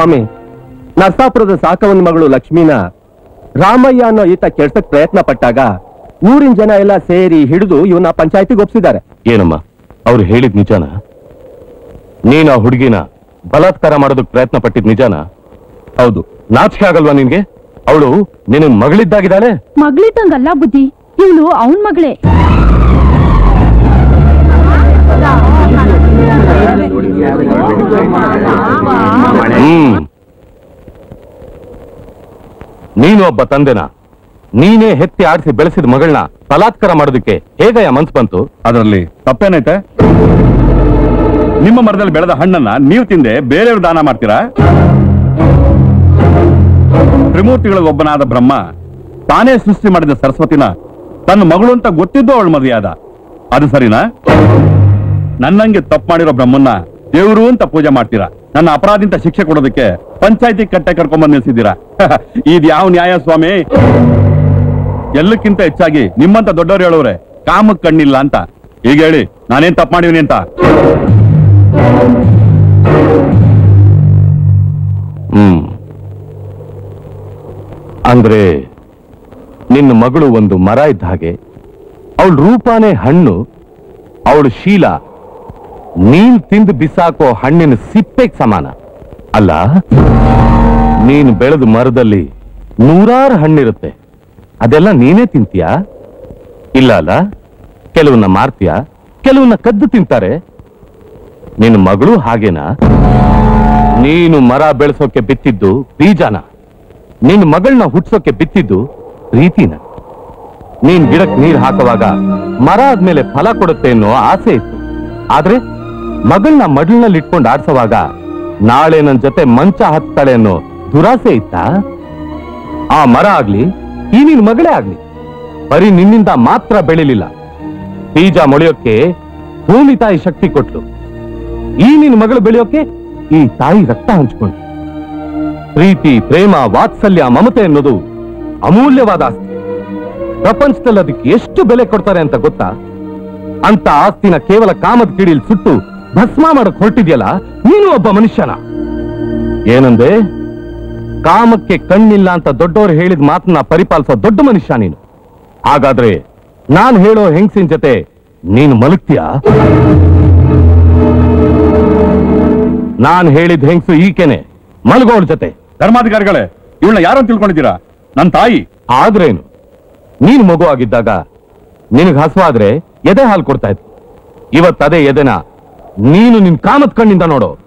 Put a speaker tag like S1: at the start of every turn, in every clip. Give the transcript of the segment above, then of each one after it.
S1: ಸ್ವಾಮಿ ನರಸಾಪುರದ ಸಾಕವನ್ ಮಗಳು ಲಕ್ಷ್ಮೀನ ರಾಮಯ್ಯ ಅನ್ನೋ ಈತ ಕೆಡ್ಸಕ್ ಪ್ರಯತ್ನ ಪಟ್ಟಾಗ ಊರಿನ ಜನ ಎಲ್ಲ ಸೇರಿ ಹಿಡಿದು ಇವನ್ನ ಪಂಚಾಯತಿಗೆ ಒಪ್ಸಿದ್ದಾರೆ.
S2: ಏನಮ್ಮ? ಅವ್ರು ಹೇಳಿದ್ ನಿಜಾನ? ನೀನ್ ಆ ಹುಡುಗಿನ ಬಲಾತ್ಕಾರ ಮಾಡೋದಕ್ ಪ್ರಯತ್ನ ಪಟ್ಟಿದ್ ನಿಜಾನ?
S1: ಹೌದು.
S2: ನಾಚಿಕೆ ಆಗಲ್ವಾ ನಿನ್ಗೆ? ಅವಳು ನಿನ್ನ ಮಗಳಿದ್ದಾಗಿದ್ದಾಳೆ?
S3: ಮಗಳಿದ್ದಂಗಲ್ಲ ಬುದ್ಧಿ ಇವಳು ಅವನ್ ಮಗಳೇ.
S2: ಒಬ್ಬ ತಂದೆನ. ನೀನೇ ಹೆತ್ತಿ ಆಡಿಸಿ ಬೆಳೆಸಿದ ಮಗಳನ್ನ ಬಲಾತ್ಕಾರ ಮಾಡೋದಕ್ಕೆ ಹೇಗಯ್ಯ ಮನ್ಸ್ ಬಂತು?
S4: ಅದರಲ್ಲಿ ತಪ್ಪೇನೈತೆ? ನಿಮ್ಮ ಮರದಲ್ಲಿ ಬೆಳೆದ ಹಣ್ಣನ್ನ ನೀವು ತಿಂದೆ ಬೇರೆಯವ್ರು ದಾನ ಮಾಡ್ತೀರಾ? ತ್ರಿಮೂರ್ತಿಗಳ ಒಬ್ಬನಾದ ಬ್ರಹ್ಮ ತಾನೇ ಸೃಷ್ಟಿ ಮಾಡಿದ ಸರಸ್ವತಿನ ತನ್ನ ಮಗಳು ಅಂತ ಗೊತ್ತಿದ್ದು ಅವಳು ಮದುವೆಯಾದ. ಅದು ಸರಿನಾ? ನನ್ನಂಗೆ ತಪ್ಪು ಮಾಡಿರೋ ಬ್ರಹ್ಮನ್ನ ದೇವರು ಅಂತ ಪೂಜೆ ಮಾಡ್ತೀರಾ? ನನ್ನ ಅಪರಾಧಿಂತ ಶಿಕ್ಷೆ ಕೊಡೋದಕ್ಕೆ ಪಂಚಾಯತಿ ಕಟ್ಟೆ ಕರ್ಕೊಂಡ್ಬಂದು ನಿಲ್ಸಿದ್ದೀರಾ? ಇದು ಯಾವ ನ್ಯಾಯ ಸ್ವಾಮಿ? ಎಲ್ಲಕ್ಕಿಂತ ಹೆಚ್ಚಾಗಿ ನಿಮ್ಮಂತ ದೊಡ್ಡವ್ರು ಹೇಳೋರೆ, ಕಾಮಕ್ ಕಣ್ಣಿಲ್ಲ ಅಂತ. ಈಗ ಹೇಳಿ, ನಾನೇನ್ ತಪ್ಪು ಮಾಡಿವಿನಿ ಅಂತ?
S2: ಹ್ಮ್. ಅಂದ್ರೆ, ನಿನ್ನ ಮಗಳು ಒಂದು ಮರ ಇದ್ದ ಹಾಗೆ, ಅವಳ ರೂಪಾನೇ ಹಣ್ಣು, ಅವಳು ಶೀಲ ನೀನ್ ತಿಂದು ಬಿಸಾಕೋ ಹಣ್ಣಿನ ಸಿಪ್ಪೆಗೆ ಸಮಾನ. ಅಲ್ಲ, ನೀನು ಬೆಳೆದ ಮರದಲ್ಲಿ ನೂರಾರು ಹಣ್ಣಿರುತ್ತೆ. ಅದೆಲ್ಲ ನೀನೇ ತಿಂತೀಯಾ? ಇಲ್ಲ ಅಲ್ಲ ಕೆಲವನ್ನ ಮಾರ್ತೀಯ? ಕೆಲವನ್ನ ಕದ್ದು ತಿಂತಾರೆ. ನಿನ್ನ ಮಗಳು ಹಾಗೇನಾ? ನೀನು ಮರ ಬೆಳೆಸೋಕೆ ಬಿತ್ತಿದ್ದು ಬೀಜನ. ನಿನ್ನ ಮಗಳನ್ನ ಹುಟ್ಟಿಸೋಕೆ ಬಿತ್ತಿದ್ದು ಪ್ರೀತಿನ ನೀನ್ ಗಿಡಕ್ಕೆ ನೀರ್ ಹಾಕುವಾಗ ಮರ ಆದ್ಮೇಲೆ ಫಲ ಕೊಡುತ್ತೆ ಅನ್ನೋ ಆಸೆ ಇತ್ತು. ಆದ್ರೆ ಮಗಳನ್ನ ಮಡಲ್ನಲ್ಲಿ ಇಟ್ಕೊಂಡು ಆಡ್ಸೋವಾಗ ನಾಳೆ ನನ್ ಜೊತೆ ಮಂಚ ಹತ್ತಾಳೆ ಅನ್ನೋ ದುರಾಸೆ ಇತ್ತಾ? ಆ ಮರ ಆಗ್ಲಿ, ಈ ನಿನ್ ಮಗಳೇ ಆಗ್ಲಿ, ಬರೀ ನಿನ್ನಿಂದ ಮಾತ್ರ ಬೆಳಿಲಿಲ್ಲ. ಬೀಜ ಮೊಳೆಯೋಕೆ ಭೂಮಿ ತಾಯಿ ಶಕ್ತಿ ಕೊಟ್ಲು. ಈ ನಿನ್ ಮಗಳು ಬೆಳೆಯೋಕೆ ಈ ತಾಯಿ ರಕ್ತ ಹಂಚ್ಕೊಂಡು ಪ್ರೀತಿ, ಪ್ರೇಮ, ವಾತ್ಸಲ್ಯ, ಮಮತೆ ಅನ್ನೋದು ಅಮೂಲ್ಯವಾದ ಆಸ್ತಿ. ಪ್ರಪಂಚದಲ್ಲಿ ಅದಕ್ಕೆ ಎಷ್ಟು ಬೆಲೆ ಕೊಡ್ತಾರೆ ಅಂತ ಗೊತ್ತಾ? ಅಂತ ಆಸ್ತಿನ ಕೇವಲ ಕಾಮದ ಕಿಡಿಲ್ ಸುಟ್ಟು ಭಸ್ಮ ಮಾಡಕ್ ಹೊರಟಿದ್ಯಲ್ಲ ನೀನು ಒಬ್ಬ ಮನುಷ್ಯನ. ಏನಂದೆ? ಕಾಮಕ್ಕೆ ಕಣ್ಣಿಲ್ಲ ಅಂತ ದೊಡ್ಡವರು ಹೇಳಿದ ಮಾತನ್ನ ಪರಿಪಾಲಿಸೋ ದೊಡ್ಡ ಮನುಷ್ಯ ನೀನು. ಹಾಗಾದ್ರೆ ನಾನ್ ಹೇಳೋ ಹೆಂಗ್ಸಿನ ಜೊತೆ ನೀನು ಮಲಗ್ತೀಯಾ? ನಾನ್ ಹೇಳಿದ ಹೆಂಗ್ಸು ಈಕೆನೆ ಮಲಗೋಳ ಜೊತೆ.
S4: ಧರ್ಮಾಧಿಕಾರಿಗಳೇ ಇವಳನ್ನ ಯಾರು ತಿಳ್ಕೊಂಡಿದ್ದೀರಾ? ನನ್ನ ತಾಯಿ.
S2: ಆದ್ರೇನು? ನೀನು ಮಗು ಆಗಿದ್ದಾಗ ನಿನಗೆ ಹಸುವಾದ್ರೆ ಎದೆ ಹಾಲು ಕೊಡ್ತಾ ಇತ್ತು ಇವತ್ತದೇ ಎದೆನ ನೀನು ನಿನ್ ಕಾಮತ್ ಕಣ್ಣಿಂದ ನೋಡು.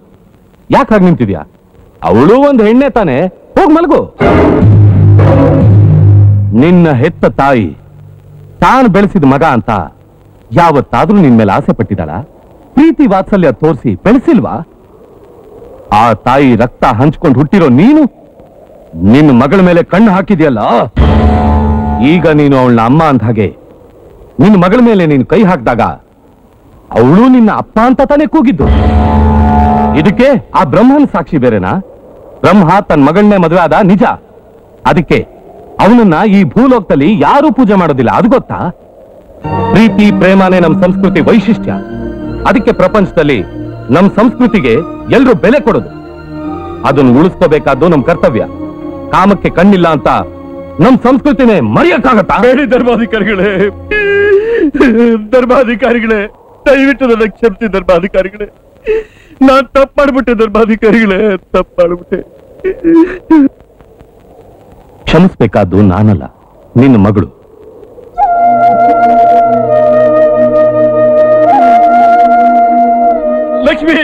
S2: ಯಾಕೆ ನಿಂತಿದ್ಯಾ? ಅವಳು ಒಂದು ಹೆಣ್ಣೆ ತಾನೆ. ಹೋಗ್ ಮಲಗು. ನಿನ್ನ ಹೆತ್ತ ತಾಯಿ ತಾನು ಬೆಳೆಸಿದ ಮಗ ಅಂತ ಯಾವತ್ತಾದ್ರೂ ನಿನ್ ಮೇಲೆ ಆಸೆ ಪಟ್ಟಿದಾಳ ಪ್ರೀತಿ ವಾತ್ಸಲ್ಯ ತೋರಿಸಿ ಬೆಳೆಸಿಲ್ವಾ? ಆ ತಾಯಿ ರಕ್ತ ಹಂಚ್ಕೊಂಡು ಹುಟ್ಟಿರೋ ನೀನು ನಿನ್ನ ಮಗಳ ಮೇಲೆ ಕಣ್ಣು ಹಾಕಿದ್ಯಲ್ಲ? ಈಗ ನೀನು ಅವಳನ್ನ ಅಮ್ಮ ಅಂದ ಹಾಗೆ ನಿನ್ನ ಮಗಳ ಮೇಲೆ ನೀನು ಕೈ ಹಾಕಿದಾಗ ಅವಳು ನಿನ್ನ ಅಪ್ಪ ಅಂತ ತಾನೇ ಕೂಗಿದ್ದು. ಇದಕ್ಕೆ ಆ ಬ್ರಹ್ಮನ್ ಸಾಕ್ಷಿ ಬೇರೆನಾ? ಬ್ರಹ್ಮ ತನ್ನ ಮಗಳನ್ನೇ ಮದುವೆ ಆದ ನಿಜ. ಅದಕ್ಕೆ ಅವನನ್ನ ಈ ಭೂಲೋಕದಲ್ಲಿ ಯಾರೂ ಪೂಜೆ ಮಾಡೋದಿಲ್ಲ, ಅದು ಗೊತ್ತಾ? ಪ್ರೀತಿ, ಪ್ರೇಮನೇ ನಮ್ಮ ಸಂಸ್ಕೃತಿ ವೈಶಿಷ್ಟ್ಯ. ಅದಕ್ಕೆ ಪ್ರಪಂಚದಲ್ಲಿ ನಮ್ಮ ಸಂಸ್ಕೃತಿಗೆ ಎಲ್ಲರೂ ಬೆಲೆ ಕೊಡೋದು. ಅದನ್ನು ಉಳಿಸ್ಕೋಬೇಕಾದ್ದು ನಮ್ಮ ಕರ್ತವ್ಯ. ಕಾಮಕ್ಕೆ ಕಣ್ಣಿಲ್ಲ ಅಂತ ನಮ್ಮ ಸಂಸ್ಕೃತಿನೇ ಮರೆಯಕ್ಕಾಗತ್ತಾ?
S4: ಧರ್ಮಾಧಿಕಾರಿಗಳೇ. ಧರ್ಮಾಧಿಕಾರಿಗಳೇ. ದಯವಿಟ್ಟು ನನ್ನ ಕ್ಷಮಿಸಿ ಧರ್ಮಾಧಿಕಾರಿಗಳೇ. ನಾನ್ ತಪ್ಪು ಮಾಡ್ಬಿಟ್ಟೆ ಧರ್ಮಾಧಿಕಾರಿಗಳೇ ತಪ್ಪು ಮಾಡ್ಬಿಟ್ಟೆ
S2: ಕ್ಷಮಿಸ್ಬೇಕಾದ್ದು ನಾನಲ್ಲ ನಿನ್ನ ಮಗಳು.
S4: ಲಕ್ಷ್ಮಿ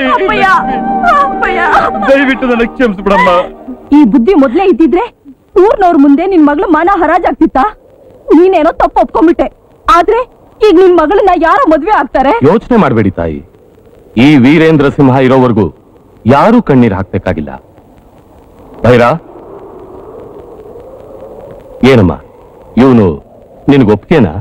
S4: ದಯವಿಟ್ಟು ನನ್ನ ಕ್ಷಮಿಸ್ಬಿಡಮ್ಮ.
S3: ಈ ಬುದ್ಧಿ ಮೊದ್ಲೇ ಇದ್ದಿದ್ರೆ ಊರ್ನವ್ರ ಮುಂದೆ ನಿನ್ ಮಗಳು ಮಾನ ಹರಾಜಾಗ್ತಿತ್ತ ನೀನೇನೋ ತಪ್ಪು ಒಪ್ಕೊಂಡ್ಬಿಟ್ಟೆ ಆದ್ರೆ ಈಗ ನಿನ್ ಮಗಳನ್ನ ಯಾರೋ ಮದ್ವೆ ಆಗ್ತಾರೆ?
S2: ಯೋಚನೆ ಮಾಡಬೇಡಿ ತಾಯಿ. ಈ ವೀರೇಂದ್ರ ಸಿಂಹ ಇರೋವರೆಗೂ ಯಾರು ಕಣ್ಣೀರ್ ಹಾಕ್ಬೇಕಾಗಿಲ್ಲ. ಭೈರ? ಏನಮ್ಮ? ಇವನು ನಿನಗೊಪ್ಗೆನಾ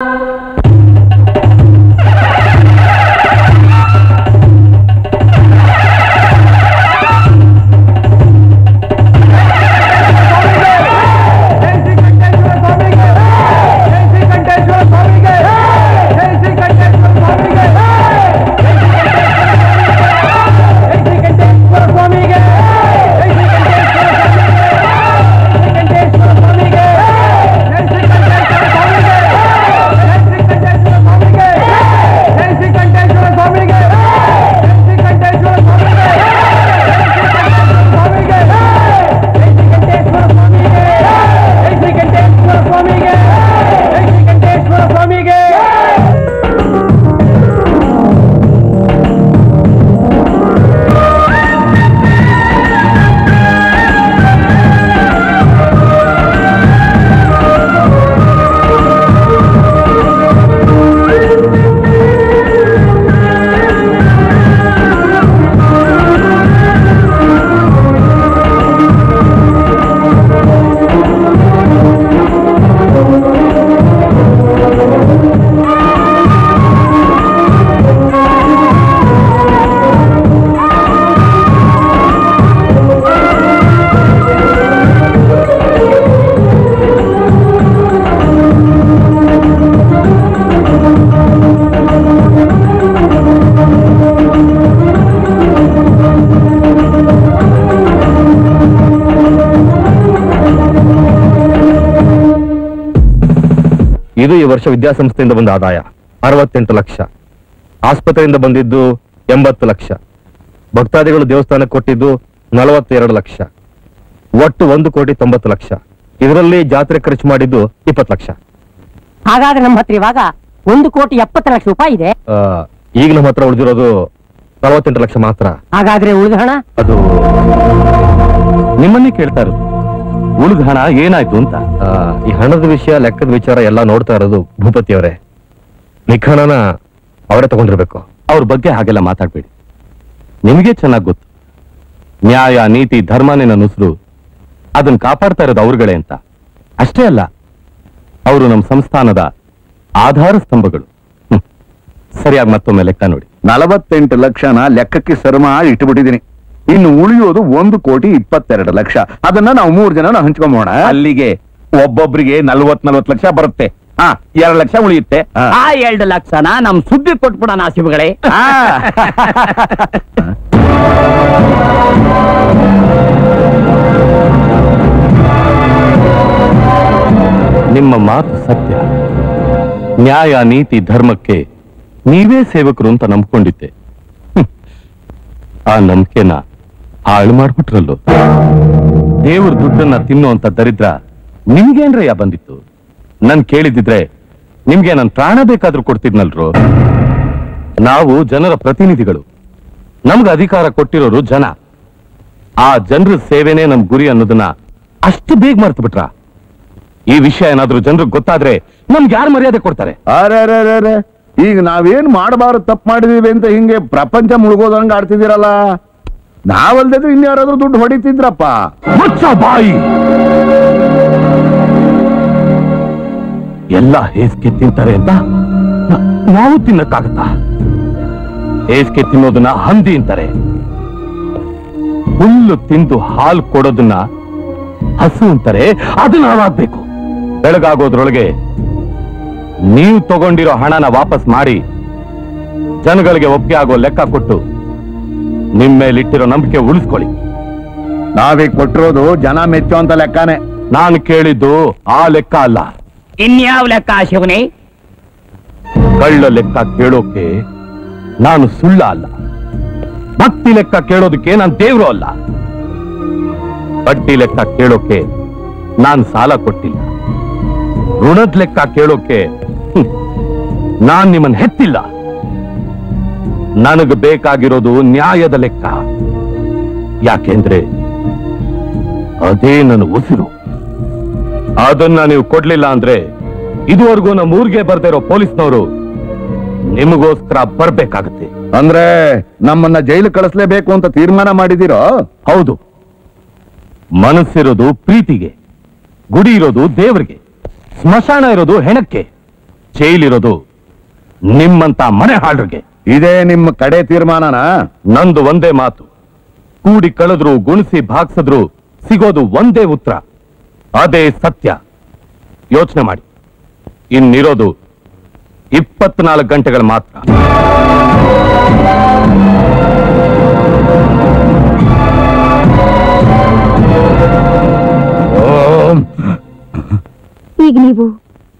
S2: you ಇದು ಈ ವರ್ಷ ವಿದ್ಯಾಸಂಸ್ಥೆಯಿಂದ ಬಂದ ಆದಾಯ. ಅರವತ್ತೆಂಟು ಲಕ್ಷ. ಆಸ್ಪತ್ರೆಯಿಂದ ಬಂದಿದ್ದು ಎಂಬತ್ತು ಲಕ್ಷ. ಭಕ್ತಾದಿಗಳು ದೇವಸ್ಥಾನಕ್ಕೆ ಕೊಟ್ಟಿದ್ದು ನಲವತ್ತೆರಡು ಲಕ್ಷ. ಒಟ್ಟು ಒಂದು ಕೋಟಿ ತೊಂಬತ್ತು ಲಕ್ಷ. ಇದರಲ್ಲಿ ಜಾತ್ರೆ ಖರ್ಚು ಮಾಡಿದ್ದು ಇಪ್ಪತ್ತು ಲಕ್ಷ.
S5: ಹಾಗಾದ್ರೆ ನಮ್ಮ ಹತ್ರ ಇವಾಗ ಒಂದು ಕೋಟಿ ಎಪ್ಪತ್ತು ಲಕ್ಷ ರೂಪಾಯಿ ಇದೆ.
S2: ಆ, ಈಗ ನಮ್ಮ ಹತ್ರ ಉಳಿದಿರೋದು ನಲವತ್ತೆಂಟು ಲಕ್ಷ ಮಾತ್ರ.
S5: ಹಾಗಾದ್ರೆ ಉಳಿದ ಹಣ?
S2: ಅದು ನಿಮ್ಮನ್ನೇ ಕೇಳ್ತಾ ಇರೋದು. ಉಳಿದ ಹಣ ಏನಾಯ್ತು ಅಂತ? ಆ, ಈ ಹಣದ ವಿಷಯ ಲೆಕ್ಕದ ವಿಚಾರ ಎಲ್ಲ ನೋಡ್ತಾ ಇರೋದು ಭೂಪತಿ ಅವರೇ ನಿಖಣನ ಅವರೇ ತಗೊಂಡಿರ್ಬೇಕು. ಅವ್ರ ಬಗ್ಗೆ ಹಾಗೆಲ್ಲ ಮಾತಾಡ್ಬೇಡಿ. ನಿಮಗೆ ಚೆನ್ನಾಗಿ ಗೊತ್ತು. ನ್ಯಾಯ ನೀತಿ ಧರ್ಮನೇನ ನುಸುರು ಅದನ್ನ ಕಾಪಾಡ್ತಾ ಇರೋದು ಅವ್ರುಗಳೇ ಅಂತ. ಅಷ್ಟೇ ಅಲ್ಲ ಅವರು ನಮ್ಮ ಸಂಸ್ಥಾನದ ಆಧಾರ ಸ್ತಂಭಗಳು. ಹ್ಮ್. ಸರಿಯಾಗಿ ಮತ್ತೊಮ್ಮೆ ಲೆಕ್ಕ ನೋಡಿ.
S6: ನಲವತ್ತೆಂಟು ಲಕ್ಷನ ಲೆಕ್ಕಕ್ಕೆ ಸರ್ಮ ಇಟ್ಟುಬಿಟ್ಟಿದ್ದೀನಿ ಇಟ್ಬಿಟ್ಟಿದೀನಿ ಇನ್ನು ಉಳಿಯೋದು ಒಂದು ಕೋಟಿ ಇಪ್ಪತ್ತೆರಡು ಲಕ್ಷ. ಅದನ್ನ ನಾವು ಮೂರು ಜನ ಹಂಚ್ಕೊಂಬೋಣ.
S4: ಅಲ್ಲಿಗೆ ಒಬ್ಬೊಬ್ರಿಗೆ ನಲ್ವತ್ ನಲ್ವತ್ ಲಕ್ಷ ಬರುತ್ತೆ. ಹಾ ಎರಡು ಲಕ್ಷ ಉಳಿಯುತ್ತೆ.
S5: ಆ. ಎರಡು ಲಕ್ಷನ ನಮ್ ಸುದ್ದಿ ಕೊಟ್ಬಿಡೋಣ ಶಿವಗಳೇ.
S2: ನಿಮ್ಮ ಮಾತು ಸತ್ಯ. ನ್ಯಾಯ ನೀತಿ ಧರ್ಮಕ್ಕೆ ನೀವೇ ಸೇವಕರು ಅಂತ ನಂಬ್ಕೊಂಡಿದ್ದೆ. ಆ ನಂಬಿಕೆನ ಹಾಳು ಮಾಡ್ಬಿಟ್ರಲ್ಲೋ? ದೇವ್ರ ದುಡ್ಡನ್ನ ತಿನ್ನುವಂತ ದರಿದ್ರ ನಿಮ್ಗೇನ್ರಯ್ಯ ಬಂದಿತ್ತು? ನನ್ ಕೇಳಿದಿದ್ರೆ ನಿಮ್ಗೆ ನನ್ ಪ್ರಾಣ ಬೇಕಾದ್ರೂ ಕೊಡ್ತಿದ್ನಲ್ರು? ನಾವು ಜನರ ಪ್ರತಿನಿಧಿಗಳು. ನಮ್ಗೆ ಅಧಿಕಾರ ಕೊಟ್ಟಿರೋರು ಜನ. ಆ ಜನರ ಸೇವೆನೇ ನಮ್ ಗುರಿ ಅನ್ನೋದನ್ನ ಅಷ್ಟು ಬೇಗ ಮರ್ತು ಬಿಟ್ರ ಈ ವಿಷಯ ಏನಾದ್ರೂ ಜನರಿಗೆ ಗೊತ್ತಾದ್ರೆ ನಮ್ಗೆ ಯಾರು ಮರ್ಯಾದೆ ಕೊಡ್ತಾರೆ?
S6: ಈಗ ನಾವೇನ್ ಮಾಡಬಾರ್ದು, ತಪ್ಪು ಮಾಡಿದೀವಿ ಅಂತ ಹಿಂಗೆ ಪ್ರಪಂಚ ಮುಳುಗೋದಂಗ ಆಡ್ತಿದ್ದೀರಲ್ಲ? ನಾವಲ್ದಿದ್ರೆ ಇನ್ಯಾರಾದ್ರೂ ದುಡ್ಡು ಹೊಡಿತಿದ್ರಪ್ಪ.
S2: ಬಾಯಿ. ಎಲ್ಲ ಹೇಸ್ಗೆ ತಿಂತಾರೆ ಅಂತ ನಾವು ತಿನ್ನಕ್ಕಾಗತ್ತಾ? ಹೇಸ್ಗೆ ತಿನ್ನೋದನ್ನ ಹಂದಿ ಅಂತಾರೆ. ಹುಲ್ಲು ತಿಂದು ಹಾಲು ಕೊಡೋದನ್ನ ಹಸು ಅಂತಾರೆ. ಅದು ನಾವಾಗ್ಬೇಕು ಬೆಳಗಾಗೋದ್ರೊಳಗೆ ನೀವು ತಗೊಂಡಿರೋ ಹಣನ ವಾಪಸ್ ಮಾಡಿ ಜನಗಳಿಗೆ ಒಪ್ಪಿಗೆ ಆಗೋ ಲೆಕ್ಕ ಕೊಟ್ಟು ನಿಮ್ಮ ಮೇಲಿಟ್ಟಿರೋ ನಂಬಿಕೆ ಉಳಿಸ್ಕೊಳ್ಳಿ.
S6: ನಾವೀಗ ಕೊಟ್ಟಿರೋದು ಜನ ಮೆಚ್ಚೋ ಅಂತ ಲೆಕ್ಕಾನೆ.
S2: ನಾನು ಕೇಳಿದ್ದು ಆ ಲೆಕ್ಕ ಅಲ್ಲ.
S5: ಇನ್ಯಾವ ಲೆಕ್ಕ ಶಿವನೇ?
S2: ಕಳ್ಳ ಲೆಕ್ಕ ಕೇಳೋಕೆ ನಾನು ಸುಳ್ಳ ಅಲ್ಲ. ಭಕ್ತಿ ಲೆಕ್ಕ ಕೇಳೋದಕ್ಕೆ ನಾನು ದೇವ್ರು ಅಲ್ಲ. ಬಡ್ಡಿ ಲೆಕ್ಕ ಕೇಳೋಕೆ ನಾನು ಸಾಲ ಕೊಟ್ಟಿಲ್ಲ. ಋಣದ ಲೆಕ್ಕ ಕೇಳೋಕೆ ನಾನ್ ನಿಮ್ಮನ್ನ ಹೆತ್ತಿಲ್ಲ. ನನಗೆ ಬೇಕಾಗಿರೋದು ನ್ಯಾಯದ ಲೆಕ್ಕ. ಯಾಕೆಂದ್ರೆ ಅದೇ ನನ್ನ ಉಸಿರು. ಅದನ್ನ ನೀವು ಕೊಡ್ಲಿಲ್ಲ ಅಂದ್ರೆ ಇದುವರೆಗೂ ನಮ್ಮ ಊರಿಗೆ ಬರ್ದಿರೋ ಪೊಲೀಸ್ನವರು ನಿಮಗೋಸ್ಕರ ಬರ್ಬೇಕಾಗತ್ತೆ.
S6: ಅಂದ್ರೆ ನಮ್ಮನ್ನ ಜೈಲು ಕಳಿಸ್ಲೇಬೇಕು ಅಂತ ತೀರ್ಮಾನ ಮಾಡಿದಿರೋ
S2: ಹೌದು. ಮನಸ್ಸಿರೋದು ಪ್ರೀತಿಗೆ ಗುಡಿ ಇರೋದು ದೇವರಿಗೆ ಸ್ಮಶಾನ ಇರೋದು ಹೆಣಕ್ಕೆ ಜೈಲಿರೋದು ನಿಮ್ಮಂತ ಮನೆ ಹಾಳ್ರಿಗೆ.
S6: ಇದೇ ನಿಮ್ಮ ಕಡೆ ತೀರ್ಮಾನನಾ?
S2: ನಂದು ಒಂದೇ ಮಾತು. ಕೂಡಿ ಕಳೆದ್ರು ಗುಣಿಸಿ ಭಾಗಿಸಿದ್ರು ಸಿಗೋದು ಒಂದೇ ಉತ್ತರ. ಅದೇ ಸತ್ಯ. ಯೋಚನೆ ಮಾಡಿ. ಇನ್ನಿರೋದು ಇಪ್ಪತ್ನಾಲ್ಕು ಗಂಟೆಗಳು ಮಾತ್ರ.
S7: ಈಗ ನೀವು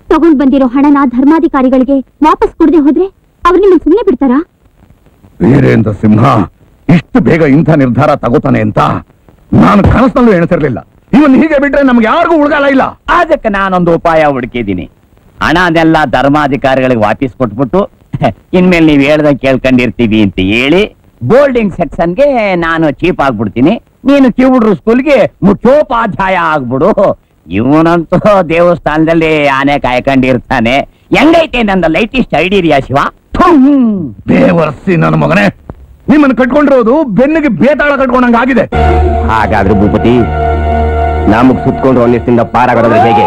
S7: ತಗೊಂಡ್ ಬಂದಿರೋ ಹಣನ ಧರ್ಮಾಧಿಕಾರಿಗಳಿಗೆ ವಾಪಸ್ ಕೊಡದೆ ಹೋದ್ರೆ? ಅವ್ರು ನಿಮ್ಮನ್ನ ಸುಮ್ಮನೆ ಬಿಡ್ತಾರಾ?
S6: ವೀರೇಂದ್ರ ಸಿಂಹ ಇಷ್ಟು ಬೇಗ ಇಂಥ ನಿರ್ಧಾರ ತಗೋತಾನೆ ಅಂತ ನಾನು ಕನಸಲ್ಲೂ ಎಣಿಸಿರ್ಲಿಲ್ಲ. ಇವನ್ ಹೀಗೆ ಬಿಟ್ರೆ ನಮ್ಗೆ ಯಾರಿಗೂ ಉಳ್ಗಾಲ ಇಲ್ಲ.
S8: ಅದಕ್ಕೆ ನಾನೊಂದು ಉಪಾಯ ಹುಡುಕಿದ್ದೀನಿ. ಹಣನೆಲ್ಲ ಧರ್ಮಾಧಿಕಾರಿಗಳಿಗೆ ವಾಪಸ್ ಕೊಟ್ಬಿಟ್ಟು ಇನ್ಮೇಲೆ ನೀವು ಹೇಳ್ದಂಗೆ ಕೇಳ್ಕೊಂಡಿರ್ತೀವಿ ಅಂತ ಹೇಳಿ ಬೋರ್ಡಿಂಗ್ ಸೆಕ್ಷನ್ಗೆ ನಾನು ಚೀಪ್ ಆಗ್ಬಿಡ್ತೀನಿ. ನೀನು ಕಿವುಡ್ರು ಸ್ಕೂಲ್ಗೆ ಮುಖ್ಯೋಪಾಧ್ಯಾಯ ಆಗ್ಬಿಡು. ಇವನಂತೂ ದೇವಸ್ಥಾನದಲ್ಲಿ ಆನೆ ಕಾಯ್ಕೊಂಡಿರ್ತಾನೆ. ಹೆಂಗೈತೆ ನನ್ನ ಲೈಟಿಸ್ಟ್ ಐಡಿಯಾ ಶಿವ.
S6: ಬೇವರ್ಸಿ ನನ್ನ ಮಗನೇ ನಿಮ್ಮನ್ನು ಕಟ್ಕೊಂಡಿರೋದು ಬೆನ್ನಿಗೆ ಬೇತಾಳ ಕಟ್ಕೊಂಡಂಗ ಆಗಿದೆ
S1: ಹಾಗಾದ್ರೆ ಭೂಪತಿ ನಮಗ್ ಸುತ್ಕೊಂಡು ಒಂದಿಷ್ಟಿಂದ ಪಾರಾಗೋದ್ರೆ ಹೇಗೆ?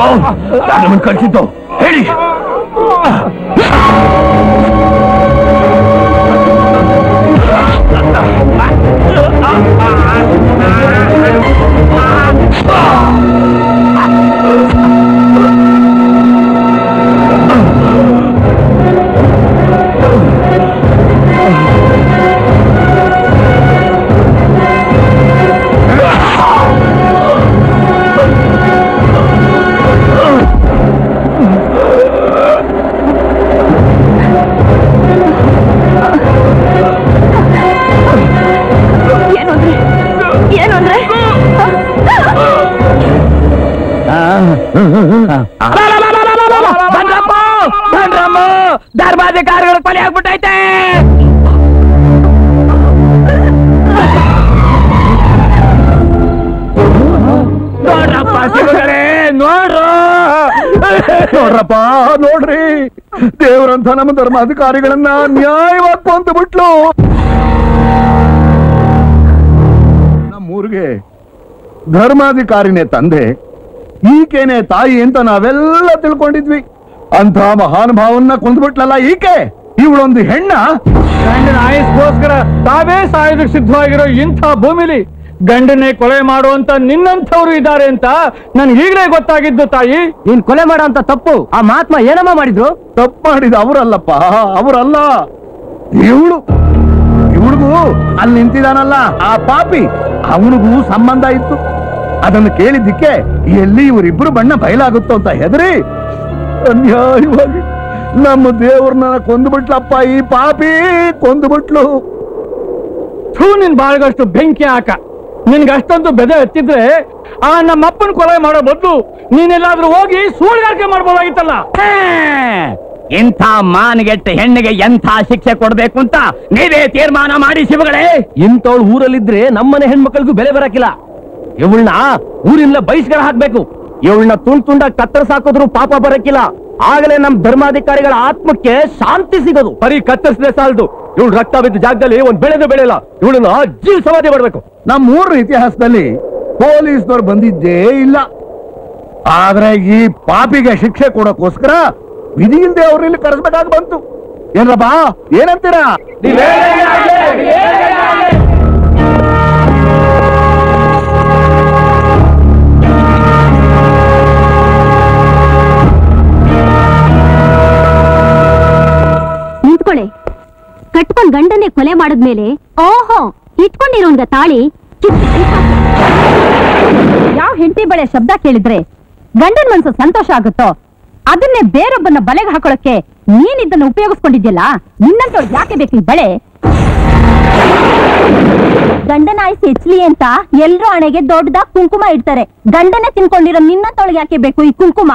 S6: ನಾನು ಕಳಿಸಿದ್ದು. ಹೇಳಿ.
S8: ಧರ್ಮಾಧಿಕಾರಿಗಳು ಕೊಲೆ ಆಗ್ಬಿಟ್ಟೈತೆ. ನೋಡ್ರಪ್ಪ ಶಿವಗಳೇ, ನೋಡ್ರು.
S6: ದೇವರಂತ ನಮ್ಮ ಧರ್ಮಾಧಿಕಾರಿಗಳನ್ನ ನ್ಯಾಯವಾಗಿ ಅಂತ ಬಿಟ್ಲು ನಮ್ಮೂರಿಗೆ ಧರ್ಮಾಧಿಕಾರಿನೇ ತಂದೆ, ಈಕೆನೆ ತಾಯಿ ಅಂತ ನಾವೆಲ್ಲ ತಿಳ್ಕೊಂಡಿದ್ವಿ. ಅಂತ ಮಹಾನುಭಾವನ್ನ ಕೊಂದ್ಬಿಟ್ಲಲ್ಲ ಈಕೆ? ಇವಳೊಂದು ಹೆಣ್ಣ?
S9: ಗಂಡನ ಆಯಸ್ಗೋಸ್ಕರ ತಾವೇ ಸಾಯೋದಕ್ಕೆ ಸಿದ್ಧವಾಗಿರೋ ಇಂಥ ಭೂಮಿಲಿ ಗಂಡನೇ ಕೊಲೆ ಮಾಡುವಂತ ನಿನ್ನಂಥವ್ರು ಇದ್ದಾರೆ ಅಂತ ನನ್ ಈಗಲೇ ಗೊತ್ತಾಗಿದ್ದು ತಾಯಿ.
S10: ನೀನ್ ಕೊಲೆ ಮಾಡೋ ಅಂತ ತಪ್ಪು. ಆ ಮಹಾತ್ಮ ಏನಮ್ಮ ಮಾಡಿದ್ರು?
S6: ತಪ್ಪು ಮಾಡಿದ ಅವರಲ್ಲಪ್ಪ ಅವರಲ್ಲ. ಇವಳು ಇವಳಿಗೂ ಅಲ್ಲಿ ನಿಂತಿದಾನಲ್ಲ ಆ ಪಾಪಿ ಅವನಿಗೂ ಸಂಬಂಧ ಇತ್ತು. ಅದನ್ನು ಕೇಳಿದ್ದಕ್ಕೆ ಎಲ್ಲಿ ಇವರಿಬ್ರು ಬಣ್ಣ ಬಯಲಾಗುತ್ತೋ ಅಂತ ಹೆದರಿ ಅನ್ಯಾಯವಾಗಿ ನಮ್ಮ ದೇವ್ರನ್ನ ಕೊಂದುಬಿಟ್ಲಪ್ಪ ಈ ಪಾಪಿ ಕೊಂದುಬಿಟ್ಲು.
S9: ಥೂ ನಿನ್ ಬಾಳ್ಗಷ್ಟು ಬೆಂಕಿ ಹಾಕ. ನಿನ್ಗೆ ಅಷ್ಟೊಂದು ಬೆದೆ ಎತ್ತಿದ್ರೆ ಆ ನಮ್ಮಪ್ಪನ ಕೊಲೆ ಮಾಡೋ ಬದಲು ನೀನೆಲ್ಲಾದ್ರೂ ಹೋಗಿ ಸೂಳ್ಗಾರಿಕೆ ಮಾಡ್ಬೋದಾಗಿತ್ತಲ್ಲ?
S8: ಇಂಥ ಮಾನ್ಗೆಟ್ಟ ಹೆಣ್ಣಿಗೆ ಎಂಥ ಶಿಕ್ಷೆ ಕೊಡ್ಬೇಕು ಅಂತ ನೀವೇ ತೀರ್ಮಾನ ಮಾಡಿ ಶಿವಗಳೇ.
S1: ಇಂಥವಳು ಊರಲ್ಲಿದ್ರೆ ನಮ್ಮನೆ ಹೆಣ್ಮಕ್ಳಿಗೂ ಬೆಲೆ ಬರಕಿಲ್ಲ. ಇವಳನ್ನ ಊರಿಂದ ಬಹಿಷ್ಕಾರ ಹಾಕ್ಬೇಕು. ಇವಳನ್ನ ತುಂಡ್ ತುಂಡ ಕತ್ತರಿಸಾಕಿದ್ರು ಪಾಪ ಬರಕ್ಕಿಲ್ಲ ಆಗಲೇ ನಮ್ ಧರ್ಮಾಧಿಕಾರಿಗಳ ಆತ್ಮಕ್ಕೆ ಶಾಂತಿ ಸಿಗೋದು ಬರೀ ಕತ್ತರಿಸದೆ ಸಾಲದು ಇವಳು ರಕ್ತ ಬಿದ್ದ ಜಾಗದಲ್ಲಿ ಒಂದ್ ಬೆಳೆದು ಬೆಳೆಯಲ್ಲ ಇವಳನ್ನ ಜೀವ ಸಮಾಧಿ ಮಾಡ್ಬೇಕು
S6: ನಮ್ಮೂರ ಇತಿಹಾಸದಲ್ಲಿ ಪೊಲೀಸ್ನವ್ರು ಬಂದಿದ್ದೇ ಇಲ್ಲ ಆದ್ರೆ ಈ ಪಾಪಿಗೆ ಶಿಕ್ಷೆ ಕೊಡೋಕೋಸ್ಕರ ವಿಧಿಯಿಂದ ಅವ್ರಲ್ಲಿ ಕರೆಸ್ಬೇಕಾಗಿ ಬಂತು ಏನ್ರಪ್ಪ ಏನಂತೀರಾ
S7: ಕಟ್ಕೊಂಡ್ ಗಂಡನ್ನೇ ಕೊಲೆ ಮಾಡಿದ್ಮೇಲೆ ಓಹೋ ಇಟ್ಕೊಂಡಿರೋನ್ಗ ತಾಳಿ.
S3: ಯಾವ ಹೆಂಡತಿ ಬಳೆ ಶಬ್ದ ಕೇಳಿದ್ರೆ ಗಂಡನ್ ಮನ್ಸು ಸಂತೋಷ ಆಗುತ್ತೋ? ಅದನ್ನೇ ಬೇರೊಬ್ಬನ ಬಲೆಗೆ ಹಾಕೊಳಕ್ಕೆ ನೀನ್ ಇದನ್ನ ಉಪಯೋಗಿಸ್ಕೊಂಡಿದ್ಯಲ್ಲ? ನಿನ್ನಂತವ್ರು ಯಾಕೆ ಬೇಕು ಈ ಬಳೆ?
S7: ಗಂಡನ ಆಯ್ಸಿ ಹೆಚ್ಚಲಿ ಅಂತ ಎಲ್ರು ಹಣೆಗೆ ದೊಡ್ಡದಾಗ್ ಕುಂಕುಮ ಇಡ್ತಾರೆ. ಗಂಡನೇ ತಿನ್ಕೊಂಡಿರೋ ನಿನ್ನಂತೊಳಗೆ ಯಾಕೆ ಬೇಕು ಈ ಕುಂಕುಮ?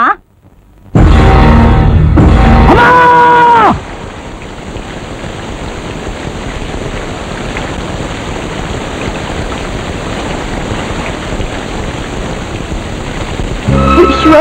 S7: ವಿಶ್ವ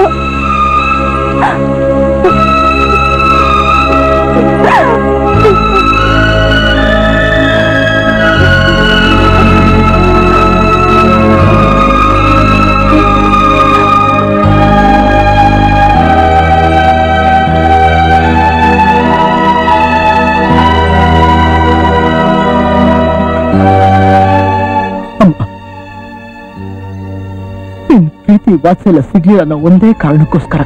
S11: ವಾತ್ಸಲ್ಯ ಸಿಗ್ಲಿಲ್ಲ ಅನ್ನೋ ಒಂದೇ ಕಾರಣಕ್ಕೋಸ್ಕರ.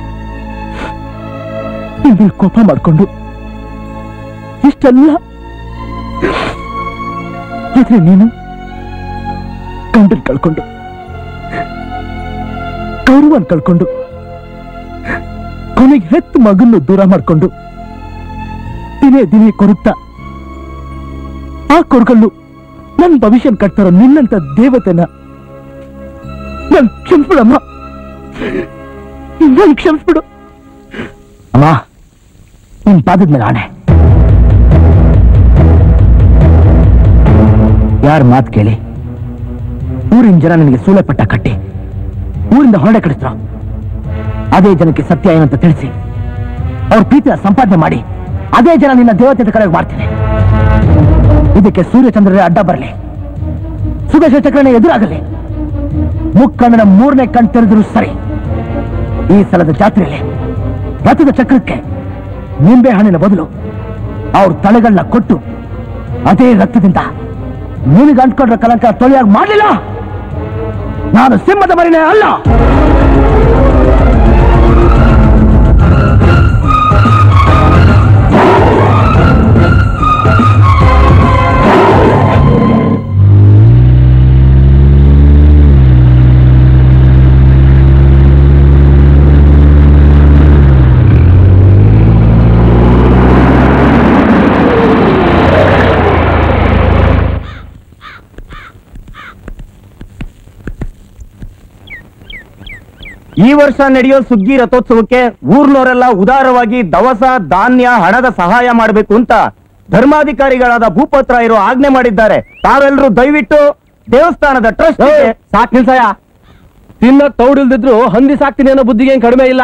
S11: ನಿನ್ನ ಕೋಪ ಮಾಡ್ಕೊಂಡು. ಇಷ್ಟೆಲ್ಲ. ಆದ್ರೆ ನೀನು ಗಂಡನ್ ಕಳ್ಕೊಂಡು. ಗೌರವನ್ ಕಳ್ಕೊಂಡು. ಕೊನೆಗೆ ಹೆತ್ತು ಮಗನ್ನು ದೂರ ಮಾಡ್ಕೊಂಡು. ದಿನೇ ದಿನೇ ಕೊರುತ್ತಾ. ಆ ಕೊರಗಲ್ಲು ನನ್ನ ಭವಿಷ್ಯನ್ ಕಟ್ತಾರೋ ನಿನ್ನಂತ ದೇವತೆನ. ನನ್ ಕ್ಷಮಿಸ್ಬಿಡಮ್ಮ ನನ್ ಕ್ಷಮಿಸ್ಬಿಡು. ಅಮ್ಮ, ನಿನ್ ಪಾದದ ಮೇಲೆ ಆಣೆ. ಯಾರ ಮಾತು ಕೇಳಿ? ಊರಿನ ಜನ ನಿನಗೆ ಸೂಳೆ ಪಟ್ಟ ಕಟ್ಟಿ. ಊರಿಂದ ಹೊರಡೆ ಕಳಿಸ್ರು ಅದೇ ಜನಕ್ಕೆ ಸತ್ಯ ಏನಂತ ತಿಳಿಸಿ. ಅವ್ರ ಪ್ರೀತಿಯ ಸಂಪಾದನೆ ಮಾಡಿ. ಅದೇ ಜನ ನಿನ್ನ ದೇವತೆ ಕಡೆಗೆ ಮಾಡ್ತೀನಿ. ಇದಕ್ಕೆ ಸೂರ್ಯಚಂದ್ರರೇ ಅಡ್ಡ ಬರಲಿ. ಸುದೇಶ ಚಕ್ರನೇ ಎದುರಾಗಲಿ. ಮುಕ್ಕಣ್ಣನ ಮೂರನೇ ಕಣ್ ತೆರೆದರೂ ಸರಿ. ಈ ಸಲದ ಜಾತ್ರೆಯಲ್ಲಿ ರಥದ ಚಕ್ರಕ್ಕೆ ನಿಂಬೆ ಹಣ್ಣಿನ ಬದಲು ಅವ್ರ ತಲೆಗಳನ್ನ ಕೊಟ್ಟು ಅದೇ ರಕ್ತದಿಂದ ನಿನಗೆ ಅಂಟ್ಕೊಂಡ್ರ ಕಲಂಕ ತೊಳೆಯಾಗಿ ಮಾಡಲಿಲ್ಲ? ನಾನು ಸಿಂಹದ ಮರಿನೇ ಅಲ್ಲ!
S1: ಈ ವರ್ಷ ನಡೆಯೋ ಸುಗ್ಗಿ ರಥೋತ್ಸವಕ್ಕೆ ಊರ್ನವರೆಲ್ಲ ಉದಾರವಾಗಿ ದವಸ ಧಾನ್ಯ ಹಣದ ಸಹಾಯ ಮಾಡಬೇಕು ಅಂತ ಧರ್ಮಾಧಿಕಾರಿಗಳಾದ ಭೂಪತ್ರ ಇರೋ ಆಜ್ಞೆ ಮಾಡಿದ್ದಾರೆ. ತಾವೆಲ್ಲರೂ ದಯವಿಟ್ಟು ದೇವಸ್ಥಾನದ ಟ್ರಸ್ಟ್ ಸಾಕ್ ನಿಲ್ಸಯ ತಿನ್ನ ತೌಡಿಲ್ದಿದ್ರು ಹಂದಿ ಸಾಕ್ತೀನಿ ಅನ್ನೋ ಬುದ್ಧಿಗೆ ಏನ್ ಕಡಿಮೆ ಇಲ್ಲ.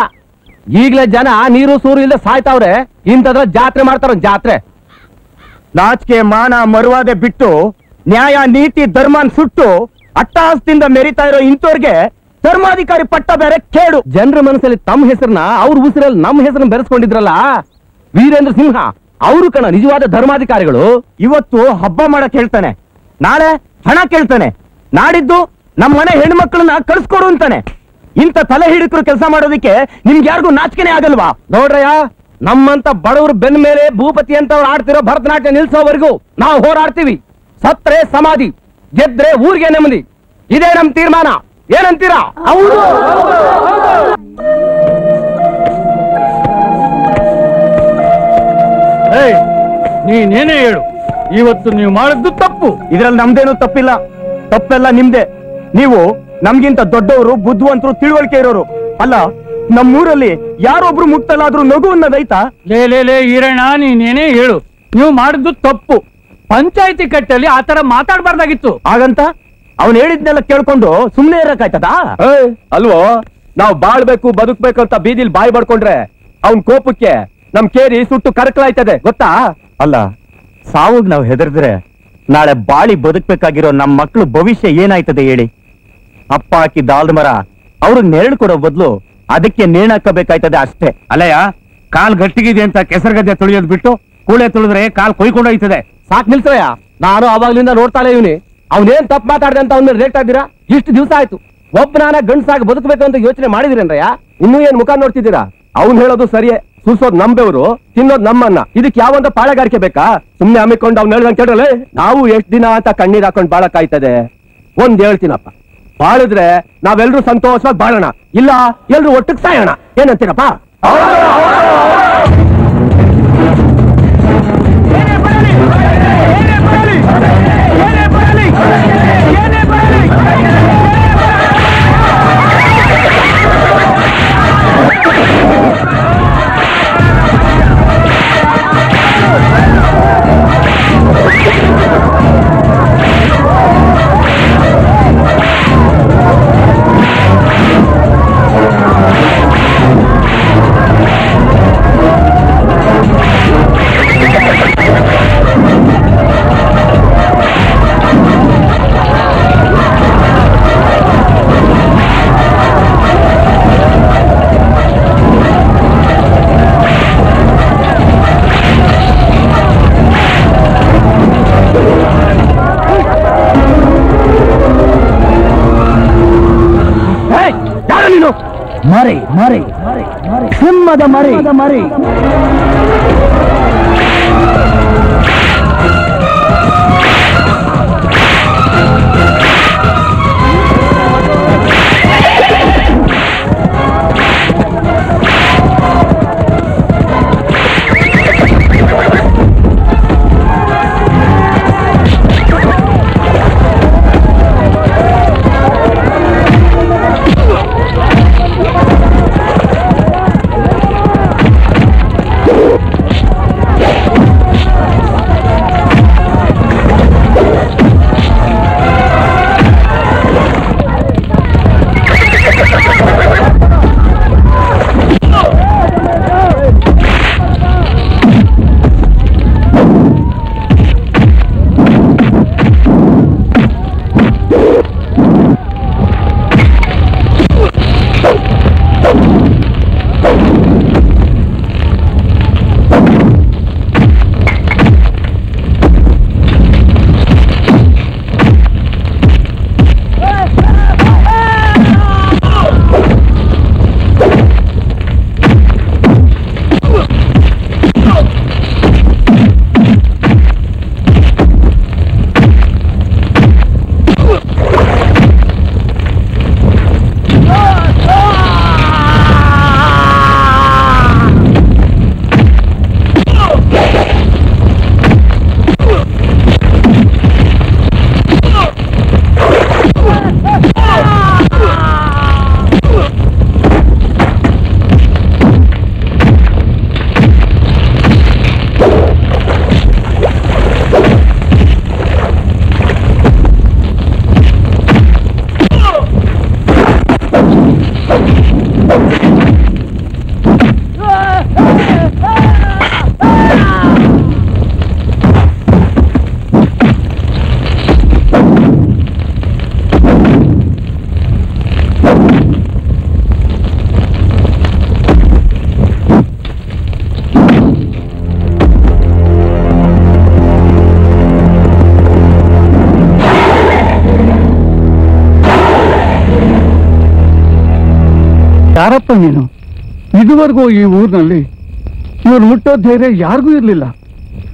S1: ಈಗ್ಲೇ ಜನ ನೀರು ಸೂರು ಇಲ್ಲದೆ ಸಾಯ್ತಾವ್ರೆ. ಇಂಥದ್ರ ಜಾತ್ರೆ ಮಾಡ್ತಾರ ಜಾತ್ರೆ. ನಾಚಿಕೆ ಮಾನ ಮರುವಾದೆ ಬಿಟ್ಟು ನ್ಯಾಯ ನೀತಿ ಧರ್ಮನ್ ಸುಟ್ಟು ಅಟ್ಟಹಾಸದಿಂದ ಮೆರಿತಾ ಇರೋ ಇಂಥವ್ರಿಗೆ ಧರ್ಮಾಧಿಕಾರಿ ಪಟ್ಟ ಬೇರೆ ಕೇಡು. ಜನರ ಮನಸ್ಸಲ್ಲಿ ತಮ್ಮ ಹೆಸರನ್ನ ಅವ್ರ ಉಸಿರಲ್ಲಿ ನಮ್ಮ ಹೆಸರನ್ನ ಬೆರೆಸ್ಕೊಂಡಿದ್ರಲ್ಲ? ವೀರೇಂದ್ರ ಸಿಂಹ ಅವರು ಕಣ ನಿಜವಾದ ಧರ್ಮಾಧಿಕಾರಿಗಳು. ಇವತ್ತು ಹಬ್ಬ ಮಾಡಕ್ ಹೇಳ್ತಾನೆ. ನಾಳೆ ಹಣ ಕೇಳ್ತಾನೆ. ನಾಡಿದ್ದು ನಮ್ಮ ಮನೆ ಹೆಣ್ಮಕ್ಳನ್ನ ಕಳ್ಸ್ಕೊಡು ಅಂತಾನೆ. ಇಂಥ ತಲೆ ಹಿಡಿಕರು ಕೆಲಸ ಮಾಡೋದಕ್ಕೆ ನಿಮ್ಗೆ ಯಾರಿಗೂ ನಾಚಿಕೆನೆ ಆಗಲ್ವಾ? ನೋಡ್ರಯ್ಯ ನಮ್ಮಂತ ಬಡವರು ಬೆನ್ ಮೇಲೆ ಭೂಪತಿ ಅಂತವ್ರು ಆಡ್ತಿರೋ ಭರತನಾಟ್ಯ ನಿಲ್ಸೋವರೆಗೂ ನಾವು ಹೋರಾಡ್ತೀವಿ. ಸತ್ರೆ ಸಮಾಧಿ ಗೆದ್ರೆ ಊರಿಗೆ ನೆಮ್ಮದಿ. ಇದೇ ನಮ್ ತೀರ್ಮಾನ. ಏನಂತೀರಾ? ಹೌದು.
S11: ನೀನೇನೇ ಹೇಳು. ಇವತ್ತು ನೀವು ಮಾಡಿದ್ದು ತಪ್ಪು.
S1: ಇದ್ರಲ್ಲಿ ನಮ್ದೇನು ತಪ್ಪಿಲ್ಲ. ತಪ್ಪೆಲ್ಲ ನಿಮ್ದೆ. ನೀವು ನಮ್ಗಿಂತ ದೊಡ್ಡವರು ಬುದ್ಧಿವಂತರು ತಿಳುವಳಿಕೆ ಇರೋರು. ಅಲ್ಲ ನಮ್ಮೂರಲ್ಲಿ ಯಾರೊಬ್ರು ಮುಟ್ಟಲಾದ್ರೂ ನಗು ಅನ್ನೋದೈತಾ?
S11: ಲೇ ಲೇ ಲೇ ಈರಣ್ಣ ನೀನೇನೇ ಹೇಳು. ನೀವು ಮಾಡಿದ್ದು ತಪ್ಪು. ಪಂಚಾಯತಿ ಕಟ್ಟಲ್ಲಿ ಆತರ ತರ ಮಾತಾಡಬಾರ್ದಾಗಿತ್ತು.
S1: ಹಾಗಂತ? ಅವನ್ ಹೇಳಿದ್ನೆಲ್ಲ ಕೇಳ್ಕೊಂಡು ಸುಮ್ನೆ ಇರಕಾಯ್ತದ ಅಲ್ವೋ? ನಾವು ಬಾಳ್ಬೇಕು ಬದುಕ್ಬೇಕು ಅಂತ ಬೀದಿಲ್ ಬಾಯಿ ಬಡ್ಕೊಂಡ್ರೆ ಅವನ್ ಕೋಪಕ್ಕೆ ನಮ್ ಕೇರಿ ಸುಟ್ಟು ಕರಕಲಾಯ್ತದೆ ಗೊತ್ತಾ? ಅಲ್ಲ ಸಾವುಗ್ ನಾವು ಹೆದರ್ದ್ರೆ ನಾಳೆ ಬಾಳಿ ಬದುಕ್ಬೇಕಾಗಿರೋ ನಮ್ ಮಕ್ಳು ಭವಿಷ್ಯ ಏನಾಯ್ತದೆ ಹೇಳಿ? ಅಪ್ಪ ಹಾಕಿದ್ದ ಆಲ್ದ ಮರ ಅವ್ರಿಗೆ ನೆರಳು ಕೊಡೋ ಬದಲು ಅದಕ್ಕೆ ನೇಣಾಕಬೇಕಾಯ್ತದೆ ಅಷ್ಟೇ.
S9: ಅಲ್ಲಯ್ಯ ಕಾಲ್ ಗಟ್ಟಿಗಿದೆ ಅಂತ ಕೆಸರಗದ್ದೆ ತುಳಿಯೋದ್ ಬಿಟ್ಟು ಕೂಳೆ ತುಳಿದ್ರೆ ಕಾಲ್ ಕೊಯ್ಕೊಂಡೋಯ್ತದೆ.
S1: ಸಾಕ್ ನಿಲ್ಸೋಯ? ನಾನು ಅವಾಗ್ಲಿಂದ ನೋಡ್ತಾಳೆ ಇವನಿ. ಅವನೇನ್ ತಪ್ಪು ಮಾತಾಡ್ದೆ ಅಂತ ಅವ್ನ ರೇಟ್ ಆಗಿದ್ದೀರಾ ಇಷ್ಟು ದಿವಸ ಆಯ್ತು. ಒಬ್ಬ ನಾನ ಗಂಡ್ಸಾಗಿ ಬದುಕಬೇಕು ಅಂತ ಯೋಚನೆ ಮಾಡಿದಿರೇನ್ರಯ್ಯ? ಇನ್ನೂ ಏನ್ ಮುಖ ನೋಡ್ತಿದ್ದೀರಾ? ಅವ್ನ್ ಹೇಳೋದು ಸರಿಯೇ. ಸುಸೋದ್ ನಂಬೆವರು ತಿನ್ನೋದ್ ನಮ್ಮನ್ನ. ಇದಕ್ಕೆ ಯಾವಂತ ಪಾಳೆಗಾರಿಕೆ ಬೇಕಾ? ಸುಮ್ನೆ ಹಮ್ಮಿಕೊಂಡು ಅವ್ನು ಹೇಳಿದಂಗೆ ಕೇಳಲೆ ನಾವು ಎಷ್ಟ್ ದಿನ ಅಂತ ಕಣ್ಣೀರ್ ಹಾಕೊಂಡ್ ಬಾಳಕ್ಕಾಯ್ತದೆ ಒಂದ್ ಹೇಳ್ತೀನಪ್ಪ. ಬಾಳಿದ್ರೆ ನಾವೆಲ್ರು ಸಂತೋಷವಾಗಿ ಬಾಳೋಣ. ಇಲ್ಲ, ಎಲ್ರು ಒಟ್ಟಿಗೆ ಸಾಯೋಣ. ಏನಂತೀರಪ್ಪ? Okay.
S11: ಮರಿ ಮರಿ ಸಿಂಹದ ಮರಿ ಮರಿ
S9: ಯಾರಪ್ಪ ಇದುವರೆಗೂ ಈ ಊರಿನಲ್ಲಿ ಇವ್ರು ಮುಟ್ಟೋ ಧೈರ್ಯ ಯಾರಿಗೂ ಇರ್ಲಿಲ್ಲ.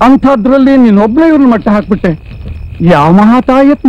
S9: ಅಂಥದ್ರಲ್ಲಿ ನೀನೊಬ್ಳೆ ಇವ್ರನ್ನ ಮಟ್ಟ ಹಾಕ್ಬಿಟ್ಟೆ. ಯಾವ ಮಹಾತಾಯತ್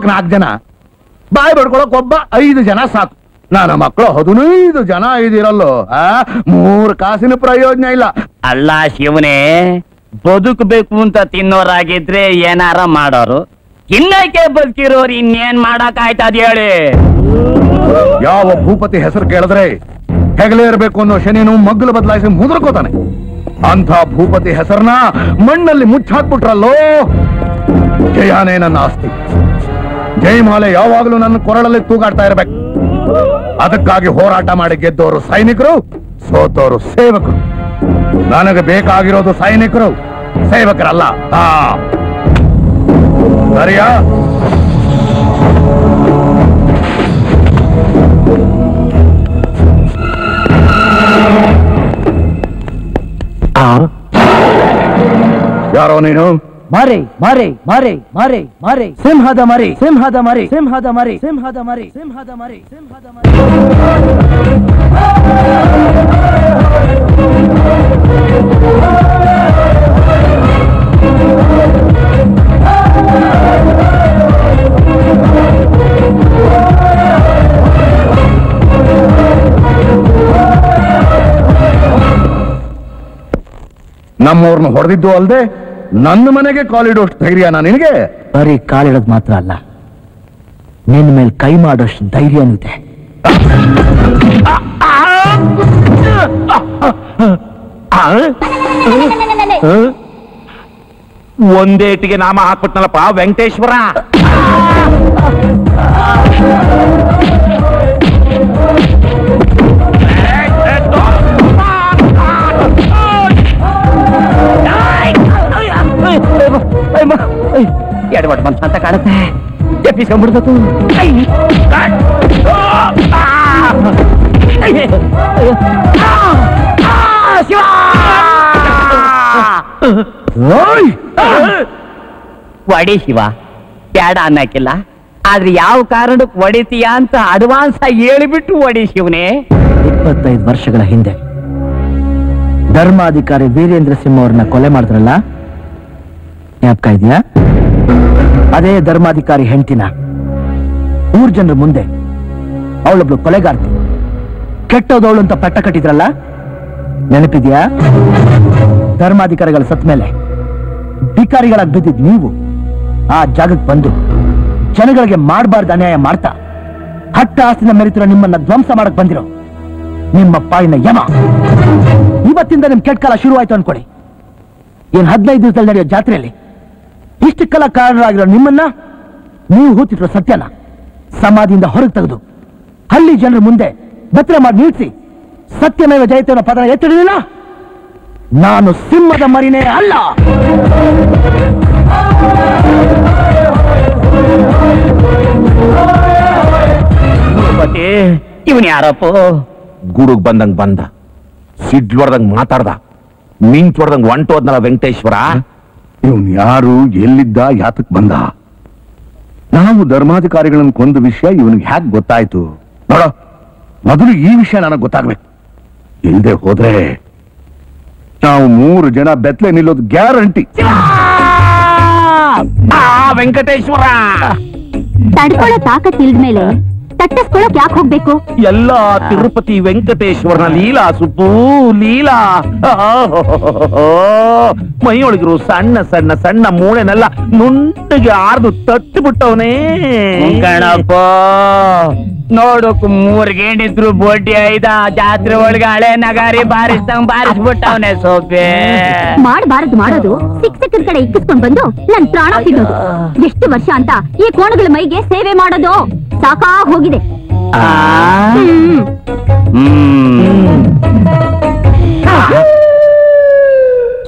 S6: ಹೋಗಕ್ ನಾಲ್ಕು ಜನ. ಬಾಯಿ ಬಡ್ಕೊಳಕ್ ಒಬ್ಬ ಐದು ಜನ ಸಾಕು. ನನ್ನ ಮಕ್ಕಳು ಹದಿನೈದು ಜನ ಇದಿರಲ್ಲೋ ಆ? ಮೂರು ಕಾಸಿನ ಪ್ರಯೋಜನ ಇಲ್ಲ.
S8: ಅಲ್ಲ ಶಿವನೇ ಬದುಕಬೇಕು ಅಂತ ತಿನ್ನೋರಾಗಿದ್ರೆ ಏನಾರ ಮಾಡೋರು? ತಿನ್ನಕ್ಕೆ ಬದುಕಿರೋರು ಇನ್ನೇನ್ ಮಾಡಕ್ ಆಯ್ತದ ಹೇಳಿ.
S6: ಯಾವ ಭೂಪತಿ ಹೆಸರು ಕೇಳಿದ್ರೆ ಹೆಗಲೇ ಇರಬೇಕು ಅನ್ನೋ ಶನಿನು ಮಗ್ಗಲು ಬದಲಾಯಿಸಿ ಮುದುರ್ಕೋತಾನೆ. ಅಂಥ ಭೂಪತಿ ಹೆಸರನ್ನ ಮಣ್ಣಲ್ಲಿ ಮುಚ್ಚಾಕ್ಬಿಟ್ರಲ್ಲೋ ಜಯಾನೇ ನನ್ನ ಆಸ್ತಿ. ಜಯಮಾಲೆ ಯಾವಾಗಲೂ ನನ್ನ ಕೊರಳಲ್ಲಿ ತೂಗಾಡ್ತಾ ಇರಬೇಕು. ಅದಕ್ಕಾಗಿ ಹೋರಾಟ ಮಾಡಿ ಗೆದ್ದವರು ಸೈನಿಕರು ಸೋತವರು ಸೇವಕರು. ನನಗೆ ಬೇಕಾಗಿರೋದು ಸೈನಿಕರು ಸೇವಕರಲ್ಲ. ಸರಿಯಾ? ಯಾರೋ ನೀನು?
S11: ಮಾರೆ, ಮರೆ ಮರೆ ಮರೆ ಮರೆ. ಸಿಂಹದ ಮರಿ ಸಿಂಹದ ಮರಿ ಸಿಂಹದ ಮರಿ ಸಿಂಹದ ಮರಿ ಸಿಂಹದ ಮರಿ, ಸಿಂಹದ
S6: ನಮ್ಮವ್ರನ್ನ ಹೊಡೆದಿದ್ದು ಅಲ್ದೆ ನನ್ನ ಮನೆಗೆ ಕಾಲಿಡೋಷ್ಟು ನಾನು ನಿನಗೆ?
S11: ಬರೀ ಕಾಲಿಡೋದು ಮಾತ್ರ ಅಲ್ಲ ನಿನ್ನ ಮೇಲೆ ಕೈ ಮಾಡೋಷ್ಟು ಧೈರ್ಯನೂ ಇದೆ.
S12: ಒಂದೇಟಿಗೆ ನಾಮ ಹಾಕ್ಬಿಟ್ನಲ್ಲಪ್ಪ ವೆಂಕಟೇಶ್ವರ.
S8: ಎಡವಟ್ ಬಂತ ಅಂತ ಕಾಣುತ್ತೆ. ಎಪ್ಪಿಸ್ಕೊಂಡ್ಬಿಡ್ತು ಒಡಿ ಶಿವ ಬ್ಯಾಡ ಅನ್ನಕ್ಕಿಲ್ಲ. ಆದ್ರೆ ಯಾವ ಕಾರಣಕ್ಕೆ ಒಡಿತೀಯ ಅಂತ ಅಡ್ವಾನ್ಸ್ ಆಗಿ ಹೇಳಿಬಿಟ್ಟು ಒಡಿ ಶಿವನೇ.
S11: ಇಪ್ಪತ್ತೈದು ವರ್ಷಗಳ ಹಿಂದೆ ಧರ್ಮಾಧಿಕಾರಿ ವೀರೇಂದ್ರ ಸಿಂಹ ಅವ್ರನ್ನ ಕೊಲೆ ಮಾಡಿದ್ರಲ್ಲ? ಜ್ಞಾಪಕ ಇದೆಯಾ? ಅದೇ ಧರ್ಮಾಧಿಕಾರಿ ಹೆಂಡತಿನ. ಊರ್ ಜನರ ಮುಂದೆ ಅವಳೊಬ್ಳು ಕೊಲೆಗಾರ್ತಿ. ಕೆಟ್ಟೋದವಳು ಅಂತ ಪಟ್ಟ ಕಟ್ಟಿದ್ರಲ್ಲ? ನೆನಪಿದ್ಯಾ? ಧರ್ಮಾಧಿಕಾರಿಗಳ ಸತ್ ಮೇಲೆ ಅಧಿಕಾರಿಗಳಾಗಿ ಬಿದ್ದಿದ್ ನೀವು ಆ ಜಾಗಕ್ಕೆ ಬಂದು ಜನಗಳಿಗೆ ಮಾಡಬಾರ್ದು ಅನ್ಯಾಯ ಮಾಡ್ತಾ ಹಟ್ಟ ಆಸ್ತಿನ ಮೆರಿತಿರೋ ನಿಮ್ಮನ್ನ ಧ್ವಂಸ ಮಾಡಕ್ ಬಂದಿರೋ ನಿಮ್ಮ ಪಾಯಿನ ಯಮ. ಇವತ್ತಿಂದ ನಿಮ್ ಕೆಟ್ಟ ಕಾಲ ಶುರುವಾಯ್ತು ಅನ್ಕೊಳ್ಳಿ ಏನ್ ಹದಿನೈದು ದಿವಸದಲ್ಲಿ ನಡೆಯೋ ಜಾತ್ರೆಯಲ್ಲಿ ಇಷ್ಟು ಕಾಲ ಕಾರಣರಾಗಿರೋ ನಿಮ್ಮನ್ನ ನೀವು ಹೂತಿಟ್ರೋ ಸತ್ಯನ ಸಮಾಧಿಯಿಂದ ಹೊರಗೆ ತೆಗೆದು ಹಳ್ಳಿ ಜನರ ಮುಂದೆ ಬೆತ್ತಲೆ ಮಾಡಿ ನಿಲ್ಲಿಸಿ ಸತ್ಯಮೇವ ಜಯತೆ ಅನ್ನೋ ಪದನ ಎತ್ತಿರಲಿಲ್ಲ ನಾನು ಸಿಂಹದ ಮರಿನೇ ಅಲ್ಲ.
S8: ಇವನ್ ಯಾರಪ್ಪ?
S12: ಗೂಡುಗ್ ಬಂದಂಗ್ ಬಂದ ಸಿಡ್ಲೊಡ್ದಂಗ್ ಮಾತಾಡ್ದ ಮಿಂಚ್ ಹೊಡ್ದಂಗ್ ಹೊಂಟೋದ್ನಲ್ಲ ವೆಂಕಟೇಶ್ವರ?
S6: ಇವನ್ ಯಾರು ಎಲ್ಲಿದ್ದ ಯಾತಕ್ ಬಂದ? ನಾವು ಧರ್ಮಾಧಿಕಾರಿಗಳನ್ನು ಕೊಂದ ವಿಷಯ ಇವನಿಗೆ ಹ್ಯಾಕ್ ಗೊತ್ತಾಯ್ತು. ನೋಡ ಮೊದಲು ಈ ವಿಷಯ ನನಗೆ ಗೊತ್ತಾಗ್ಬೇಕು. ಇಲ್ದೆ ಹೋದ್ರೆ ನಾವು ಮೂರು ಜನ ಬೆತ್ತಲೆ ನಿಲ್ಲೋದು ಗ್ಯಾರಂಟಿ.
S12: ಆ ವೆಂಕಟೇಶ್ವರ!
S7: ತಡ್ಕೊಳ್ಳೋ ತಾಕತ್ ಇಲ್ದ್ಮೇಲೆ ತಟ್ಟಿಸ್ಕೊಳಕ್ ಯಾಕೆ ಹೋಗ್ಬೇಕು?
S12: ಎಲ್ಲ ತಿರುಪತಿ ವೆಂಕಟೇಶ್ವರನ ಲೀಲಾ ಸುಪ್ಪು ಲೀಲಾ. ಮೈಯೊಳಗಿರು ಸಣ್ಣ ಸಣ್ಣ ಸಣ್ಣ ಮೂಳೆನೆಲ್ಲ ನುಣ್ಣಗೆ ಆರ್ದು ತಟ್ಟು ಬಿಟ್ಟವನೇ
S8: ಕಣಪ್ಪ ನೋಡಕ್ ಮೂರ್ ಗೇಂಡಿದ್ರು ಬೋಟಿ ಐದ ಜಾತ್ರೆ ಒಳಗೆ ಹಳೆ ನಗಾರಿ ಬಾರಿಸ್ದಂಗ್ ಬಾರಿಸ್ಬಿಟ್ಟವನೇ ಸೋಪೆ
S7: ಮಾಡಬಾರದು ಮಾಡೋದು ಸಿಕ್ ಸಿಕ್ಕದ ಕಡೆ ಇಕ್ಕಿಸ್ಕೊಂಡ್ ಬಂದು ನನ್ ಪ್ರಾಣ ತಿನ್ನೋದು. ಎಷ್ಟು ವರ್ಷ ಅಂತ ಈ ಕೋಣಗಳ ಮೈಗೆ ಸೇವೆ ಮಾಡೋದು. ಸಾಕಾಗ್ ಹೋಗಿದೆ. ಹ್ಮ್.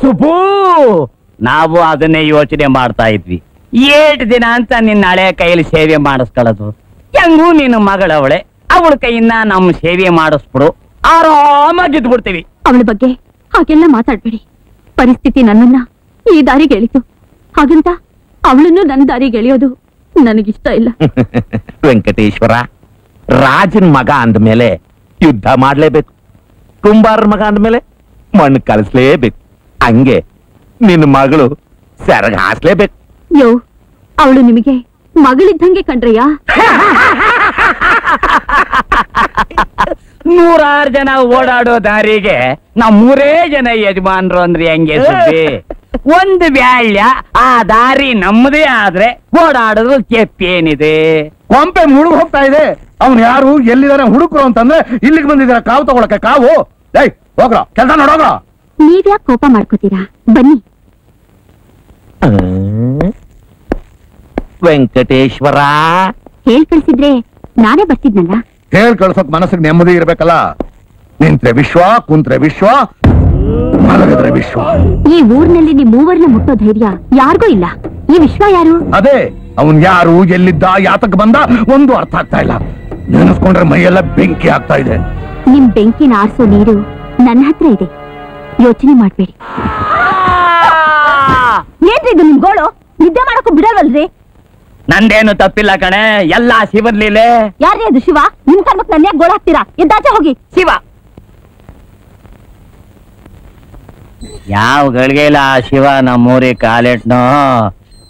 S8: ಸುಬ್ಬು ನಾವು ಅದನ್ನೇ ಯೋಚನೆ ಮಾಡ್ತಾ ಇದ್ವಿ. ಏಟ್ ದಿನ ಅಂತ ನಿನ್ನ ಹಳೆ ಕೈಯಲ್ಲಿ ಸೇವೆ ಮಾಡಿಸ್ಕೊಳ್ಳೋದು. ಹೆಂಗೂ ನಿನ್ನ ಮಗಳವಳೆ. ಅವಳ ಕೈಯಿಂದ ನಮ್ ಸೇವೆ ಮಾಡಿಸ್ಬಿಡು. ಆರಾಮಾಗಿ ಬಿಡ್ತೀವಿ
S7: ಅವಳ ಬಗ್ಗೆ ಹಾಗೆಲ್ಲ ಮಾತಾಡ್ಬೇಡಿ. ಪರಿಸ್ಥಿತಿ ನನ್ನನ್ನ ಈ ದಾರಿಗೆ ಎಳಿತು. ಹಾಗಂತ ಅವಳನ್ನು ನನ್ನ ದಾರಿಗೆ ಎಳೆಯೋದು ನನಗಿಷ್ಟ ಇಲ್ಲ.
S12: ವೆಂಕಟೇಶ್ವರ ರಾಜನ್ ಮಗ ಅಂದ್ಮೇಲೆ ಯುದ್ಧ ಮಾಡ್ಲೇಬೇಕು. ಕುಂಬಾರನ ಮಗ ಅಂದ್ಮೇಲೆ ಮಣ್ಣು ಕಲಿಸ್ಲೇಬೇಕು. ಹಂಗೆ ನಿನ್ನ ಮಗಳು ಸೆರಗ ಹಾಸ್ಲೇಬೇಕು.
S7: ಯೋ ಅವಳು ನಿಮಗೆ ಮಗಳಿದ್ದಂಗೆ ಕಣ್ರಯ್ಯ
S8: ನೂರಾರು ಜನ ಓಡಾಡೋ ದಾರಿಗೆ ನಾವ್ ಮೂರೇ ಜನ ಯಜಮಾನ್ರು ಅಂದ್ರೆ ಹೆಂಗೆ ಸುದ್ದಿ? ಒಂದು ಬ್ಯಾಳ್ಯ ಆ ದಾರಿ ನಮ್ಮದೇ ಆದ್ರೆ ಓಡಾಡೋದು ಕೆಪ್ಪೇನಿದೆ
S6: ಕೊಂಪೆ ಮುಳುಗ್ ಹೋಗ್ತಾ ಇದೆ. ಅವ್ನು ಯಾರು ಎಲ್ಲಿದಾರೆ ಹುಡುಕ್ರು ಅಂತಂದ್ರೆ ಇಲ್ಲಿಗೆ ಬಂದಿದಾರ ಕಾವು ತಗೊಳಕ್ಕೆ ಕಾವು. ಏಯ್ ಹೋಗ್ರ ಕೆಲಸ ನೋಡೋಗ್ರ
S7: ನೀವ್ಯಾಕ್ ಕೋಪ ಮಾಡ್ಕೋತೀರಾ? ಬನ್ನಿ.
S11: ವೆಂಕಟೇಶ್ವರ.
S7: ಹೇಳ್ ಕಳ್ಸಿದ್ರೆ ನಾನೇ ಬರ್ತಿದ್ನಲ್ಲ?
S6: ಹೇಳ್ ಕಳ್ಸೋಕ್ ಮನಸ್ಸಿಗೆ ನೆಮ್ಮದಿ ಇರ್ಬೇಕಲ್ಲ? ನಿಂತ್ರೆ ವಿಶ್ವ ಕುಂತ್ರೆ ವಿಶ್ವ ಮಲಗಿದ್ರೆ ವಿಶ್ವ.
S7: ಈ ಊರಿನಲ್ಲಿ ನಿಮ್ ಮೂವರ್ನ ಮುಟ್ಟೋ ಧೈರ್ಯ ಯಾರಿಗೂ ಇಲ್ಲ. ಈ ವಿಶ್ವ ಯಾರು?
S6: ಅದೇ ಅವನ್ ಯಾರು ಎಲ್ಲಿದ್ದ ಯಾತಕ್ ಬಂದ ಒಂದು ಅರ್ಥ ಆಗ್ತಾ ಇಲ್ಲ. ನೆನೆಸ್ಕೊಂಡ್ರೆ ಮೈಯೆಲ್ಲ ಬೆಂಕಿ ಆಗ್ತಾ ಇದೆ.
S7: ನಿಮ್ ಬೆಂಕಿನ ಆರ್ಸೋ ನೀರು ನನ್ನ ಹತ್ರ ಇದೆ. ಯೋಚನೆ ಮಾಡ್ಬೇಡಿ. ಏನ್ರಿ ಇದು ನಿಮ್ ಗೋಳು? ನಿದ್ದೆ ಮಾಡಕ್ಕೂ ಬಿಡಲ್ವಲ್ರಿ?
S8: ನಂದೇನು ತಪ್ಪಿಲ್ಲ ಕಣೆ ಎಲ್ಲಾ ಶಿವನ್ ಲೀಲೆ
S7: ಯಾರ್ರೀ ಅದು ಶಿವ? ನಿಮ್ ಕರ್ಮಕ್ ನನ್ನ ಯಾಕೆ ಗೋಳು ಹಾಕ್ತೀರಾ? ಎದ್ದಾಚೆ ಹೋಗಿ.
S8: ಶಿವ. ಯಾವ ಗಳಿಗೆ ಇಲ್ಲ ಆ ಶಿವ ನಮ್ಮೂರಿಗೆ ಕಾಲಿಟ್ನೋ?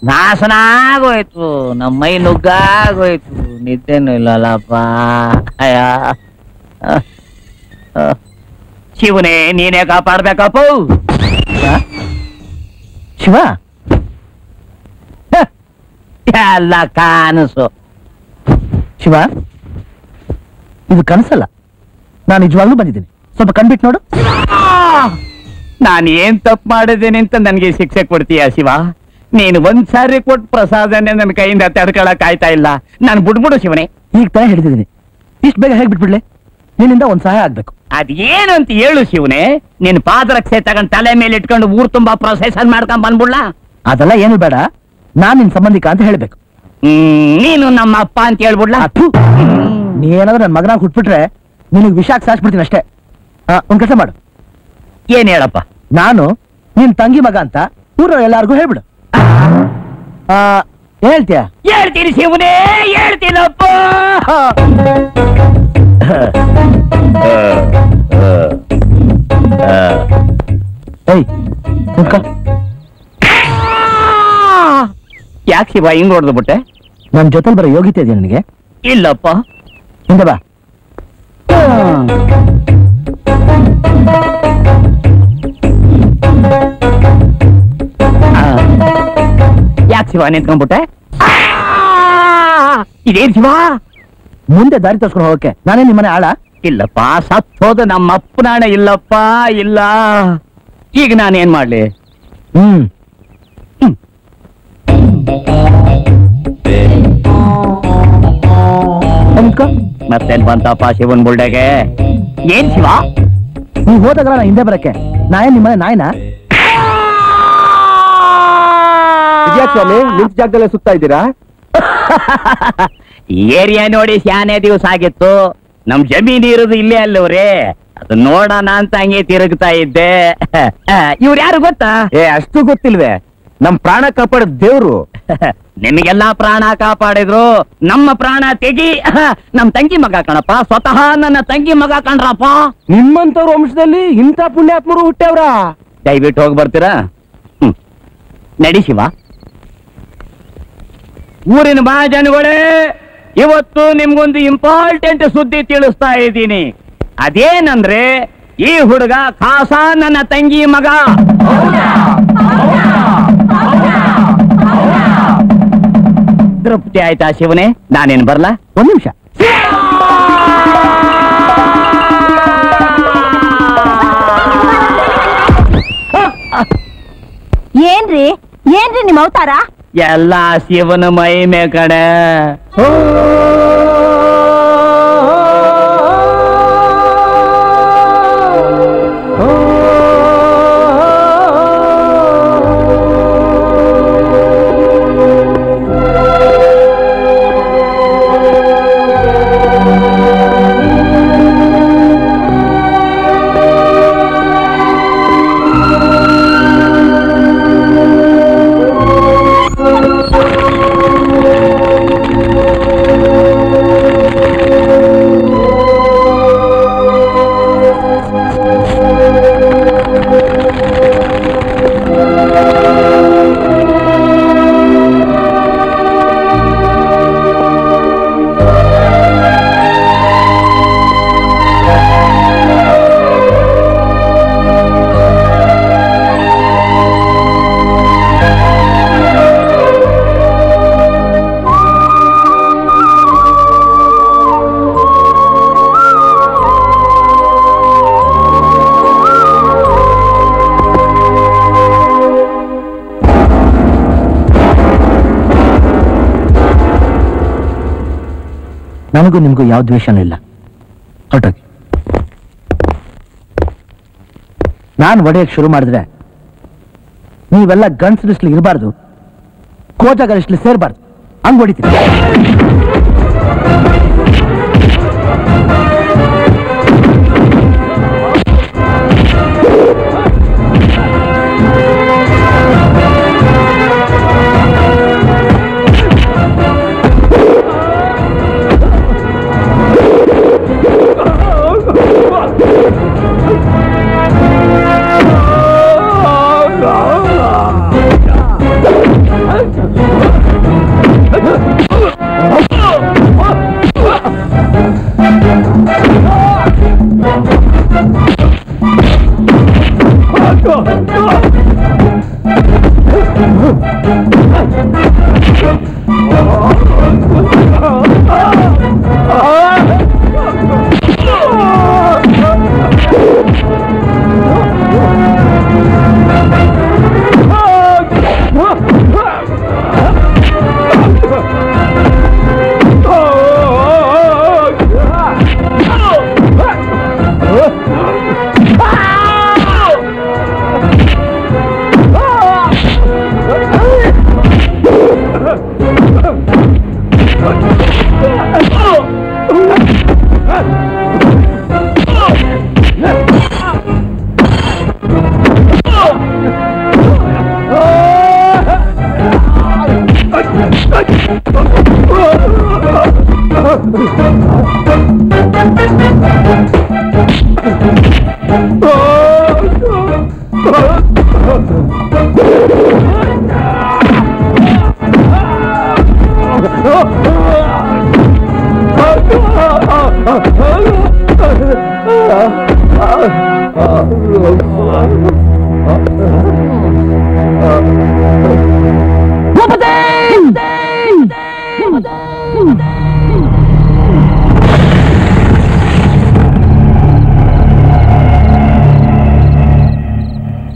S8: ನಾಶನ ಆಗೋಯ್ತು ನಮ್ಮ ಮೈ ನುಗ್ಗಾಗೋಯ್ತು ನಿದ್ದೆನೂ ಇಲ್ಲಲ್ಲಪ್ಪ. ಅಯ್ಯ. ಶಿವನೇ ನೀನೇ ಕಾಪಾಡ್ಬೇಕಪ್ಪ.
S11: ಶಿವ?
S8: ಎಲ್ಲ ಕಾನಸು.
S11: ಶಿವ ಇದು ಕನಸಲ್ಲ. ನಾನು ನಿಜವಾಗ್ಲೂ ಬಂದಿದ್ದೀನಿ. ಸ್ವಲ್ಪ ಕಣ್ಬಿಟ್ಟು ನೋಡು.
S8: ನಾನು ಏನ್ ತಪ್ಪು ಮಾಡಿದ್ದೇನೆ ಅಂತ ನನಗೆ ಶಿಕ್ಷೆ ಕೊಡ್ತೀಯ ಶಿವ? ನೀನು ಒಂದ್ಸಾರಿ ಕೊಟ್ಟು ಪ್ರಸಾದನೆ ನನ್ನ ಕೈಯಿಂದ ತಡ್ಕೊಳಕ್ ಆಯ್ತಾ ಇಲ್ಲ? ನಾನು ಬಿಡ್ಬಿಡು ಶಿವನೇ.
S11: ಈಗ ತಾನೇ ಹಿಡಿದಿದ್ದೀನಿ ಇಷ್ಟು ಬೇಗ ಹೇಗೆ ಬಿಟ್ಬಿಡ್ಲೆ? ನಿನ್ನಿಂದ ಒಂದ್ ಸಹಾಯ ಆಗ್ಬೇಕು.
S8: ಅದೇನು ಅಂತ ಹೇಳು ಶಿವನೇ. ನಿನ್ ಪಾದರಕ್ಷೆ ತಗೊಂಡು ತಲೆ ಮೇಲೆ ಇಟ್ಕೊಂಡು ಊರ್ ತುಂಬಾ ಪ್ರೊಸೆಷನ್ ಮಾಡ್ಕೊಂಡ್ ಬಂದ್ಬಿಡ್ಲಾ?
S11: ಅದೆಲ್ಲ ಏನು ಬೇಡ. ನಾನ್ ನಿನ್ ಸಂಬಂಧಿಕ ಅಂತ ಹೇಳ್ಬೇಕು.
S8: ನೀನು ನಮ್ಮ ಅಪ್ಪ ಅಂತ ಹೇಳ್ಬಿಡ್ಲಾ?
S11: ನೀನಾದ್ರೂ ನನ್ನ ಮಗನಾಗ ಹುಟ್ಬಿಟ್ರೆ ನಿನಗೆ ವಿಷಾಕ್ ಸಾಸ್ಬಿಡ್ತೀನಿ ಅಷ್ಟೇ. ಒಂದ್ ಕೆಲಸ ಮಾಡು.
S8: ಏನ್ ಹೇಳಪ್ಪ?
S11: ನಾನು ನಿನ್ ತಂಗಿ ಮಗ ಅಂತ ಊರ ಎಲ್ಲಾರ್ಗು ಹೇಳ್ಬಿಡು. ಆ, ಹೇಳ್ತೀಯ?
S8: ಹೇಳ್ತೀನಿ ಶಿವನೇ ಹೇಳ್ತೀನಪ್ಪ.
S11: ಏಯ್.
S8: ಯಾಕೆ ಶಿವ ಹಿಂಗ್ ಹೊಡೆದು ಬಿಟ್ಟೆ?
S11: ನನ್ ಜೊತೆಲಿ ಬರೋ ಯೋಗ್ಯತೆ ಇದೆಯಾ ನನಗೆ?
S8: ಇಲ್ಲಪ್ಪ.
S11: ಹಿಂದೆ ಬಾ.
S8: ಯಾಕೆ ಶಿವ ನಿಂತ್ಕೊಂಡ್ಬಿಟ್ಟೆ? ಇದೇನ್ ಶಿವ?
S11: ಮುಂದೆ ದಾರಿ ತೋರ್ಸ್ಕೊಂಡು ಹೋಗಕ್ಕೆ. ನಾನೇ ನಿಮ್ಮನೆ ಆಳ?
S8: ಇಲ್ಲಪ್ಪ ಸತ್ ಹೋದ ನಮ್ಮ ಅಪ್ಪನಾಣೆ ಇಲ್ಲಪ್ಪ ಇಲ್ಲ. ಈಗ ನಾನೇನ್ ಮಾಡ್ಲಿ?
S11: ಹ್ಮ್.
S8: ಮತ್ತೇನ್ ಬಂತಪ್ಪ ಶಿವನ್ ಬುಲ್ಡೆಗೆ? ಏನ್ ಶಿವ?
S11: ನೀವ್ ಹೋದಾಗಲ್ಲ ನಾ ಹಿಂದೆ ಬರಕ್ಕೆ? ನಾ ಏನ್ ನಿಮ್ಮನೆ ನಾಯಿನ?
S1: ಸ್ವಾಮಿ ನಿಂತ ಜಾಗದಲ್ಲೇ ಸುತ್ತಾ ಇದ್ದೀರಾ?
S8: ಏರಿಯಾ ನೋಡಿ ಶಾನೆ ದಿವಸ ಆಗಿತ್ತು. ನಮ್ ಜಮೀನ್ ಇರೋದು ಇಲ್ಲೇ ಅಲ್ಲವ್ರಿ. ಅದು ನೋಡೋಣ ಅಂತ ಹಂಗೆ ತಿರುಗ್ತಾ ಇದ್ದೆ. ಇವ್ರು ಯಾರು ಗೊತ್ತಾ?
S1: ಏ ಅಷ್ಟು ಗೊತ್ತಿಲ್ವೇ? ನಮ್ ಪ್ರಾಣ ಕಾಪಾಡ ದೇವ್ರು.
S8: ನಿಮಗೆಲ್ಲಾ ಪ್ರಾಣ ಕಾಪಾಡಿದ್ರು. ನಮ್ಮ ಪ್ರಾಣ ತೆಗಿ ನಮ್ ತಂಗಿ ಮಗ ಕಣಪ್ಪ ಸ್ವತಃ ನನ್ನ ತಂಗಿ ಮಗ ಕಣ್ರಪ್ಪ.
S1: ನಿಮ್ಮಂತವ್ರ ವಂಶದಲ್ಲಿ ಇಂಥ ಪುಣ್ಯಾತ್ಮರು ಹುಟ್ಟವ್ರ
S8: ದಯವಿಟ್ಟು ಹೋಗಿ ಬರ್ತೀರಾ? ಹ್ಮ್. ನಡಿ ಶಿವ. ಊರಿನ ಮಹಾಜನಗಳೇ ಜನಗಳೇ ಇವತ್ತು ನಿಮ್ಗೊಂದು ಇಂಪಾರ್ಟೆಂಟ್ ಸುದ್ದಿ ತಿಳಿಸ್ತಾ ಇದ್ದೀನಿ. ಅದೇನಂದ್ರೆ ಈ ಹುಡುಗ ಖಾಸಾ ನನ್ನ ತಂಗಿ ಮಗ. ತೃಪ್ತಿ ಆಯ್ತಾ ಶಿವನೇ? ನಾನೇನ್ ಬರ್ಲಾ?
S11: ಒಂದ್ ನಿಮಿಷ.
S7: ಏನ್ರಿ? ಏನ್ರಿ ನಿಮ್ ಅವತಾರ?
S8: ಎಲ್ಲ ಶಿವನ ಮಹಿಮೆ ಕಡೆ
S11: ನನಗೂ ನಿಮಗೂ ಯಾವ ದ್ವೇಷನೂ ಇಲ್ಲ. ಹೊರಟೋಗಿ. ನಾನು ಒಡೆಯಕ್ಕೆ ಶುರು ಮಾಡಿದ್ರೆ ನೀವೆಲ್ಲ ಗನ್ಸ್ ಇರಬಾರ್ದು ಕೋಟಗರಿಸ್ಲಿ ಸೇರಬಾರ್ದು, ಹಂಗೆ ಹೊಡಿತೀನಿ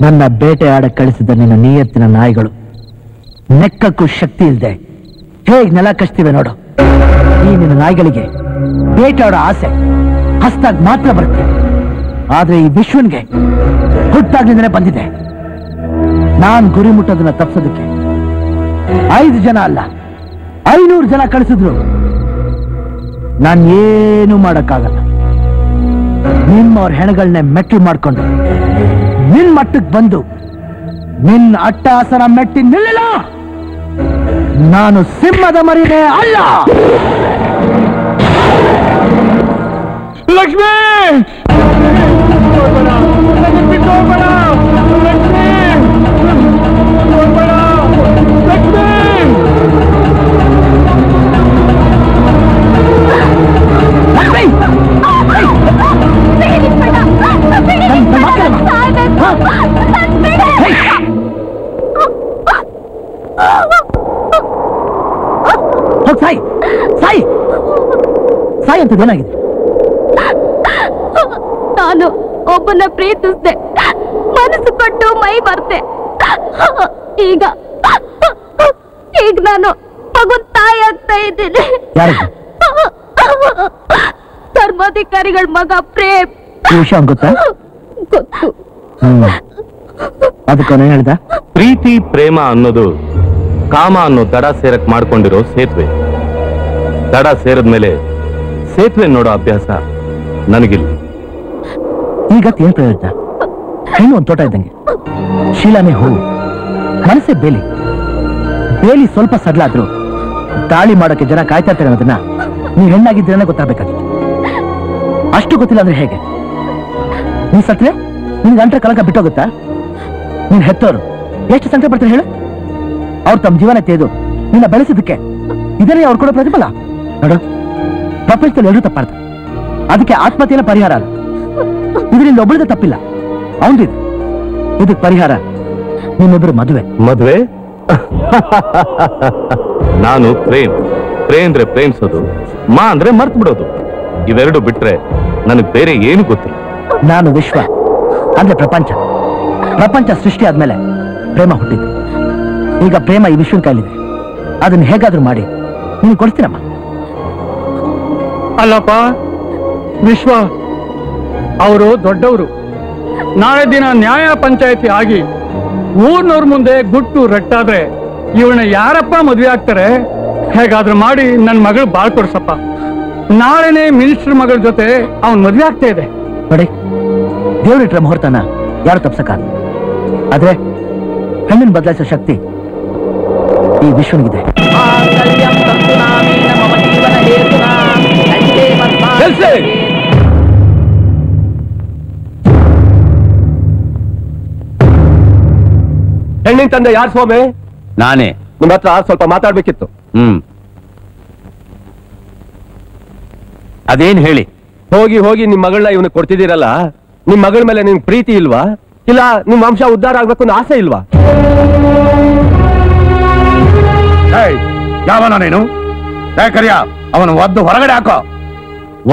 S11: ನನ್ನ ಬೇಟೆ ಆಡ ಕಳಿಸಿದ ನಿನ್ನ ನಿಯತ್ತಿನ ನಾಯಿಗಳು. ನೆಕ್ಕಕ್ಕೂ ಶಕ್ತಿ ಇಲ್ಲದೆ ಹೇಗೆ ನೆಲ ಕಚ್ತಿವೆ ನೋಡು. ಈ ನಿನ್ನ ನಾಯಿಗಳಿಗೆ ಬೇಟೆ ಆಸೆ ಹಸ್ತಾಗ್ ಮಾತ್ರ ಬರುತ್ತೆ. ಆದ್ರೆ ಈ ವಿಶ್ವನ್ಗೆ ಹುಟ್ಟಾಗ್ಲಿಂದನೇ ಬಂದಿದೆ. ನಾನ್ ಗುರಿ ಮುಟ್ಟೋದನ್ನ ತಪ್ಸೋದಕ್ಕೆ ಐದು ಜನ ಅಲ್ಲ, ಐನೂರು ಜನ ಕಳಿಸಿದ್ರು. ನಾನು ಏನು ಮಾಡೋಕ್ಕಾಗಲ್ಲ. ನಿಮ್ಮವ್ರ ಹೆಣಗಳನ್ನೇ ಮೆಟ್ಟಿ ಮಾಡ್ಕೊಂಡು ನಿನ್ ಮಟ್ಟಕ್ಕೆ ಬಂದು ನಿನ್ನ ಅಟ್ಟಾಸನ ಮೆಟ್ಟಿ ನಿಲ್ಲಿಲ್ಲ. ನಾನು ಸಿಂಹದ ಮರಿನೇ ಅಲ್ಲ.
S6: ಲಕ್ಷ್ಮಿ!
S11: ಸಾಯಿ ಸಾಯಿ. ಸಾಯಿ ಏನಾಗಿದೆ?
S7: ನಾನು ಒಬ್ಬನ ಪ್ರೀತಿಸ್ದೆ. ಮನಸ್ಸು ಕೊಟ್ಟು ಮೈ ಬರ್ತೆ. ಈಗ ಈಗ ನಾನು ಮಗು ತಾಯಿ ಆಗ್ತಾ ಇದ್ದೀನಿ ಧರ್ಮಾಧಿಕಾರಿಗಳ ಮಗ ಪ್ರೇಮ್.
S11: ಗೊತ್ತಾ. ಅದಕ್ಕವನೇ ಹೇಳ್ದ?
S2: ಪ್ರೀತಿ ಪ್ರೇಮ ಅನ್ನೋದು ಕಾಮ ಅನ್ನೋ ದಡ ಸೇರಕ್ ಮಾಡ್ಕೊಂಡಿರೋ ಸೇತುವೆ. ದಡ ಸೇರಿದ್ಮೇಲೆ ಸೇತುವೆ ನೋಡೋ ಅಭ್ಯಾಸ ನನಗಿಲ್ಲ.
S11: ಈಗ ಏನ್ ಪ್ರಯೋಜನ? ಹೆಣ್ಣು ಒಂದು ತೋಟ ಇದ್ದಂಗೆ. ಶೀಲಾನೆ ಹೂವು ಮನಸ್ಸೇ ಬೇಲಿ. ಬೇಲಿ ಸ್ವಲ್ಪ ಸಡ್ಲಾದ್ರು ತಾಳಿ ಮಾಡೋಕೆ ಜನ ಕಾಯ್ತಾ ಇರ್ತಾರೆ ಅನ್ನೋದನ್ನ ನೀವ್ ಹೆಣ್ಣಾಗಿದ್ದೀರನೇ ಗೊತ್ತಾಗಬೇಕಾಗಿತ್ತು. ಅಷ್ಟು ಗೊತ್ತಿಲ್ಲ ಅಂದ್ರೆ ಹೇಗೆ? ನೀ ಸತ್ರೆ? ನಿನ್ ಗಂಟೆ ಕಲಕ ಬಿಟ್ಟೋಗುತ್ತಾ? ನೀನ್ ಹೆತ್ತೋರು. ಎಷ್ಟು ಸಂಕಟ ಪಡ್ತಾರೆ ಹೇಳು? ಅವ್ರು ತಮ್ಮ ಜೀವನ ತೇದು ನಿನ್ನ ಬೆಳೆಸಿದ್ದಕ್ಕೆ ಇದನ್ನೇ ಅವ್ರು ಕೊಡೋ ಪ್ರತಿಫಲ. ನೋಡು ಪ್ರಪಂಚದಲ್ಲಿ ಎಲ್ಲರೂ ತಪ್ಪಾಡ್ತಾರೆ ಅದಕ್ಕೆ ಆತ್ಮಹತ್ಯೆನ ಪರಿಹಾರ ಅಲ್ಲ. ಇದರಿಂದ ಒಬ್ಬಳದ ತಪ್ಪಿಲ್ಲ. ಅವನಿದೆ ಇದಕ್ಕೆ ಪರಿಹಾರ ನಿನ್ನೊಬ್ಬರು ಮದುವೆ.
S2: ಮದುವೆ? ನಾನು ಪ್ರೇಮ್. ಪ್ರೇಮ್ ಅಂದ್ರೆ ಪ್ರೇಮಿಸೋದು. ಮಾ ಅಂದ್ರೆ ಮರ್ತು ಬಿಡೋದು ಇವೆರಡು ಬಿಟ್ರೆ ನನಗೆ ಬೇರೆ ಏನು ಗೊತ್ತಿಲ್ಲ.
S11: ನಾನು ವಿಶ್ವ. ಅಂದ್ರೆ ಪ್ರಪಂಚ. ಪ್ರಪಂಚ ಸೃಷ್ಟಿ ಆದ್ಮೇಲೆ ಪ್ರೇಮ ಹುಟ್ಟಿದ್ದು. ಈಗ ಪ್ರೇಮ ಈ ವಿಶ್ವನ ಕೈಲಿದೆ. ಅದನ್ನ ಹೇಗಾದ್ರೂ ಮಾಡಿ. ನೀನು ಕೊಡ್ತೀರಮ್ಮ
S9: ಅಲ್ಲಪ್ಪ ವಿಶ್ವ ಅವರು ದೊಡ್ಡವರು. ನಾಳೆ ದಿನ ನ್ಯಾಯ ಪಂಚಾಯತಿ ಆಗಿ ಊರ್ನವ್ರ ಮುಂದೆ ಗುಟ್ಟು ರಟ್ಟಾದ್ರೆ ಇವಳನ್ನ ಯಾರಪ್ಪ ಮದ್ವೆ ಆಗ್ತಾರೆ? ಹೇಗಾದ್ರೂ ಮಾಡಿ ನನ್ನ ಮಗಳು ಬಾಳ್ ಕೊಡ್ಸಪ್ಪ. ನಾಳೆನೆ ಮಿನಿಸ್ಟರ್ ಮಗಳ ಜೊತೆ ಅವನ್ ಮದುವೆ ಆಗ್ತಾ ಇದೆ.
S11: ನೋಡಿ ದೇವರಿಟ್ರ ಮುಹೂರ್ತನ ಯಾರು ತಪ್ಸಕ ಆದ್ರೆ ಹೆಣ್ಣಿನ ಬದಲಾಯಿಸೋ ಶಕ್ತಿ ಈ ವಿಶ್ವನಿಗಿದೆ!
S2: ಹೆಣ್ಣಿನ ತಂದೆ ಯಾರು ಸ್ವಾಮಿ?
S8: ನಾನೇ.
S2: ನಿಮ್ಮ ಹತ್ರ ಸ್ವಲ್ಪ ಮಾತಾಡ್ಬೇಕಿತ್ತು.
S8: ಹ್ಮ್. ಅದೇನ್ ಹೇಳಿ?
S2: ಹೋಗಿ ಹೋಗಿ ನಿಮ್ ಮಗಳನ್ನ ಇವನು ಕೊಡ್ತಿದ್ದೀರಲ್ಲ? ನಿಮ್ ಮಗಳ ಮೇಲೆ ನಿನ್ ಪ್ರೀತಿ ಇಲ್ವಾ? ಇಲ್ಲ ನಿಮ್ ವಂಶ ಉದ್ಧಾರ ಆಗ್ಬೇಕು ಅನ್ನೋ ಆಸೆ ಇಲ್ವಾ?
S6: ಯಾವನ ನೀನು? ಕರಿಯ ಅವನು ಒದ್ದು ಹೊರಗಡೆ ಹಾಕೋ.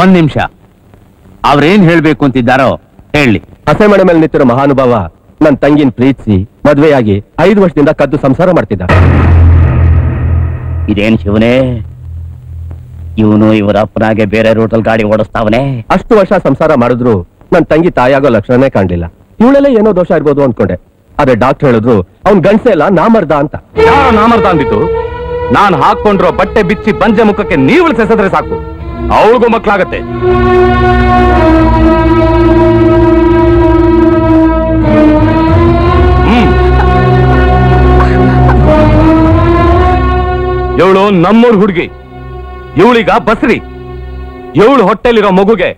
S8: ಒಂದ್ ನಿಮಿಷ. ಅವ್ರೇನ್ ಹೇಳ್ಬೇಕು ಅಂತಿದ್ದಾರೋ ಹೇಳಿ.
S2: ಹಸೆ ಮನೆ ಮೇಲೆ ನಿಂತಿರೋ ಮಹಾನುಭಾವ ನನ್ ತಂಗಿನ ಪ್ರೀತಿಸಿ ಮದ್ವೆಯಾಗಿ ಐದು ವರ್ಷದಿಂದ ಕದ್ದು ಸಂಸಾರ ಮಾಡ್ತಿದ್ದ.
S8: ಇದೇನ್ ಶಿವನೇ? ಇವನು ಇವರ ಅಪ್ಪನಾಗೆ ಬೇರೆ ರೂಟಲ್ ಗಾಡಿ ಓಡಿಸ್ತಾವನೆ?
S2: ಅಷ್ಟು ವರ್ಷ ಸಂಸಾರ ಮಾಡಿದ್ರು ನನ್ ತಂಗಿ ತಾಯಾಗೋ ಲಕ್ಷಣನೇ ಕಾಣ್ಲಿಲ್ಲ. ಇವಳೆಲ್ಲ ಏನೋ ದೋಷ ಇರ್ಬೋದು ಅನ್ಕೊಂಡೆ. ಆದ್ರೆ ಡಾಕ್ಟರ್ ಹೇಳಿದ್ರು, ಅವ್ನ್ ಗಂಡಸೆ ಎಲ್ಲ ನಾಮರ್ದ ಅಂತ. ಯಾರೋ ನಾಮರ್ದ ಅಂದಿತ್ತು ನಾನ್ ಹಾಕೊಂಡ್ರೋ ಬಟ್ಟೆ ಬಿಚ್ಚಿ ಬಂಜೆ ಮುಖಕ್ಕೆ ನೀವು ಸೆಸದ್ರೆ ಸಾಕು. ಅವಳಿಗೂ ಮಕ್ಕಳಾಗತ್ತೆ ಇವಳು ನಮ್ಮೂರ್ ಹುಡುಗಿ. ಇವಳಿಗ ಬಸ್ರಿ. ಇವಳು ಹೊಟ್ಟೆಲಿರೋ ಮಗುಗೆ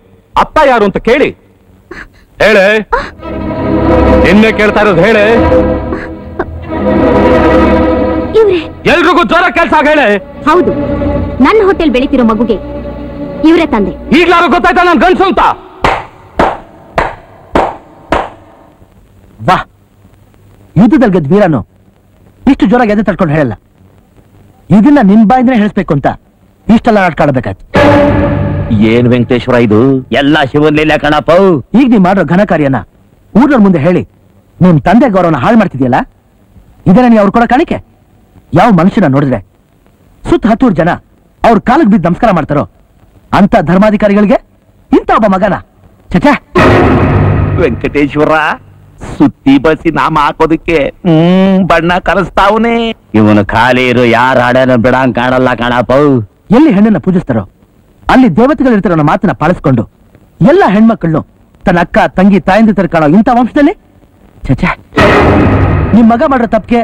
S2: ಅಪ್ಪ ಯಾರು ಅಂತ ಕೇಳಿ. ಹೇಳೆ. ನಿನ್ನೆ ಕೇಳ್ತಾ ಇರೋದು ಹೇಳೆ.
S7: ಇವ್ರೆ.
S2: ಎಲ್ರಿಗೂ ಜ್ವರ ಕೆಲಸ ಹೇಳೆ.
S7: ಹೌದು. ನನ್ನ ಹೋಟೆಲ್ ಬೆಳಿತಿರೋ ಮಗುಗೆ ಇವರೇ ತಂದೆ.
S2: ಈಗ್ಲಾರು ಗೊತ್ತಾಯ್ತಾ ನಾನು ಗಂಡ್ಸು ಅಂತ?
S11: ವಾ. ಯುದ್ಧದಲ್ಲಿ ಗೆದ್ದ ವೀರನು ಇಷ್ಟು ಜ್ವರ ಗೆದ್ದೆ ತಡ್ಕೊಂಡು ಹೇಳಲ್ಲ. ಇದನ್ನ ನಿನ್ ಬಾಯಿಂದನೇ ಹೇಳಿಸ್ಬೇಕು ಅಂತ ಇಷ್ಟೆಲ್ಲ ಆಡ್ಕಾಡ್ಬೇಕಾಯ್ತು
S8: ಏನ್ ವೆಂಕಟೇಶ್ವರ ಇದು? ಎಲ್ಲ ಶಿವನ್ ಲೀಲೆ ಕಣಪ್ಪ.
S11: ಈಗ ನೀವ್ ಮಾಡೋ ಘನ ಕಾರ್ಯನ ಊರ್ನ ಮುಂದೆ ಹೇಳಿ. ನಿಮ್ ತಂದೆ ಗೌರವನ ಹಾಳು ಮಾಡ್ತಿದ್ಯಲ್ಲ? ಇದನ್ನ ನೀವು ಅವ್ರು ಕೊಡೋ ಕಾಣಿಕೆ? ಯಾವ ಮನುಷ್ಯನ ನೋಡಿದ್ರೆ? ಸುತ್ತ ಹತ್ತೂರು ಜನ ಅವ್ರ ಕಾಲಕ್ಕೆ ಬಿದ್ದು ನಮಸ್ಕಾರ ಮಾಡ್ತಾರೋ? ಅಂತ ಧರ್ಮಾಧಿಕಾರಿಗಳಿಗೆ? ಇಂಥ ಒಬ್ಬ ಮಗನ? ಚಚಾ
S8: ವೆಂಕಟೇಶ್ವರ ಸುತ್ತಿ ಬಸಿ ನಾಮ ಹಾಕೋದಕ್ಕೆ ಹ್ಮ್ ಬಣ್ಣ ಕರೆಸ್ತಾವನೆ ಇವನು ಖಾಲಿ ಇರೋ ಯಾರ ಹಾಡನ ಬಿಡಂಗ್ ಕಾಣಲ್ಲ ಕಾಣಪ್ಪ.
S11: ಎಲ್ಲಿ ಹೆಣ್ಣನ್ನ ಪೂಜಿಸ್ತಾರೋ? ಅಲ್ಲಿ ದೇವತೆಗಳಿರ್ತಾರೋ ಅನ್ನೋ ಮಾತನ್ನ ಪಾಲಿಸ್ಕೊಂಡು ಎಲ್ಲ ಹೆಣ್ಮಕ್ಳು ತನ್ನ ಅಕ್ಕ ತಂಗಿ ತಾಯಂದಿ ತರ ಕಾಣೋ ಇಂಥ ವಂಶದಲ್ಲಿ ಚಚಾ ನಿಮ್ ಮಗ ಮಾಡಿರೋ ತಪ್ಪಿಗೆ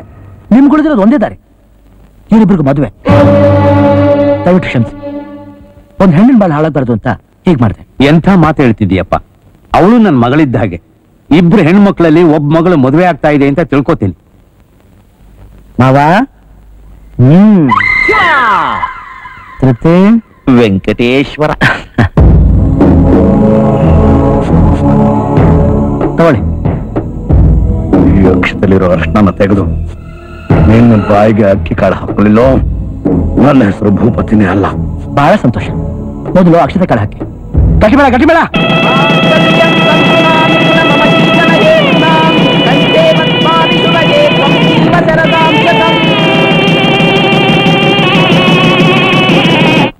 S11: ನಿಮ್ ಗುಳಿದಿರೋದು ಒಂದೇ ದಾರಿ. ಇವರಿಬ್ರಿಗೂ ಮದುವೆ. ದಯವಿಟ್ಟು ಕ್ಷಮಿಸಿ. ಒಂದ್ ಹೆಣ್ಣಿನ ಬಾಳ ಹಾಳಾಗಬಾರ್ದು ಅಂತ ಹೀಗ್ ಮಾಡಿದೆ.
S8: ಎಂಥ ಮಾತು ಹೇಳ್ತಿದ್ದೀಯಪ್ಪ? ಅವಳು ನನ್ನ ಮಗಳಿದ್ದ ಹಾಗೆ. ಇಬ್ರು ಹೆಣ್ಮಕ್ಳಲ್ಲಿ ಒಬ್ಬ ಮಗಳು ಮದುವೆ ಆಗ್ತಾ ಇದೆ ಅಂತ ತಿಳ್ಕೊತೀನಿ.
S11: ಮಾವಾ? ಹ್ಮ್. ತೃಪ್ತಿ?
S8: ವೆಂಕಟೇಶ್ವರ.
S11: ತಗೊಳ್ಳಿ.
S6: ಈ ಅಕ್ಷದಲ್ಲಿರೋ ಅರ್ಶನ ತೆಗೆದು ನಿನ್ನ ಬಾಯಿಗೆ ಅಕ್ಕಿ ಕಾಳು ಹಾಕೊಳ್ಳಿಲ್ಲೋ ನನ್ನ ಹೆಸರು ಭೂಪತಿನೇ ಅಲ್ಲ.
S11: ಬಹಳ ಸಂತೋಷ. ಮೊದಲು ಅಕ್ಷತೆ ಕಾಳು ಹಾಕಿ. ಗಟ್ಟಿ ಗಟ್ಟಿಬೇಡ.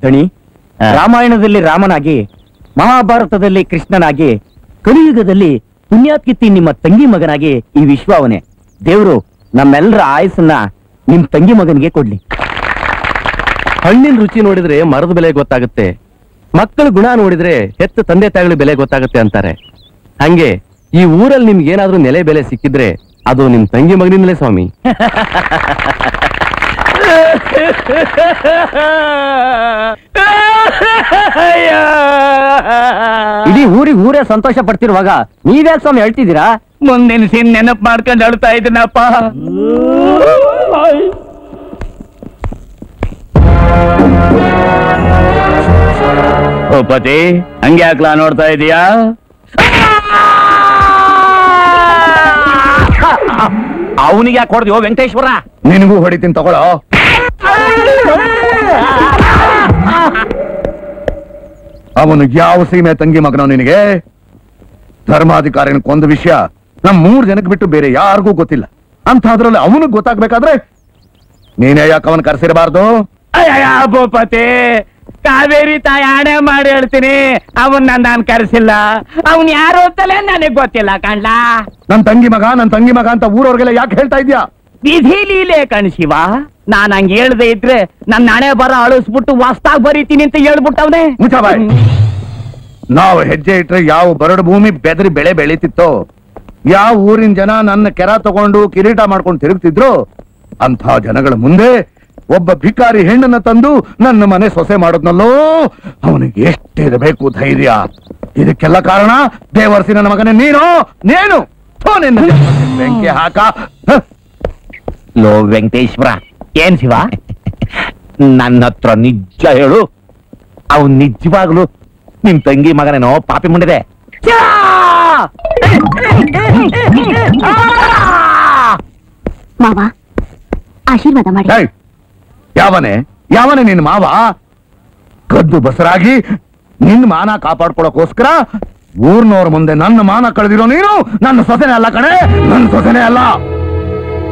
S1: ದಣಿ ರಾಮಾಯಣದಲ್ಲಿ ರಾಮನಾಗಿ ಮಹಾಭಾರತದಲ್ಲಿ ಕೃಷ್ಣನಾಗಿ ಕಲಿಯುಗದಲ್ಲಿ ಪುಣ್ಯಾತ್ಕಿತ್ತಿ ನಿಮ್ಮ ತಂಗಿ ಮಗನಾಗಿ ಈ ವಿಶ್ವಾವನೆ ದೇವರು ನಮ್ಮೆಲ್ಲರ ಆಯಸ್ಸನ್ನ ನಿಮ್ ತಂಗಿ ಮಗನಿಗೆ ಕೊಡ್ಲಿ.
S2: ಹಣ್ಣಿನ ರುಚಿ ನೋಡಿದ್ರೆ ಮರದ ಬೆಲೆ ಗೊತ್ತಾಗುತ್ತೆ. ಮಕ್ಕಳ ಗುಣ ನೋಡಿದ್ರೆ ಹೆತ್ತ ತಂದೆ ತಾಯಿಗಳ ಬೆಲೆ ಗೊತ್ತಾಗುತ್ತೆ ಅಂತಾರೆ. ಹಂಗೆ ಈ ಊರಲ್ಲಿ ನಿಮ್ಗೆ ಏನಾದ್ರೂ ನೆಲೆ ಬೆಲೆ ಸಿಕ್ಕಿದ್ರೆ ಅದು ನಿಮ್ ತಂಗಿ ಮಗನಿಂದಲೇ ಸ್ವಾಮಿ.
S1: ಇಡೀ ಊರಿಗೆ ಊರೇ ಸಂತೋಷ ಪಡ್ತಿರುವಾಗ ನೀವ್ಯಾಕೆ ಸ್ವಾಮಿ ಹೇಳ್ತಿದ್ದೀರಾ
S8: ಮುಂದಿನ ಸೀನ್ ನೆನಪ್ ಮಾಡ್ಕೊಂಡು ಅಳ್ತಾ ಇದ್ದೀನಪ್ಪ. ಭೂಪತಿ ಹಂಗೆ ಹಾಕ್ಲಾ ನೋಡ್ತಾ ಇದೀಯಾ? ಅವನಿಗೆ ಯಾಕೆ ಹೊಡೆದ್ಯೋ ವೆಂಕಟೇಶ್ವರ?
S6: ನಿನಗೂ ಹೊಡಿತೀನಿ ತಗೊಳ್ಳೋ. ಅವನು ಯಾವ ಸೀಮೆ ತಂಗಿ ಮಗನೋ ನಿನಗೆ? ಧರ್ಮಾಧಿಕಾರಿನ ಕೊಂದ ವಿಷಯ ನಮ್ ಮೂರ್ ಜನಕ್ಕೆ ಬಿಟ್ಟು ಬೇರೆ ಯಾರಿಗೂ ಗೊತ್ತಿಲ್ಲ. ಅಂತ ಅದ್ರಲ್ಲಿ ಅವನು ಗೊತ್ತಾಗ್ಬೇಕಾದ್ರೆ ನೀನೇ ಯಾಕೆ ಅವನ್ ಕರೆಸಿರಬಾರ್ದು?
S8: ಭೂಪತಿ ಕಾವೇರಿ ತಾಯಿ ಆಣೆ ಮಾಡಿ ಹೇಳ್ತೀನಿ. ಅವನ್ನ ನಾನು ಕರೆಸಿಲ್ಲ. ಅವನ್ ಯಾರು ಅಂತಲೇ ನನಗ್ ಗೊತ್ತಿಲ್ಲ ಕಾಣ್ಲ.
S6: ನನ್ ತಂಗಿ ಮಗ ನನ್ ತಂಗಿ ಮಗ ಅಂತ ಊರವ್ರಿಗೆಲ್ಲ ಯಾಕೆ ಹೇಳ್ತಾ ಇದ್ಯಾ?
S8: ವಿಧಿ ಲೀಲೆ ಕಣ್ ಶಿವ. ನಾನ್ ಹಂಗ ಹೇಳ್ದೆ ಇದ್ರೆ ನನ್ನ ಹಣೆ ಬರ ಅಳಿಸ್ಬಿಟ್ಟು ವಾಸ್ತಾಗ್ ಬರೀತೀನಿ ಅಂತ ಹೇಳ್ಬಿಟ್ಟವ್ನೆ.
S6: ನಾವ್ ನಾವು ಹೆಜ್ಜೆ ಇಟ್ರೆ ಯಾವ ಬರಡು ಭೂಮಿ ಬೆದರಿ ಬೆಳೆ ಬೆಳೀತಿತ್ತೋ ಯಾವ ಊರಿನ ಜನ ನನ್ನ ಕೆರ ತಗೊಂಡು ಕಿರೀಟ ಮಾಡ್ಕೊಂಡು ತಿರುಗ್ತಿದ್ರು ಅಂತ ಜನಗಳ ಮುಂದೆ ಒಬ್ಬ ಭಿಕಾರಿ ಹೆಣ್ಣನ್ನ ತಂದು ನನ್ನ ಮನೆ ಸೊಸೆ ಮಾಡೋದ್ನಲ್ಲೋ ಅವನಿಗೆ ಎಷ್ಟಿರಬೇಕು ಧೈರ್ಯ. ಇದಕ್ಕೆಲ್ಲ ಕಾರಣ ದೇವರ್ಸಿ ನನ್ನ ಮಗನೇ ನೀನು ನೀನು ಥು, ನಿನ್ನ ಬೆಂಕಿ ಹಾಕ.
S8: ಲೋ ವೆಂಕಟೇಶ್ವರ ಏನ್ ಶಿವ?
S2: ನನ್ನ ಹತ್ರ ನಿಜ ಹೇಳು. ಅವ್ ನಿಜವಾಗ್ಲು ನಿಮ್ ತಂಗಿ ಮಗನೇನೋ ಪಾಪಿ ಮುಂಡಿದೆ.
S7: ಮಾವ ಆಶೀರ್ವಾದ ಮಾಡಿ.
S6: ಏಯ್, ಯಾವನೇ ಯಾವನೇ ನಿನ್ ಮಾವ? ಕದ್ದು ಬಸರಾಗಿ ನಿನ್ ಮಾನ ಕಾಪಾಡ್ಕೊಳಕೋಸ್ಕರ ಊರ್ನವ್ರ ಮುಂದೆ ನನ್ನ ಮಾನ ಕಳೆದಿರೋ ನೀನು ನನ್ನ ಸೊಸೆನೇ ಅಲ್ಲ ಕಣೆ ನನ್ನ ಸೊಸೆನೇ ಅಲ್ಲ.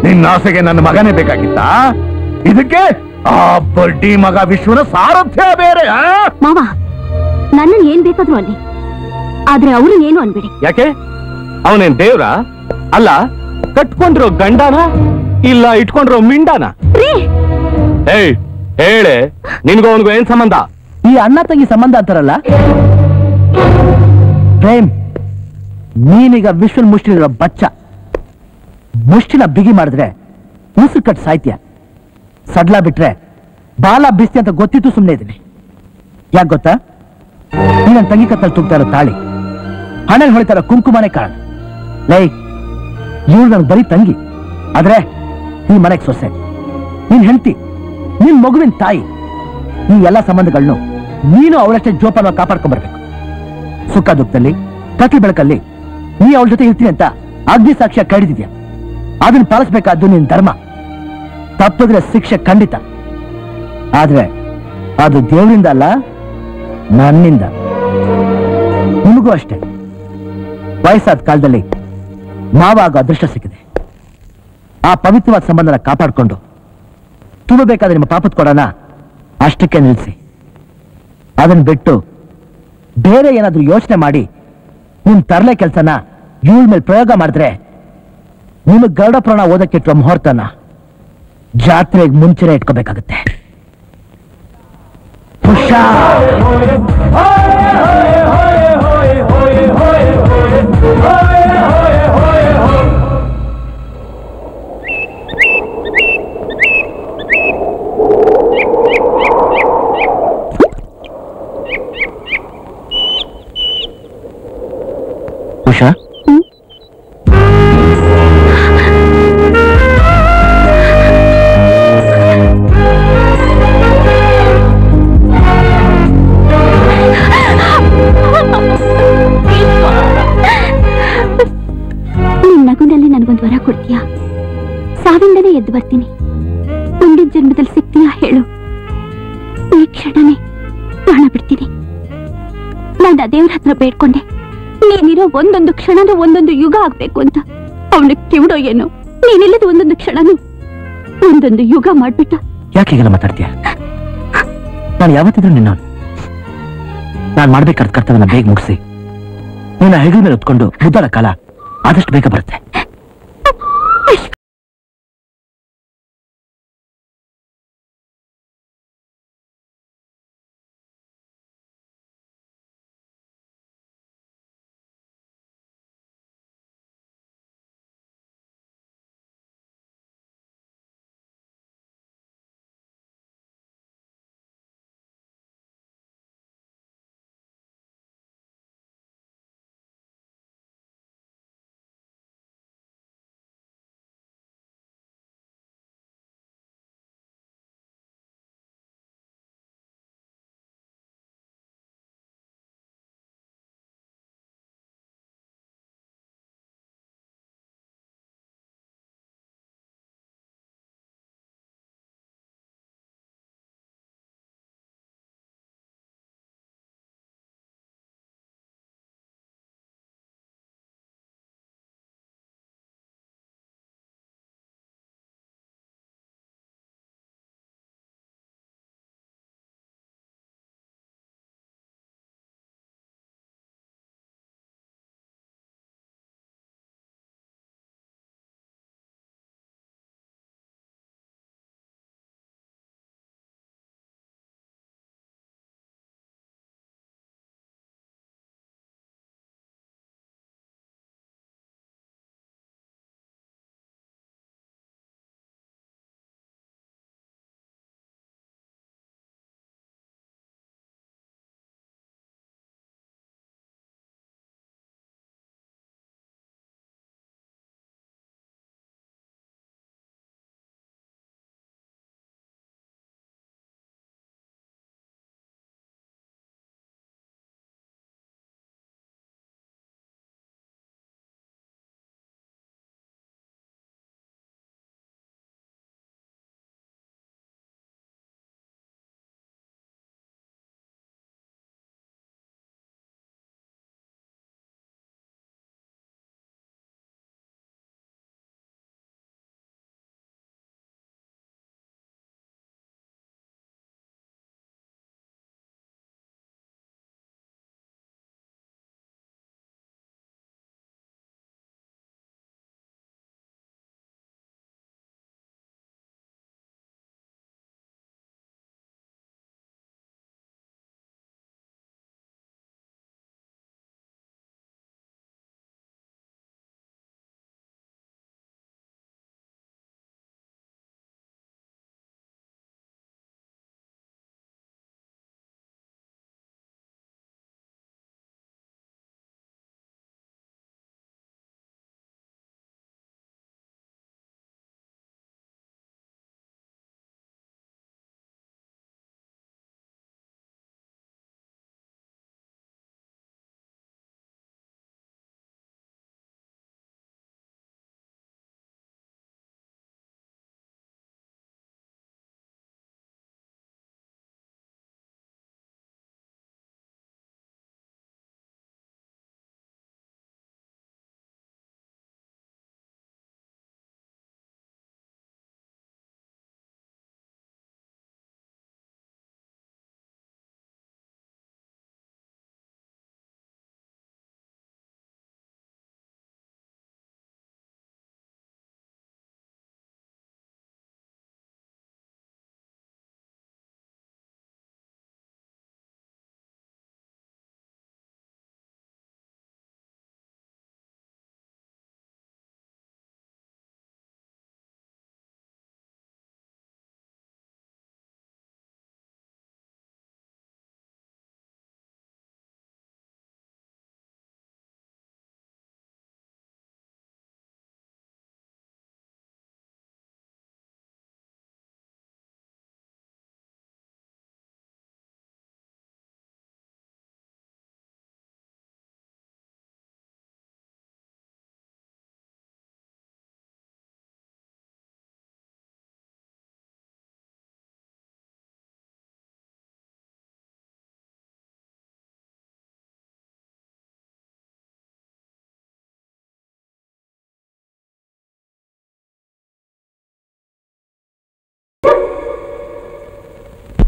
S6: ನಿನ್ನ ಆಸೆಗೆ ನನ್ನ ಮಗನೇ ಬೇಕಾಗಿತ್ತ? ಇದಕ್ಕೆ ಆ ಬಡ್ಡಿ ಮಗ ವಿಶ್ವನ ಸಾರಥ್ಯ ಬೇರೆ?
S7: ಮಾವ ನನ್ನ ಏನ್ ಬೇಕಾದ್ರು ಅಲ್ಲಿ ಆದ್ರೆ ಅವನು ಏನು ಅನ್ಬಿಡಿ.
S2: ಯಾಕೆ? ಅವನೇನ್ ದೇವ್ರ? ಅಲ್ಲ ಕಟ್ಕೊಂಡಿರೋ ಗಂಡನ ಇಲ್ಲ ಇಟ್ಕೊಂಡಿರೋ ಮಿಂಡಾನ? ಏಯ್ ಹೇಳೆ ನಿನ್ಗೂ ಅವನಿಗೂ ಏನ್ ಸಂಬಂಧ?
S11: ಈ ಅಣ್ಣ ತಂಗಿ ಸಂಬಂಧ ಅಂತಾರಲ್ಲ? ಪ್ರೇಮ್ ನೀನೀಗ ವಿಶ್ವನ್ ಮುಷ್ಟಿರೋ ಬಚ್ಚ. ಮುಷ್ಟಿನ ಬಿಗಿ ಮಾಡಿದ್ರೆ ಉಸಿರು ಕಟ್ ಸಾಹಿತ್ಯ ಸಡ್ಲ ಬಿಟ್ರೆ ಬಾಲ ಬಿಸ್ತಿ ಅಂತ ಗೊತ್ತಿತ್ತು ಸುಮ್ಮನೆ ಇದ್ದೀನಿ. ಯಾಕೆ ಗೊತ್ತಾ? ನೀ ನನ್ನ ತಂಗಿ ಕತ್ತಲ್ಲಿ ತುಂಬ್ತಾ ಇರೋ ತಾಳಿ. ಹಣಲ್ಲಿ ಹೊಳಿತಾರ ಕುಂಕುಮನೆ ಕಾರಣ. ಲೈ, ಇವಳು ನನ್ಗೆ ಬರೀ ತಂಗಿ. ಆದ್ರೆ ಈ ಮನೆಗೆ ಸೊಸೆ. ನೀನ್ ಹೆಂಡತಿ, ನಿನ್ ಮಗುವಿನ ತಾಯಿ. ಈ ಎಲ್ಲ ಸಂಬಂಧಗಳನ್ನು ನೀನು ಅವಳಷ್ಟೇ ಜೋಪಾನ ಕಾಪಾಡ್ಕೊಂಡ್ಬರ್ಬೇಕು ಸುಖ ದುಃಖದಲ್ಲಿ, ಕತ್ಲು ಬೆಳಕಲ್ಲಿ ನೀ ಅವಳ ಜೊತೆ ಇರ್ತೀನಿ ಅಂತ ಅಗ್ನಿ ಸಾಕ್ಷ್ಯ ಕಡಿದಿದ್ಯಾ ಅದನ್ನ ಪಾಲಿಸ್ಬೇಕಾದ್ದು ನಿನ್ ಧರ್ಮ. ತಪ್ಪಿದ್ರೆ ಶಿಕ್ಷೆ ಖಂಡಿತ. ಆದ್ರೆ ಅದು ದೇವರಿಂದ ಅಲ್ಲ, ನನ್ನಿಂದ. ನಿಮಗೂ ಅಷ್ಟೇ. ವಯಸ್ಸಾದ ಕಾಲದಲ್ಲಿ ಮಾವಾಗ ಅದೃಷ್ಟ ಸಿಕ್ಕಿದೆ. ಆ ಪವಿತ್ರವಾದ ಸಂಬಂಧನ ಕಾಪಾಡಿಕೊಂಡು ತುಂಬಬೇಕಾದ್ರೆ ನಿಮ್ಮ ಪಾಪದ ಕೊಡೋಣ ಅಷ್ಟಕ್ಕೆ ನಿಲ್ಲಿಸಿ. ಅದನ್ನು ಬಿಟ್ಟು ಬೇರೆ ಏನಾದರೂ ಯೋಚನೆ ಮಾಡಿ ನಿಮ್ಮ ತರಲೆ ಕೆಲಸನ ಇವಳ ಮೇಲೆ ಪ್ರಯೋಗ ಮಾಡಿದ್ರೆ ನಿಮಗ್ ಗರುಡ ಪ್ರಾಣ ಓದಕ್ಕಿಟ್ಟುವ ಮುಹೂರ್ತನ ಜಾತ್ರೆಗೆ ಮುಂಚೆನೆ ಇಟ್ಕೋಬೇಕಾಗತ್ತೆ. ಉಷಾ
S7: ವರ ಕೊಡ್ತೀಯಾ? ಸಾವಿಂದನೇ ಎದ್ದು ಬರ್ತೀನಿ. ಮುಂದಿನ ಜನ್ಮದಲ್ಲಿ ಸಿಗ್ತೀಯಾ ಹೇಳು. ಈ ಕ್ಷಣನೇ ಪ್ರಾಣ ಬಿಡ್ತೀನಿ. ನಾನು ದೇವ್ರ ಹತ್ರ ಬೇಡ್ಕೊಂಡೆ. ನೀನಿರೋ ಒಂದೊಂದು ಕ್ಷಣನೂ ಒಂದೊಂದು ಯುಗ ಆಗ್ಬೇಕು ಅಂತ. ಅವನು ಕಿವಿಡೋ ಏನು. ನೀನಿಲ್ಲದ ಒಂದೊಂದು ಕ್ಷಣನು ಒಂದೊಂದು ಯುಗ ಮಾಡ್ಬಿಟ್ಟ.
S11: ಯಾಕೆ ಮಾತಾಡ್ತೀಯ? ನಾನು ಯಾವತ್ತಿದ್ರು ನಿನ್ನ ನಾನು ಮಾಡ್ಬೇಕಾದ ಕರ್ತವ್ಯನ ಬೇಗ ಮುಗಿಸಿ. ನಿನ್ನ ಹೆಗಲ ಮೇಲೆ ಹೊತ್ಕೊಂಡು ಕಾಲ ಆದಷ್ಟು ಬೇಗ ಬರುತ್ತೆ. Ой!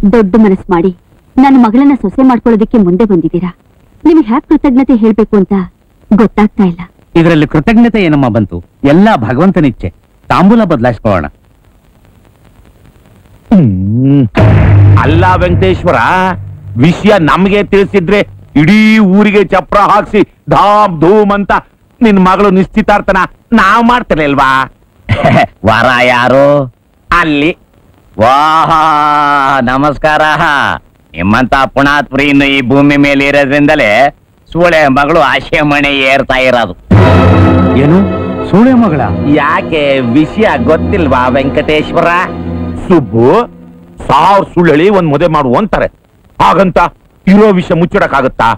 S7: ದೊಡ್ಡ ಮನಸ್ಸು ಮಾಡಿ ನನ್ನ ಮಗಳನ್ನ ಸೊಸೆ ಮಾಡ್ಕೊಳ್ಳೋದಕ್ಕೆ ಮುಂದೆ ಬಂದಿದ್ದೀರಾ? ನಿಮ್ಗೆ ಹ್ಯಾಕ್ ಕೃತಜ್ಞತೆ ಹೇಳ್ಬೇಕು ಅಂತ ಗೊತ್ತಾಗ್ತಾ ಇಲ್ಲ.
S8: ಇದರಲ್ಲಿ ಕೃತಜ್ಞತೆ ಏನಮ್ಮ ಬಂತು? ಎಲ್ಲ ಭಗವಂತನಿಚ್ಛೆ ತಾಂಬೂಲ ಬದಲಾಯಿಸ್ಕೊಳ್ಳೋಣ.
S2: ಅಲ್ಲ ವೆಂಕಟೇಶ್ವರ ವಿಷಯ ನಮ್ಗೆ ತಿಳಿಸಿದ್ರೆ ಇಡೀ ಊರಿಗೆ ಚಪ್ರ ಹಾಕ್ಸಿ ಧಾಮ್ ಧೂಮ್ ಅಂತ ನಿನ್ ಮಗಳು ನಿಶ್ಚಿತಾರ್ಥನ ನಾವ್ ಮಾಡ್ತಿರ್ಲಿಲ್ವಾ
S8: ವರ ಯಾರು?
S2: ಅಲ್ಲಿ
S8: ವಾಹ ನಮಸ್ಕಾರ. ನಿಮ್ಮಂತ ಪುಣಾತ್ಪುರಿ ಇನ್ನು ಈ ಭೂಮಿ ಮೇಲೆ ಇರೋದ್ರಿಂದಲೇ ಸೂಳೆ ಮಗಳು ಆಶೆ ಮಣೆ ಏರ್ತಾ ಇರೋದು.
S11: ಏನು? ಸೂಳೆ ಮಗಳ?
S2: ಯಾಕೆ ವಿಷಯ ಗೊತ್ತಿಲ್ವಾ ವೆಂಕಟೇಶ್ವರ? ಸುಬ್ಬು ಸಾವಿರ ಸುಳ್ಳು ಒಂದ್ ಮದುವೆ ಮಾಡು ಅಂತಾರೆ. ಹಾಗಂತ ಇರೋ ವಿಷಯ ಮುಚ್ಚಿಡಕ್ಕಾಗತ್ತಾ?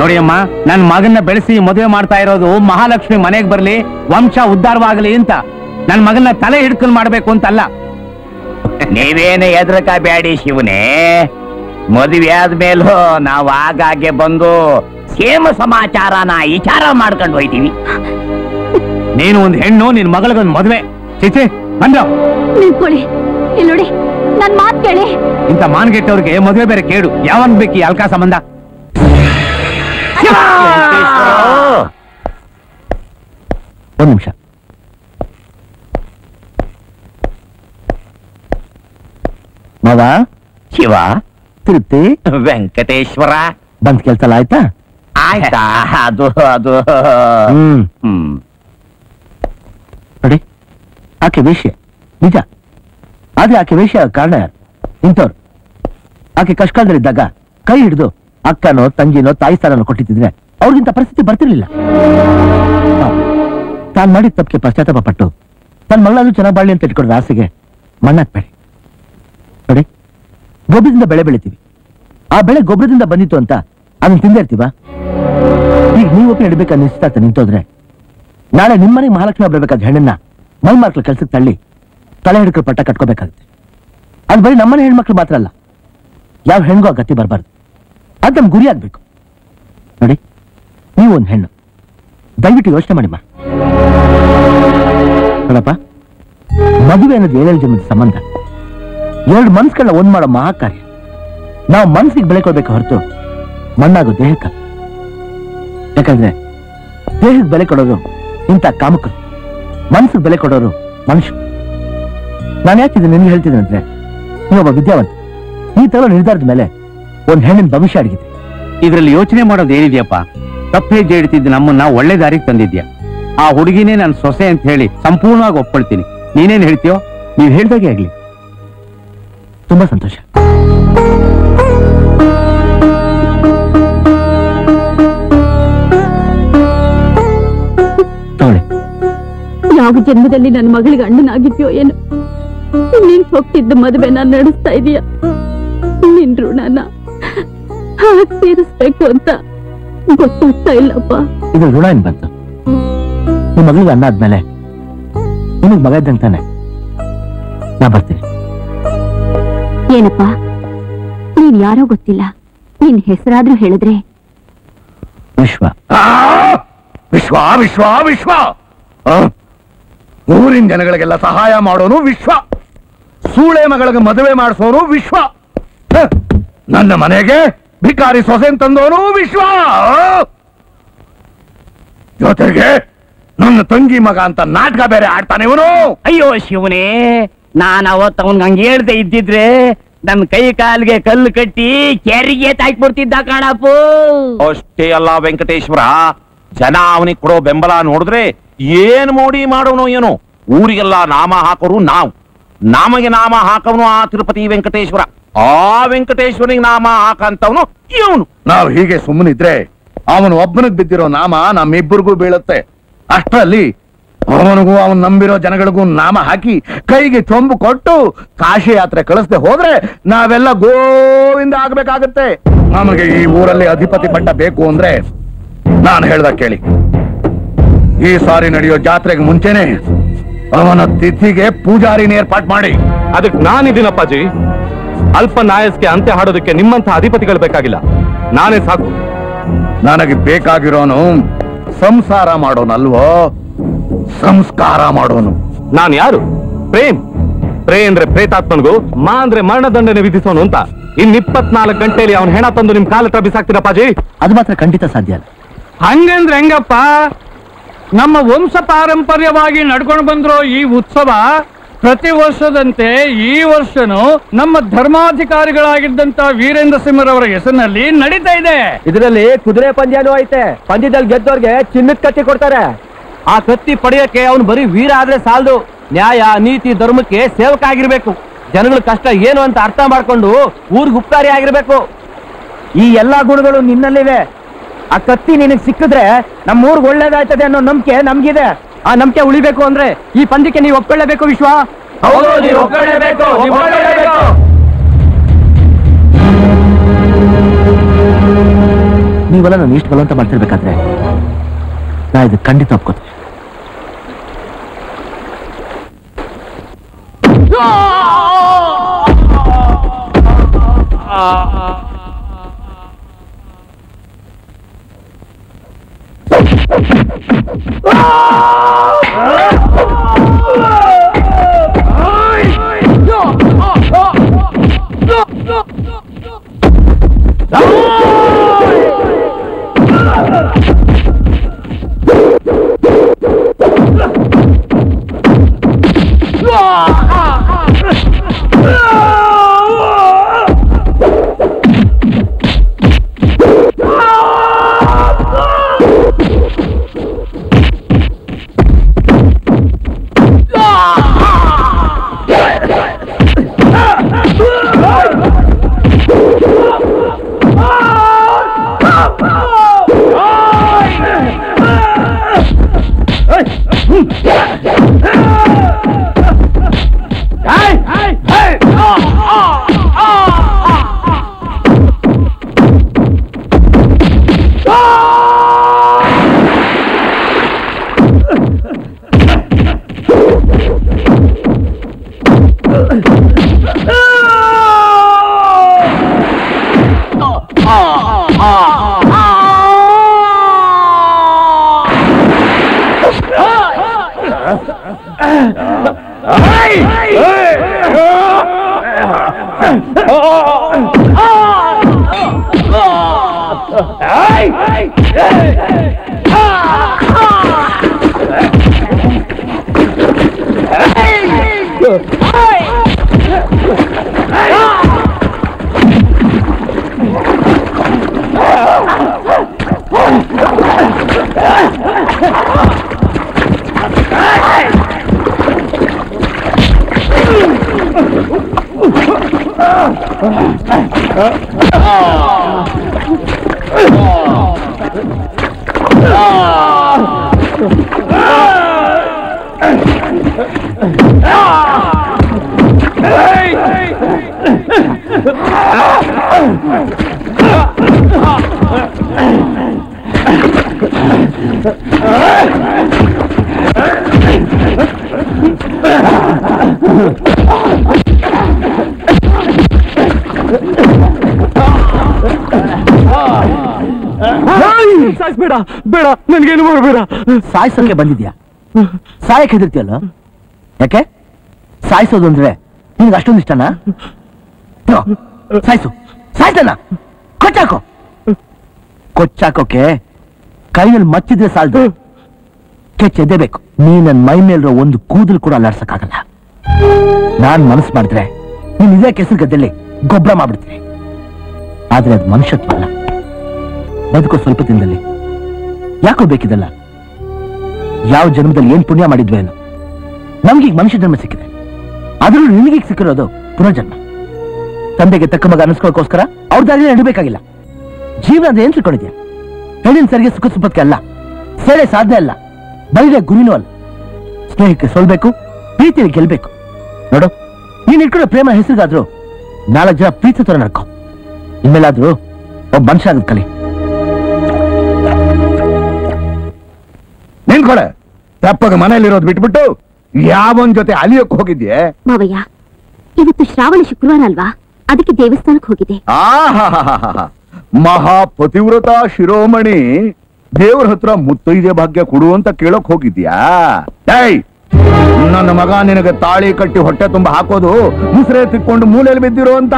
S8: ನೋಡಿ ಅಮ್ಮ ನನ್ ಮಗನ್ನ ಬೆಳೆಸಿ ಮದುವೆ ಮಾಡ್ತಾ ಇರೋದು ಮಹಾಲಕ್ಷ್ಮಿ ಮನೆಗೆ ಬರ್ಲಿ ವಂಶ ಉದ್ಧಾರವಾಗಲಿ ಅಂತ. ನನ್ ಮಗನ ತಲೆ ಹಿಡ್ಕೊಂಡು ಮಾಡಬೇಕು ಅಂತಲ್ಲ. ನೀವೇನು ಎದ್ರಕ ಬ್ಯಾಡಿ ಶಿವನೇ? ಮದುವೆ ಆದ್ಮೇಲೂ ನಾವು ಆಗಾಗ್ಗೆ ಬಂದು ಕ್ಷೇಮ ಸಮಾಚಾರನ ವಿಚಾರ ಮಾಡ್ಕೊಂಡು ಹೋಯ್ತೀವಿ. ನೀನು ಒಂದು ಹೆಣ್ಣು ನಿನ್ ಮಗಳಿಗೊಂದು ಮದುವೆ. ಚಿಚಿ ಬಂದ
S7: ನಿಂತ್ಕೊಳ್ಳಿ ಇಲ್ಲಿ ನೋಡಿ ನನ್ ಮಾತು ಕೇಳಿ.
S8: ಇಂಥ ಮಾನ್ಗೆಟ್ಟವ್ರಿಗೆ ಮದುವೆ ಬೇರೆ ಕೇಡು. ಯಾವನ್ ಬೇಕು ಅಲ್ಕಾ ಸಂಬಂಧ
S11: ಒಂದ್ ನಿಮಿಷ. ಮಗ
S2: ಶಿವ?
S11: ತೃಪ್ತಿ
S2: ವೆಂಕಟೇಶ್ವರ?
S11: ಬಂದ್ ಕೆಲ್ಸ ಎಲ್ಲ ಆಯ್ತಾ?
S2: ಆಯ್ತಾ?
S8: ಅದು ಅದು.
S11: ಹ್ಮ್.
S8: ಹ್ಮ್.
S11: ನೋಡಿ ಆಕೆ ವಿಷಯ ನಿಜ. ಆದ್ರೆ ಆಕೆ ವಿಷಯ ಕಾರಣ ಇಂಥವ್ರು ಆಕೆ ಕಷ್ಟದಲ್ಲಿದ್ದಾಗ ಕೈ ಹಿಡಿದು ಅಕ್ಕನೋ ತಂಗಿನೋ ತಾಯಿ ಸ್ಥಾನನೋ ಕೊಟ್ಟಿದ್ರೆ ಅವ್ರಿಗಿಂತ ಪರಿಸ್ಥಿತಿ ಬರ್ತಿರ್ಲಿಲ್ಲ. ತಾನು ತಾನ್ ಮಾಡಿದ ತಪ್ಪಿಗೆ ಪಶ್ಚಾತ್ತಾಪ ಪಟ್ಟು ತನ್ನ ಮಗಳಾದ್ರೂ ಚೆನ್ನಾಗಿ ಬಾಳಿ ಅಂತ ಇಟ್ಕೊಂಡ್ರೆ ಆಸೆಗೆ ಮಣ್ಣಾಕ್ಬೇಡಿ. ನೋಡಿ. ಗೊಬ್ಬರದಿಂದ ಬೆಳೆ ಬೆಳಿತೀವಿ. ಆ ಬೆಳೆ ಗೊಬ್ಬರದಿಂದ ಬಂದಿತ್ತು ಅಂತ ಅದನ್ನ ತಿಂದೇ ಇರ್ತೀವ? ಈಗ ನೀವು ಇಡ್ಬೇಕಾ ನಿಶ್ಚಿತಾರ್ಥ ನಿಂತೋದ್ರೆ? ನಾಳೆ ನಿಮ್ಮನೆ ಮಹಾಲಕ್ಷ್ಮಿ ಬರಬೇಕಾದ ಹೆಣ್ಣನ್ನ ಮೈ ಮಕ್ಳು ಕೆಲ್ಸಕ್ಕೆ ತಳ್ಳಿ ತಲೆ ಹಿಡ್ಕೊ ಪಟ್ಟ ಕಟ್ಕೋಬೇಕಾಗುತ್ತೆ. ಅದು ಬರೀ ನಮ್ಮನೆ ಹೆಣ್ಮಕ್ಳು ಮಾತ್ರ ಅಲ್ಲ, ಯಾವ ಹೆಣ್ಗೂ ಗತಿ ಬರಬಾರ್ದು. ಅದು ನಮ್ ಗುರಿ ಆಗ್ಬೇಕು. ನೋಡಿ, ನೀವು ಒಂದು ಹೆಣ್ಣು. ದಯವಿಟ್ಟು ಯೋಚನೆ ಮಾಡಿಮ್ಮ ನೋಡಪ್ಪ, ಮದುವೆ ಅನ್ನೋದು ಏಳೇಳು ಜನ್ಮದ ಸಂಬಂಧ. ಎರಡು ಮನ್ಸುಗಳನ್ನ ಒಂದ್ ಮಾಡೋ ಮಹಾಕಾರ್ಯ. ನಾವು ಮನ್ಸಿಗೆ ಬೆಳಕೋಬೇಕು ಹೊರತು ಮಣ್ಣಾಗೋ ದೇಹಕ್ಕ. ಯಾಕಂದ್ರೆ ದೇಹಕ್ಕೆ ಬೆಲೆ ಕೊಡೋರು ಇಂಥ ಕಾಮಕರು. ಮನ್ಸಿಗೆ ಬೆಲೆ ಕೊಡೋರು ಮನುಷ್ಯ. ನಾನು ಯಾಕೆ ನಿನ್ಗೆ ಹೇಳ್ತಿದ್ದೀನಿ ಅಂದ್ರೆ ನೀವೊಬ್ಬ ವಿದ್ಯಾವಂತ. ಈ ತರ ನಿರ್ಧಾರದ ಮೇಲೆ ಒಂದ್ ಹೆಣ್ಣಿನ ಭವಿಷ್ಯ ಅಡಗಿದೆ.
S8: ಇದರಲ್ಲಿ ಯೋಚನೆ ಮಾಡೋದು ಏನಿದೆಯಪ್ಪ? ತಪ್ಪೇ ಹೆಜ್ಜೆ ಇಡ್ತಿದ್ದು ನಮ್ಮನ್ನ ಒಳ್ಳೆ ದಾರಿಗೆ ತಂದಿದ್ಯಾ? ಆ ಹುಡುಗಿನೇ ನಾನು ಸೊಸೆ ಅಂತ ಹೇಳಿ ಸಂಪೂರ್ಣವಾಗಿ ಒಪ್ಕೊಳ್ತೀನಿ. ನೀನೇನ್ ಹೇಳ್ತೀಯೋ? ನೀವು ಹೇಳ್ದಾಗೆ ಆಗ್ಲಿ.
S11: ತುಂಬಾ ಸಂತೋಷ. ತಗೊಳ್ಳಿ.
S7: ಯಾವ ಜನ್ಮದಲ್ಲಿ ನನ್ನ ಮಗಳಿಗೆ ಅಣ್ಣನಾಗಿದ್ಯೋ ಏನು. ನೀನ್ ಹೋಗ್ತಿದ್ದ ಮದುವೆ ನಾನು ನಡೆಸ್ತಾ ಇದೀಯ. ನಿನ್ ಋಣನ ಹಾಗ್ ತೀರಿಸ್ಬೇಕು ಅಂತ ಗೊತ್ತಾಗ್ತಾ ಇಲ್ಲಪ್ಪ.
S11: ಇದು ಋಣ ಏನ್ ಬಂತು? ನಿಮ್ ಮಗಳಿಗೆ ಅನ್ನ ಆದ್ಮೇಲೆ ನಿಮಗ್ ಮಗ ಇದ್ದಂತಾನೆ ನಾ ಬರ್ತೀನಿ.
S7: ಏನಪ್ಪ? ನೀನ್ ಯಾರೋ ಗೊತ್ತಿಲ್ಲ. ನಿನ್ ಹೆಸರಾದ್ರೂ ಹೇಳಿದ್ರೆ?
S11: ವಿಶ್ವ.
S6: ಆ! ವಿಶ್ವ ವಿಶ್ವ. ವಿಶ್ವ? ಊರಿನ ಜನಗಳಿಗೆಲ್ಲ ಸಹಾಯ ಮಾಡೋನು ವಿಶ್ವ. ಸೂಳೆ ಮಗಳಿಗೆ ಮದುವೆ ಮಾಡಿಸೋನು ವಿಶ್ವ! ನನ್ನ ಮನೆಗೆ ಭಿಕಾರಿ ಸೊಸೆನ್ ತಂದೋನು ವಿಶ್ವ. ಜೊತೆಗೆ ನನ್ನ ತಂಗಿ ಮಗ ಅಂತ ನಾಟಕ ಬೇರೆ ಆಡ್ತಾನೆ ಇವನು.
S8: ಅಯ್ಯೋ ಶಿವನೇ ನಾನ್ ಅವತ್ತು ಅವನ್ಗೆ ಹಂಗೆ ಹೇಳ್ದೆ ಇದ್ದಿದ್ರೆ ನನ್ ಕೈ ಕಾಲ್ಗೆ ಕಲ್ಲು ಕಟ್ಟಿ ಕೆರಿಗೆ ತಾಕ್ಬಿಡ್ತಿದ್ದ ಕಾಣಪ್ಪು.
S2: ಅಷ್ಟೇ ಅಲ್ಲ ವೆಂಕಟೇಶ್ವರ ಜನ ಅವನಿಗೆ ಕೊಡೋ ಬೆಂಬಲ ನೋಡಿದ್ರೆ ಏನ್ ಮೋಡಿ ಮಾಡೋನು ಏನು ಊರಿಗೆಲ್ಲ ನಾಮ ಹಾಕೋರು ನಾವು. ನಮಗೆ ನಾಮ ಹಾಕವನು ಆ ತಿರುಪತಿ ವೆಂಕಟೇಶ್ವರ. ಆ ವೆಂಕಟೇಶ್ವರಿಗೆ ನಾಮ ಹಾಕಂತವನು ಇವನು.
S6: ನಾವು ಹೀಗೆ ಸುಮ್ಮನಿದ್ರೆ ಅವನು ಒಬ್ಬನಿಗೆ ಬಿದ್ದಿರೋ ನಾಮ ನಮ್ಮಿಬ್ಬರಿಗೂ ಬೀಳುತ್ತೆ. ಅಷ್ಟರಲ್ಲಿ ಅವನಿಗೂ ಅವನು ನಂಬಿರೋ ಜನಗಳಿಗೂ ನಾಮ ಹಾಕಿ ಕೈಗೆ ಚೊಂಬು ಕೊಟ್ಟು ಕಾಶಿ ಯಾತ್ರೆ ಕಳಿಸದೆ ಹೋದ್ರೆ ನಾವೆಲ್ಲ ಗೋವಿಂದ ಆಗ್ಬೇಕಾಗತ್ತೆ. ನಮಗೆ ಈ ಊರಲ್ಲಿ ಅಧಿಪತಿ ಪಟ್ಟ ಬೇಕು ಅಂದ್ರೆ ನಾನು ಹೇಳ್ದ ಕೇಳಿ. ಈ ಸಾರಿ ನಡೆಯೋ ಜಾತ್ರೆಗೆ ಮುಂಚೆನೆ ಅವನ ತಿಥಿಗೆ ಪೂಜಾರಿನ ಏರ್ಪಾಟ್ ಮಾಡಿ.
S2: ಅದಕ್ಕೆ ನಾನಿದ್ದೀನಪ್ಪಾಜಿ ಅಲ್ಪ ನಾಯಸ್ಗೆ ಅಂತ್ಯ ಹಾಡೋದಕ್ಕೆ ನಿಮ್ಮಂತ ಅಧಿಪತಿಗಳು ಬೇಕಾಗಿಲ್ಲ. ನಾನೇ ಸಾಕು.
S6: ನನಗೆ ಬೇಕಾಗಿರೋನು ಸಂಸಾರ ಮಾಡೋನಲ್ವೋ? ಸಂಸ್ಕಾರ ಮಾಡೋನು.
S2: ನಾನು ಯಾರು? ಪ್ರೇಮ್? ಪ್ರೇ ಅಂದ್ರೆ ಪ್ರೇತಾತ್ಮನಿಗೂ? ಮಾ ಅಂದ್ರೆ ಮರಣದಂಡನೆ ವಿಧಿಸೋನು ಅಂತ. ಇನ್ ಇಪ್ಪತ್ನಾಲ್ಕು ಗಂಟೆಯಲ್ಲಿ ಅವನ ಹೆಣ ತಂದು ನಿಮ್ ಕಾಲ ಹತ್ರ ಬಿಸಾಕ್ತೀರಾ ಪಾಜಿ
S11: ಅದು ಮಾತ್ರ ಖಂಡಿತ ಸಾಧ್ಯ ಅಲ್ಲ.
S9: ಹಂಗಂದ್ರೆ ಹೆಂಗಪ್ಪ? ನಮ್ಮ ವಂಶ ಪಾರಂಪರ್ಯವಾಗಿ ನಡ್ಕೊಂಡು ಬಂದಿರೋ ಈ ಉತ್ಸವ ಪ್ರತಿ ವರ್ಷದಂತೆ ಈ ವರ್ಷನೂ ನಮ್ಮ ಧರ್ಮಾಧಿಕಾರಿಗಳಾಗಿದ್ದಂತ ವೀರೇಂದ್ರ ಸಿಂಹರವರ ಹೆಸರಿನಲ್ಲಿ ನಡೀತಾ ಇದೆ.
S1: ಇದರಲ್ಲಿ ಕುದುರೆ ಪಂದ್ಯನೂ ಐತೆ. ಪಂದ್ಯದಲ್ಲಿ ಗೆದ್ದವ್ರಿಗೆ ಚಿನ್ನದ ಕಟ್ಟಿ ಕೊಡ್ತಾರೆ. ಆ ಕತ್ತಿ ಪಡೆಯಕ್ಕೆ ಅವನು ಬರೀ ವೀರ ಆದ್ರೆ ಸಾಲದು. ನ್ಯಾಯ ನೀತಿ ಧರ್ಮಕ್ಕೆ ಸೇವಕ ಆಗಿರ್ಬೇಕು. ಜನಗಳ ಕಷ್ಟ ಏನು ಅಂತ ಅರ್ಥ ಮಾಡ್ಕೊಂಡು ಊರ್ಗೆ ಉಪಕಾರಿ ಆಗಿರ್ಬೇಕು. ಈ ಎಲ್ಲಾ ಗುಣಗಳು ನಿನ್ನಲ್ಲಿವೆ. ಆ ಕತ್ತಿ ನಿನಗೆ ಸಿಕ್ಕಿದ್ರೆ ನಮ್ಮ ಊರ್ಗ್ ಒಳ್ಳೇದಾಯ್ತದೆ ಅನ್ನೋ ನಂಬಿಕೆ ನಮ್ಗಿದೆ. ಆ ನಂಬಿಕೆ ಉಳಿಬೇಕು ಅಂದ್ರೆ ಈ ಪಂದ್ಯಕ್ಕೆ ನೀವು ಒಪ್ಕೊಳ್ಳೇಬೇಕು ವಿಶ್ವ?
S11: ನೀವೆಲ್ಲ ನಾನು ಇಷ್ಟು ಬಲವಂತ ಮಾಡ್ತಿರ್ಬೇಕಾದ್ರೆ ನಾ ಇದು ಖಂಡಿತ ಒಪ್ಕೋತೀನಿ. Ah! Hey! Hey! Hey! Ai! Ai! Oh!
S2: ಬೇಡ ಬೇಡ, ನನ್ಗೇನು ಮಾಡಬೇಡ
S11: ಸಾಯಿಸೋಕೆ ಬಂದಿದ್ಯಾ? ಸಾಯಕ್ಕೆ ಹೆದರ್ತಿಯಲ್ಲ? ಯಾಕೆ? ಸಾಯಿಸೋದು ಅಂದ್ರೆ ನಿನ್ಗೆ ಅಷ್ಟೊಂದು ಇಷ್ಟನಾ? ಸಾಯಿಸು. ಸಾಯ್ತಲ್ಲ. ಕೊಚ್ಚಾಕೋ. ಕೊಚ್ಚಾಕೋಕೆ ಕೈನಲ್ಲಿ ಮಚ್ಚಿದ್ರೆ ಸಾಲದು. ಕೆಚ್ಚೆದ್ದೇಬೇಕು ನೀ ನನ್ನ ಮೈ ಮೇಲಿರೋ ಒಂದು ಕೂದಲು ಕೂಡ ಅಲ್ಲಾಡ್ಸಕ್ಕಾಗಲ್ಲ. ನಾನ್ ಮನಸ್ಸು ಮಾಡಿದ್ರೆ ನೀನ್ ಇದೇ ಕೆಸರು ಗದ್ದೆಲ್ಲಿ ಗೊಬ್ಬರ ಮಾಡ್ಬಿಡ್ತೀನಿ. ಆದ್ರೆ ಅದು ಮನುಷ್ಯತ್ವ ಅಲ್ಲ. ಬದುಕೋ ಸ್ವಲ್ಪ ದಿನದಲ್ಲಿ ಯಾಕೋ ಬೇಕಿದಲ್ಲ? ಯಾವ ಜನ್ಮದಲ್ಲಿ ಏನ್ ಪುಣ್ಯ ಮಾಡಿದ್ವಿ ಏನು ನಮ್ಗೀಗ ಮನುಷ್ಯ ಜನ್ಮ ಸಿಕ್ಕಿದೆ. ಅದರಲ್ಲೂ ನಿನಗೀಗ ಸಿಕ್ಕಿರೋದು ಪುನರ್ಜನ್ಮ. ತಂದೆಗೆ ತಕ್ಕ ಮಗ ಅನಿಸ್ಕೊಳ್ಳೋಕೋಸ್ಕರ ಅವ್ರ ದಾರಿ ನಡಿಬೇಕಾಗಿಲ್ಲ. ಜೀವನ ಅಂದ್ರೆ ಏನ್ ತಿಳ್ಕೊಂಡಿದ್ಯಾ? ಹೆಣ್ಣಿನ ಸರಿಗೆ ಸುಖ ಸುಪತ್ಕೆ ಅಲ್ಲ ಸೇರೆ ಸಾಧ್ಯ ಅಲ್ಲ ಬೈರೆ ಗುರಿನೂ ಅಲ್ಲ. ಸ್ನೇಹಕ್ಕೆ ಸೋಲ್ಬೇಕು, ಪ್ರೀತಿಯಲ್ಲಿ ಗೆಲ್ಬೇಕು. ನೋಡು, ನೀನ್ ಇಟ್ಕೊಂಡ ಪ್ರೇಮ ಹೆಸರಿಗಾದ್ರು ನಾಲ್ಕು ಜನ ಪ್ರೀತಿ ತರ ನಡ್ಕೋ ಇನ್ಮೇಲಾದ್ರೂ ಒಬ್ಬ ಮನುಷ್ಯ ಆಗದ್ ಕಲಿ.
S6: ನಿನ್ಕೊಳೆ ತಪ್ಪಾಗ ಮನೆಯಲ್ಲಿರೋದು ಬಿಟ್ಬಿಟ್ಟು ಯಾವನ್ ಜೊತೆ ಅಲಿಯಕ್ ಹೋಗಿದ್ಯೆ?
S7: ಮಾವಯ್ಯ ಇವತ್ತು ಶ್ರಾವಣ ಶುಕ್ರವಾರ ಅಲ್ವಾ? ಅದಕ್ಕೆ ದೇವಸ್ಥಾನಕ್ಕೆ ಹೋಗಿದೆ
S6: ಆಹಾಹಾಹಾಹಾ. ಮಹಾ ಪತಿವ್ರತ ಶಿರೋಮಣಿ ದೇವ್ರ ಹತ್ರ ಮುತ್ತೈದೆ ಭಾಗ್ಯ ಕೊಡು ಅಂತ ಕೇಳಕ್ ಹೋಗಿದ್ಯಾ? ಏಯ್! ನನ್ನ ಮಗ ನಿನಗೆ ತಾಳಿ ಕಟ್ಟಿ ಹೊಟ್ಟೆ ತುಂಬ ಹಾಕೋದು ಮುಸ್ರೆ ತಿಕ್ಕೊಂಡು ಮೂಲೆಯಲ್ಲಿ ಬಿದ್ದಿರೋ ಅಂತ.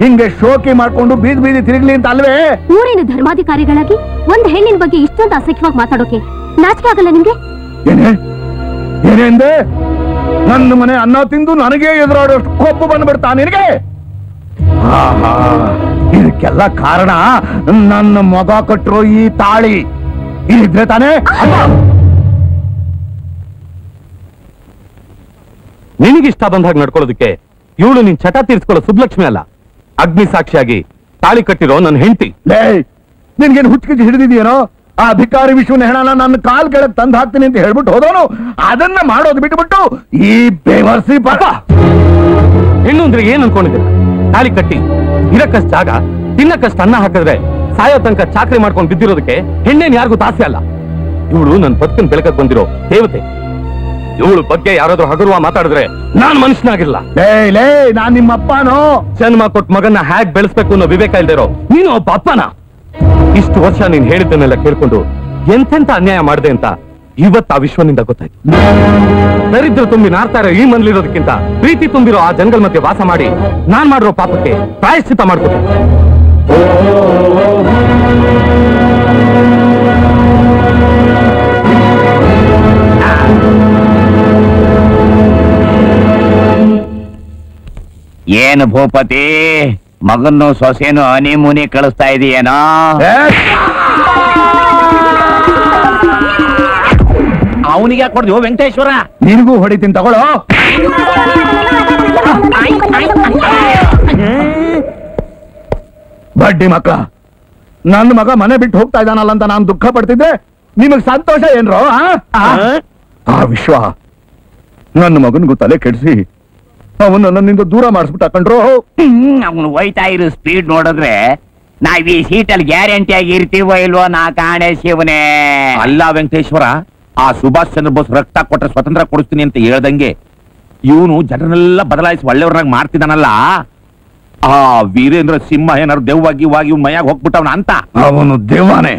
S6: ಹಿಂಗೆ ಶೋಕಿ ಮಾಡ್ಕೊಂಡು ಬೀದಿ ಬೀದಿ ತಿರುಗ್ಲಿ ಅಂತ ಅಲ್ವೇ?
S7: ಊರಿನ ಧರ್ಮಾಧಿಕಾರಿಗಳಾಗಿ ಒಂದ್ ಹೆಣ್ಣಿನ ಬಗ್ಗೆ ಇಷ್ಟೊಂದು ಅಸಖ್ಯವಾಗಿ ಮಾತಾಡೋಕೆ ನಾಚಿಕೆ ಆಗಲ್ಲ ನಿಮ್ಗೆ?
S6: ಏನೇ? ಏನೆಂದೆ ನನ್ನ ಮನೆ ಅನ್ನ ತಿಂದು ನನಗೆ ಎದುರಾಡೋಷ್ಟು ಕೋಪ ಬಂದ್ಬಿಡ್ತಾ ನಿನಗೆ? ಆಹಾ, ಇದಕ್ಕೆಲ್ಲ ಕಾರಣ ನನ್ನ ಮಗ ಕಟ್ಟಿರೋ ಈ ತಾಳಿ. ಇದ್ರೆ ತಾನೇ?
S2: ನಿನಗಿಷ್ಟ ಬಂದ ಹಾಗೆ ನಡ್ಕೊಳ್ಳೋದಕ್ಕೆ ಇವಳು ನಿನ್ ಚಟ ತೀರ್ಸ್ಕೊಳ್ಳೋ ಸುಬ್ಲಕ್ಷ್ಮಿ ಅಲ್ಲ. ಅಗ್ನಿ ಸಾಕ್ಷಿಯಾಗಿ ತಾಳಿ ಕಟ್ಟಿರೋ ನನ್ನ ಹೆಂಡತಿ.
S6: ನಿನ್ಗೇನು ಹುಚ್ಚಿಗೆ ಹಿಡಿದಿದೆಯೇನೋ ಆ ಅಧಿಕಾರಿ ವಿಶ್ವನ ಹೆಣನ ನನ್ನ ಕಾಲ್ ಕೆಳಗೆ ತಂದು ಹಾಕ್ತೀನಿ ಅಂತ ಹೇಳ್ಬಿಟ್ಟು ಹೋದವನು ಅದನ್ನ ಮಾಡೋದು ಬಿಟ್ಬಿಟ್ಟು ಈ ಬೇವರ್ಸಿ ಪಾಪ
S2: ಹೆಣ್ಣು ಅಂದ್ರೆ ಏನ್ ಅನ್ಕೊಂಡಿದ್ದೀರ? ತಾಳಿ ಕಟ್ಟಿ ಇರಕ್ಕಷ್ಟು ಜಾಗ ತಿನ್ನಕ್ಕಷ್ಟು ಅನ್ನ ಹಾಕಿದ್ರೆ ಸಾಯೋ ತನಕ ಚಾಕ್ರಿ ಮಾಡ್ಕೊಂಡು ಬಿದ್ದಿರೋದಕ್ಕೆ ಹೆಣ್ಣೇನ್ ಯಾರಿಗೂ ದಾಸೆ ಅಲ್ಲ. ಇವಳು ನನ್ನ ಬದುಕಿನ ಬೆಳಕಕ್ಕೆ ಬಂದಿರೋ ದೇವತೆ. ಇವಳು ಬಗ್ಗೆ ಯಾರಾದ್ರೂ ಹಗುರುವ ಮಾತಾಡಿದ್ರೆ ನಾನ್ ಮನುಷ್ಯನಾಗಿಲ್ಲ.
S6: ಲೇ ಲೇ ನಾನ್ ನಿಮ್ಮಪ್ಪನೋ?
S2: ಜನ್ಮ ಕೊಟ್ಟ ಮಗನ್ನ ಹ್ಯಾಕ್ ಬೆಳೆಸ್ಬೇಕು ಅನ್ನೋ ವಿವೇಕ ಇಲ್ದಿರೋ ನೀನು ಒಬ್ಬ ಅಪ್ಪನ? ಇಷ್ಟು ವರ್ಷ ನೀನ್ ಹೇಳಿದ್ದನ್ನೆಲ್ಲ ಕೇಳ್ಕೊಂಡು ಎಂತೆಂತ ಅನ್ಯಾಯ ಮಾಡಿದೆ ಅಂತ ಇವತ್ತು ಆ ವಿಶ್ವನಿಂದ ಗೊತ್ತಾಯ್ತು. ದರಿದ್ರ ತುಂಬಿ ನಾರ್ತಾ ಇರೋ ಈ ಮನ್ಲಿರೋದಕ್ಕಿಂತ ಪ್ರೀತಿ ತುಂಬಿರೋ ಆ ಜನಗಳ ಮಧ್ಯೆ ವಾಸ ಮಾಡಿ ನಾನ್ ಮಾಡಿರೋ ಪಾಪಕ್ಕೆ ಪ್ರಾಯಶ್ಚಿತ ಮಾಡ್ಕೊತೀನಿ
S8: ಏನು ಭೂಪತಿ? ಮಗನ್ನು ಸೊಸೆನು ಹನಿ ಮುನಿ ಕಳಿಸ್ತಾ ಇದೀಯೇನೋ? ಅವನಿಗೆ ಕೊಡ್ದು ವೆಂಕಟೇಶ್ವರ!
S6: ನಿನಗೂ ಹೊಡಿತೀನಿ ತಗೊಳ್ಳೋ? ಬಡ್ಡಿ ಮಕ್ಕಳ ನನ್ನ ಮಗ ಮನೆ ಬಿಟ್ಟು ಹೋಗ್ತಾ ಇದ್ದಾನಲ್ಲ ಅಂತ ನಾನು ದುಃಖ ಪಡ್ತಿದ್ದೆ. ನಿಮಗ್ ಸಂತೋಷ ಏನ್ರೋ ಆ? ಆ? ಆ ವಿಶ್ವ ನನ್ನ ಮಗನಿಗೂ ತಲೆ ಕೆಡಿಸಿ ಅವನು ನನ್ನಿಂದ ದೂರ ಮಾಡಿಸ್ಬಿಟ್ಟ ಹಾಕೊಂಡ್ರು
S8: ಅವನು ಹೋಯ್ತಾ ಇರೋ ಸ್ಪೀಡ್ ನೋಡಿದ್ರೆ. ನಾವ್ ಈ ಸೀಟಲ್ಲಿ ಗ್ಯಾರಂಟಿ ಆಗಿ ಇರ್ತೀವೋ ಇಲ್ವೋ ನಾ ಕಾಣೆ ಶಿವನೇ.
S12: ಅಲ್ಲ ವೆಂಕಟೇಶ್ವರ ಆ ಸುಭಾಷ್ ಚಂದ್ರ ಬೋಸ್ ರಕ್ತ ಕೊಟ್ಟರೆ ಸ್ವತಂತ್ರ ಕೊಡಿಸ್ತೀನಿ ಅಂತ ಹೇಳ್ದಂಗೆ ಇವನು ಜನರನ್ನೆಲ್ಲ ಬದಲಾಯಿಸಿ ಒಳ್ಳೆಯವ್ರನ್ನಾಗಿ ಮಾಡ್ತಿದ್ದಾನಲ್ಲ ಆ ವೀರೇಂದ್ರ ಸಿಂಹ ಏನಾರು ದೆವ್ವಾಗಿ ವಾಗಿ ಇವ್ನ ಮೈಯಾಗ ಹೋಗ್ಬಿಟ್ಟವನ ಅಂತ.
S6: ಅವನು ದೇವಾನೆ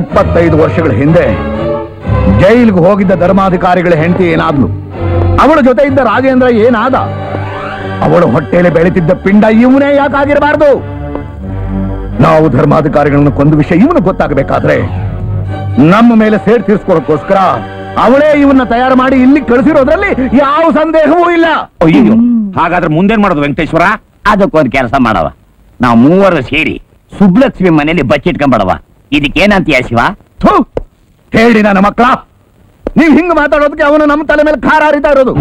S6: ಇಪ್ಪತ್ತೈದು ವರ್ಷಗಳ ಹಿಂದೆ ಜೈಲ್ಗೆ ಹೋಗಿದ್ದ ಧರ್ಮಾಧಿಕಾರಿಗಳ ಹೆಂಡತಿ ಏನಾದ್ಲು? ಅವಳ ಜೊತೆ ಇದ್ದ ರಾಜೇಂದ್ರ ಏನಾದ? ಅವಳ ಹೊಟ್ಟೆಯಲ್ಲಿ ಬೆಳೆತಿದ್ದ ಪಿಂಡ ಇವನೇ ಯಾಕಾಗಿರಬಾರ್ದು? ನಾವು ಧರ್ಮಾಧಿಕಾರಿಗಳನ್ನು ಕೊಂದ ವಿಷಯ ಇವನು ಗೊತ್ತಾಗಬೇಕಾದ್ರೆ ನಮ್ಮ ಮೇಲೆ ಸೇರ್ ತೀರ್ಸ್ಕೊಳಕ್ಕೋಸ್ಕರ ಅವಳೇ ಇವನ್ನ ತಯಾರು ಮಾಡಿ ಇಲ್ಲಿ ಕಳಿಸಿರೋದ್ರಲ್ಲಿ ಯಾವ ಸಂದೇಹವೂ ಇಲ್ಲ.
S12: ಅಯ್ಯೋ ಹಾಗಾದ್ರೆ ಮುಂದೇನ್ ಮಾಡೋದು ವೆಂಕಟೇಶ್ವರ?
S8: ಅದಕ್ಕೊಂದು ಕೆಲಸ ಮಾಡವ. ನಾವು ಮೂವರು ಸೇರಿ ಸುಬ್ಲಕ್ಷ್ಮಿ ಮನೇಲಿ ಬಚ್ಚಿಟ್ಕೊಂಡ್ಬಾಡವ ಇದಕ್ಕೇನಂತೀಯ ಶಿವ?
S6: ಥು! ಹೇಳಿ ನನ್ನ ಮಕ್ಕಳ. ನೀವ್ ಹಿಂಗ್ ಮಾತಾಡೋದಕ್ಕೆ ಅವನು ನಮ್ಮ ತಲೆ ಮೇಲೆ ಖಾರ ಹರಿತಾ ಇರೋದು.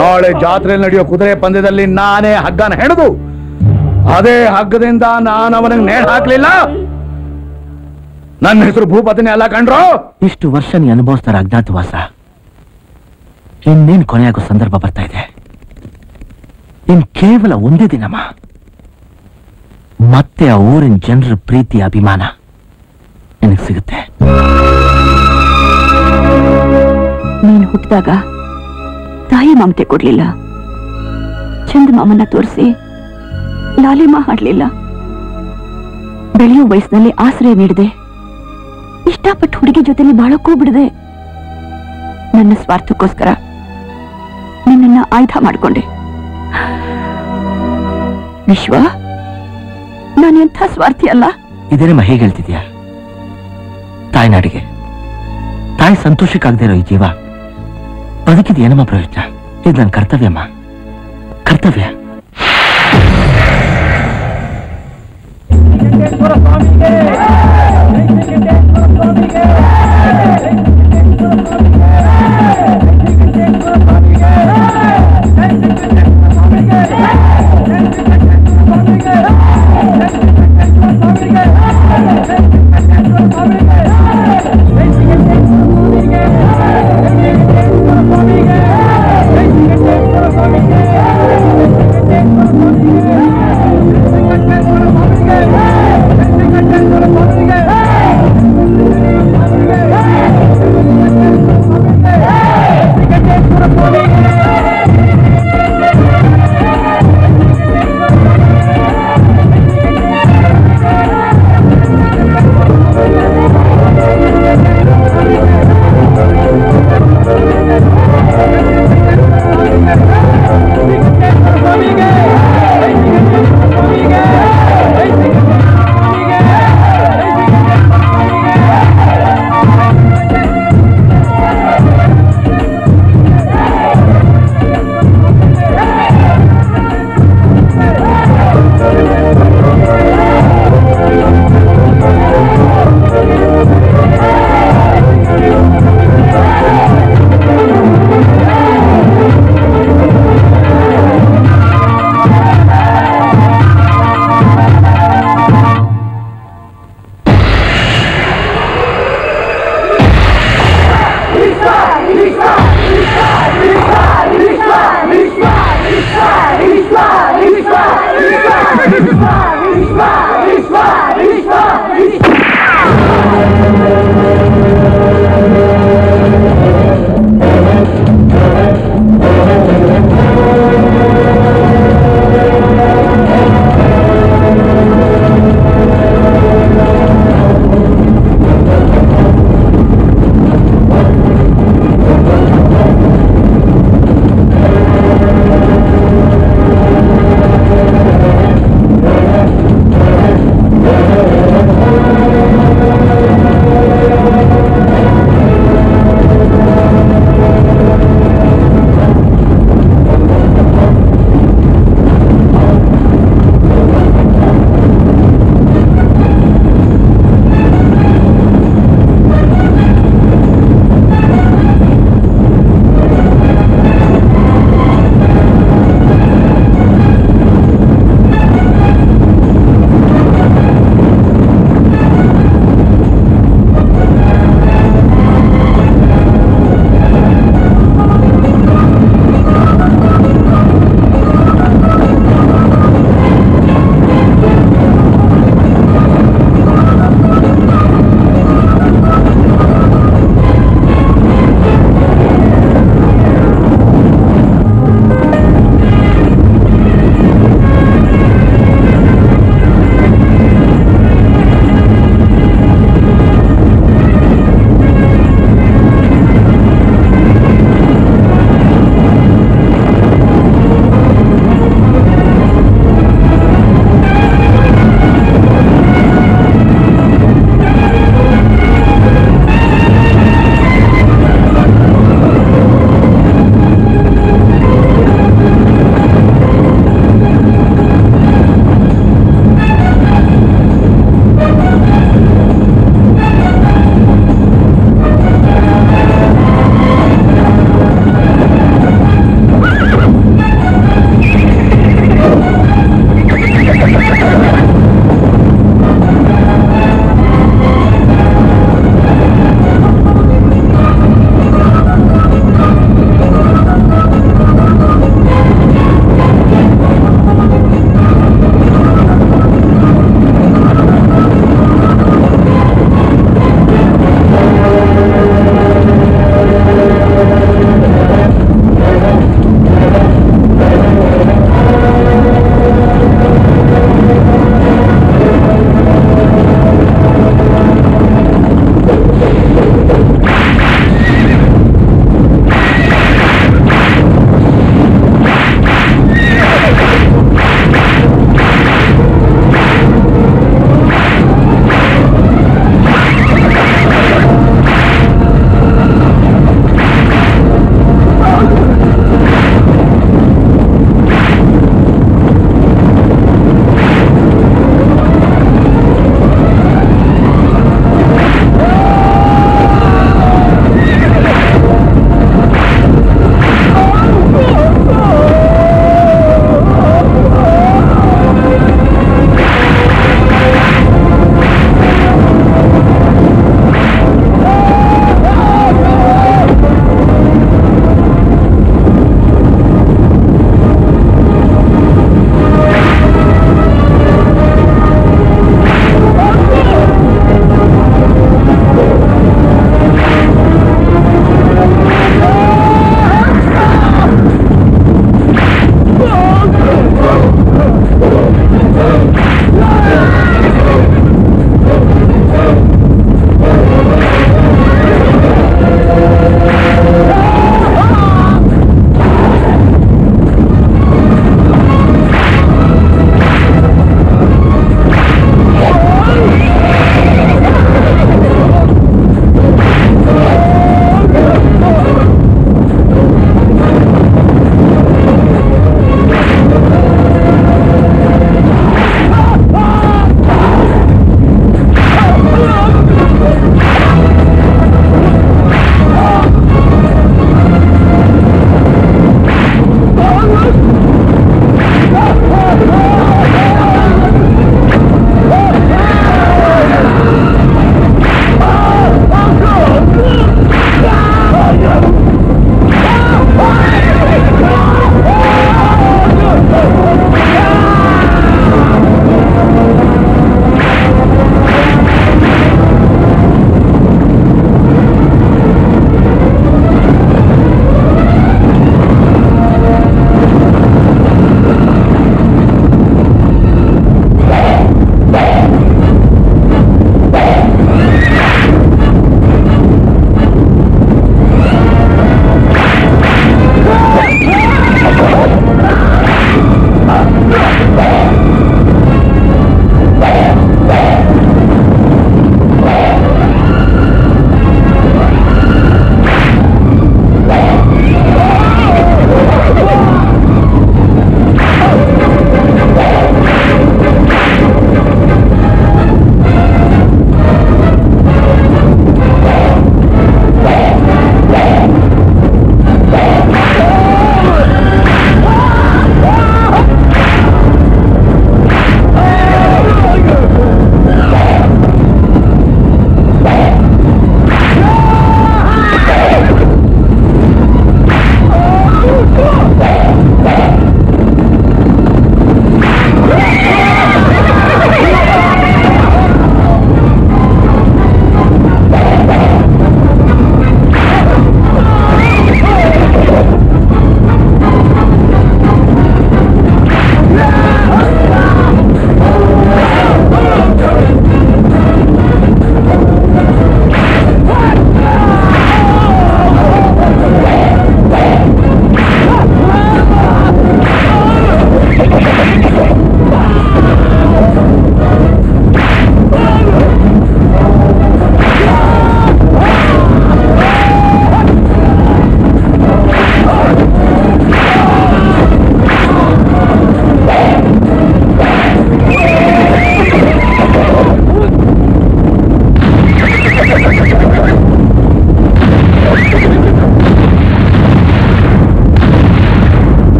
S6: ನಾಳೆ ಜಾತ್ರೆಯಲ್ಲಿ ನಡೆಯೋ ಕುದುರೆ ಪಂದ್ಯದಲ್ಲಿ ನಾನೇ ಹಗ್ಗನ ಹೆಣದು. ಅದೇ ಹಗ್ಗದಿಂದ ನಾನು ಅವನಿಗೆ ನೇಣು ಹಾಕ್ಲಿಲ್ಲ. ನನ್ನ ಹೆಸರು ಭೂಪತಿನೇ ಅಲ್ಲ ಕಂಡ್ರು
S11: ಇಷ್ಟು ವರ್ಷ ನೀ ಅನುಭವಿಸ್ತಾರ ಅಜ್ಞಾತವಾಸ ಇನ್ನೇನ್ ಕೊನೆಯಾಗೋ ಸಂದರ್ಭ ಬರ್ತಾ ಇದೆ. ಇನ್ ಕೇವಲ ಒಂದೇ ದಿನಮ್ಮ. ಮತ್ತೆ ಆ ಊರಿನ ಜನರ ಪ್ರೀತಿ ಅಭಿಮಾನ. ನಿನಗೆ ಸಿಗುತ್ತೆ.
S7: ನೀನು ಹುಟ್ಟಿದಾಗ ತಾಯಿ ಮಮತೆ ಕೊಡ್ಲಿಲ್ಲ. ಚಂದಮಾಮನ್ನ ತೋರಿಸಿ ಲಾಲಿಮ ಹಾಡ್ಲಿಲ್ಲ. ಬೆಳೆಯೋ ವಯಸ್ಸಿನಲ್ಲಿ ಆಶ್ರಯ ನೀಡಿದೆ. ಇಷ್ಟಪಟ್ಟು ಹುಡುಗಿ ಜೊತೆಲಿ ಬಾಳಕ್ಕೂ ಬಿಡದೆ ನನ್ನ ಸ್ವಾರ್ಥಕ್ಕೋಸ್ಕರ ನಿನ್ನನ್ನ ಆಯ್ದ ಮಾಡ್ಕೊಂಡೆ. ವಿಶ್ವ ನಾನು ಎಂಥ ಸ್ವಾರ್ಥಿ ಅಲ್ಲ?
S11: ಇದೇನಮ್ಮ ಹೇಗೆ ಹೇಳ್ತಿದ್ಯಾ? ತಾಯ್ನಾಡಿಗೆ. ತಾಯಿ ಸಂತೋಷಕ್ಕಾಗದೇ ಇರೋ ಈ ಜೀವ ಬದುಕಿದ ಏನಮ್ಮ ಪ್ರಯೋಜನ? ಇದು ನನ್ನ ಕರ್ತವ್ಯಮ್ಮ ಕರ್ತವ್ಯ.
S13: ಸ್ವಾಮಿಗೆ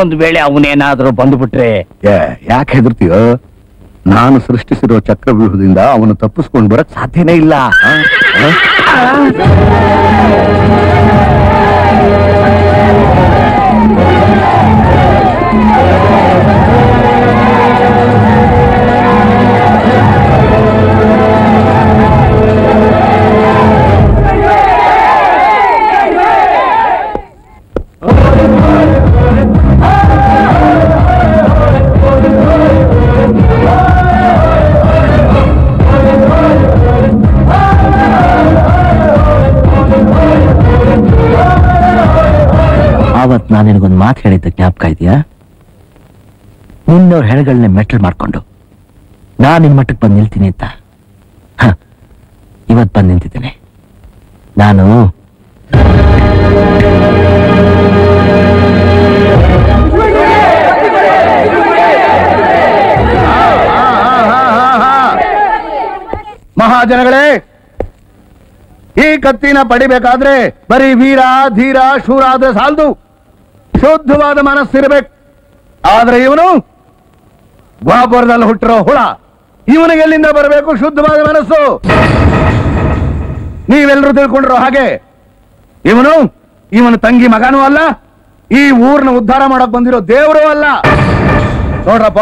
S8: ಒಂದ್ ವೇಳೆ ಅವನೇನಾದ್ರೂ ಬಂದ್ಬಿಟ್ರೆ
S6: ಯಾಕೆ ಹೆದರ್ತೀಯೋ? ನಾನು ಸೃಷ್ಟಿಸಿರೋ ಚಕ್ರವ್ಯೂಹದಿಂದ ಅವನು ತಪ್ಪಿಸ್ಕೊಂಡು ಬರಕ್ ಸಾಧ್ಯನೇ ಇಲ್ಲ.
S11: ನಾನು ನಿನಗೊಂದು ಮಾತು ಹೇಳಿದ್ದ ಜ್ಞಾಪಕ ಇದೆಯಾ? ನಿನ್ನವ್ರ ಹೆಣಗಳನ್ನ ಮೆಟ್ಲ್ ಮಾಡ್ಕೊಂಡು ನಾನು ನಿನ್ನ ಮಟ್ಟಕ್ಕೆ ಬಂದು ನಿಲ್ತೀನಿ ಅಂತ. ಹ, ಇವತ್ತು ಬಂದು ನಿಂತಿದ್ದೇನೆ. ನಾನು
S6: ಮಹಾಜನಗಳೇ ಈ ಕತ್ತಿನ ಪಡಿಬೇಕಾದ್ರೆ ಬರೀ ವೀರ ಧೀರ ಶೂರ ಆದ್ರೆ ಸಾಲದು. ಶುದ್ಧವಾದ ಮನಸ್ಸಿರಬೇಕು. ಆದ್ರೆ ಇವನು ಗೋಪುರದಲ್ಲಿ ಹುಟ್ಟಿರೋ ಹುಳ. ಇವನಿಗೆ ಎಲ್ಲಿಂದ ಬರಬೇಕು? ಶುದ್ಧವಾದ ಮನಸ್ಸು. ನೀವೆಲ್ಲರೂ ತಿಳ್ಕೊಂಡಿರೋ ಹಾಗೆ ಇವನು ಇವನ ತಂಗಿ ಮಗನೂ ಅಲ್ಲ, ಈ ಊರ್ನ ಉದ್ಧಾರ ಮಾಡಕ್ ಬಂದಿರೋ ದೇವರು ಅಲ್ಲ. ನೋಡ್ರಪ್ಪ,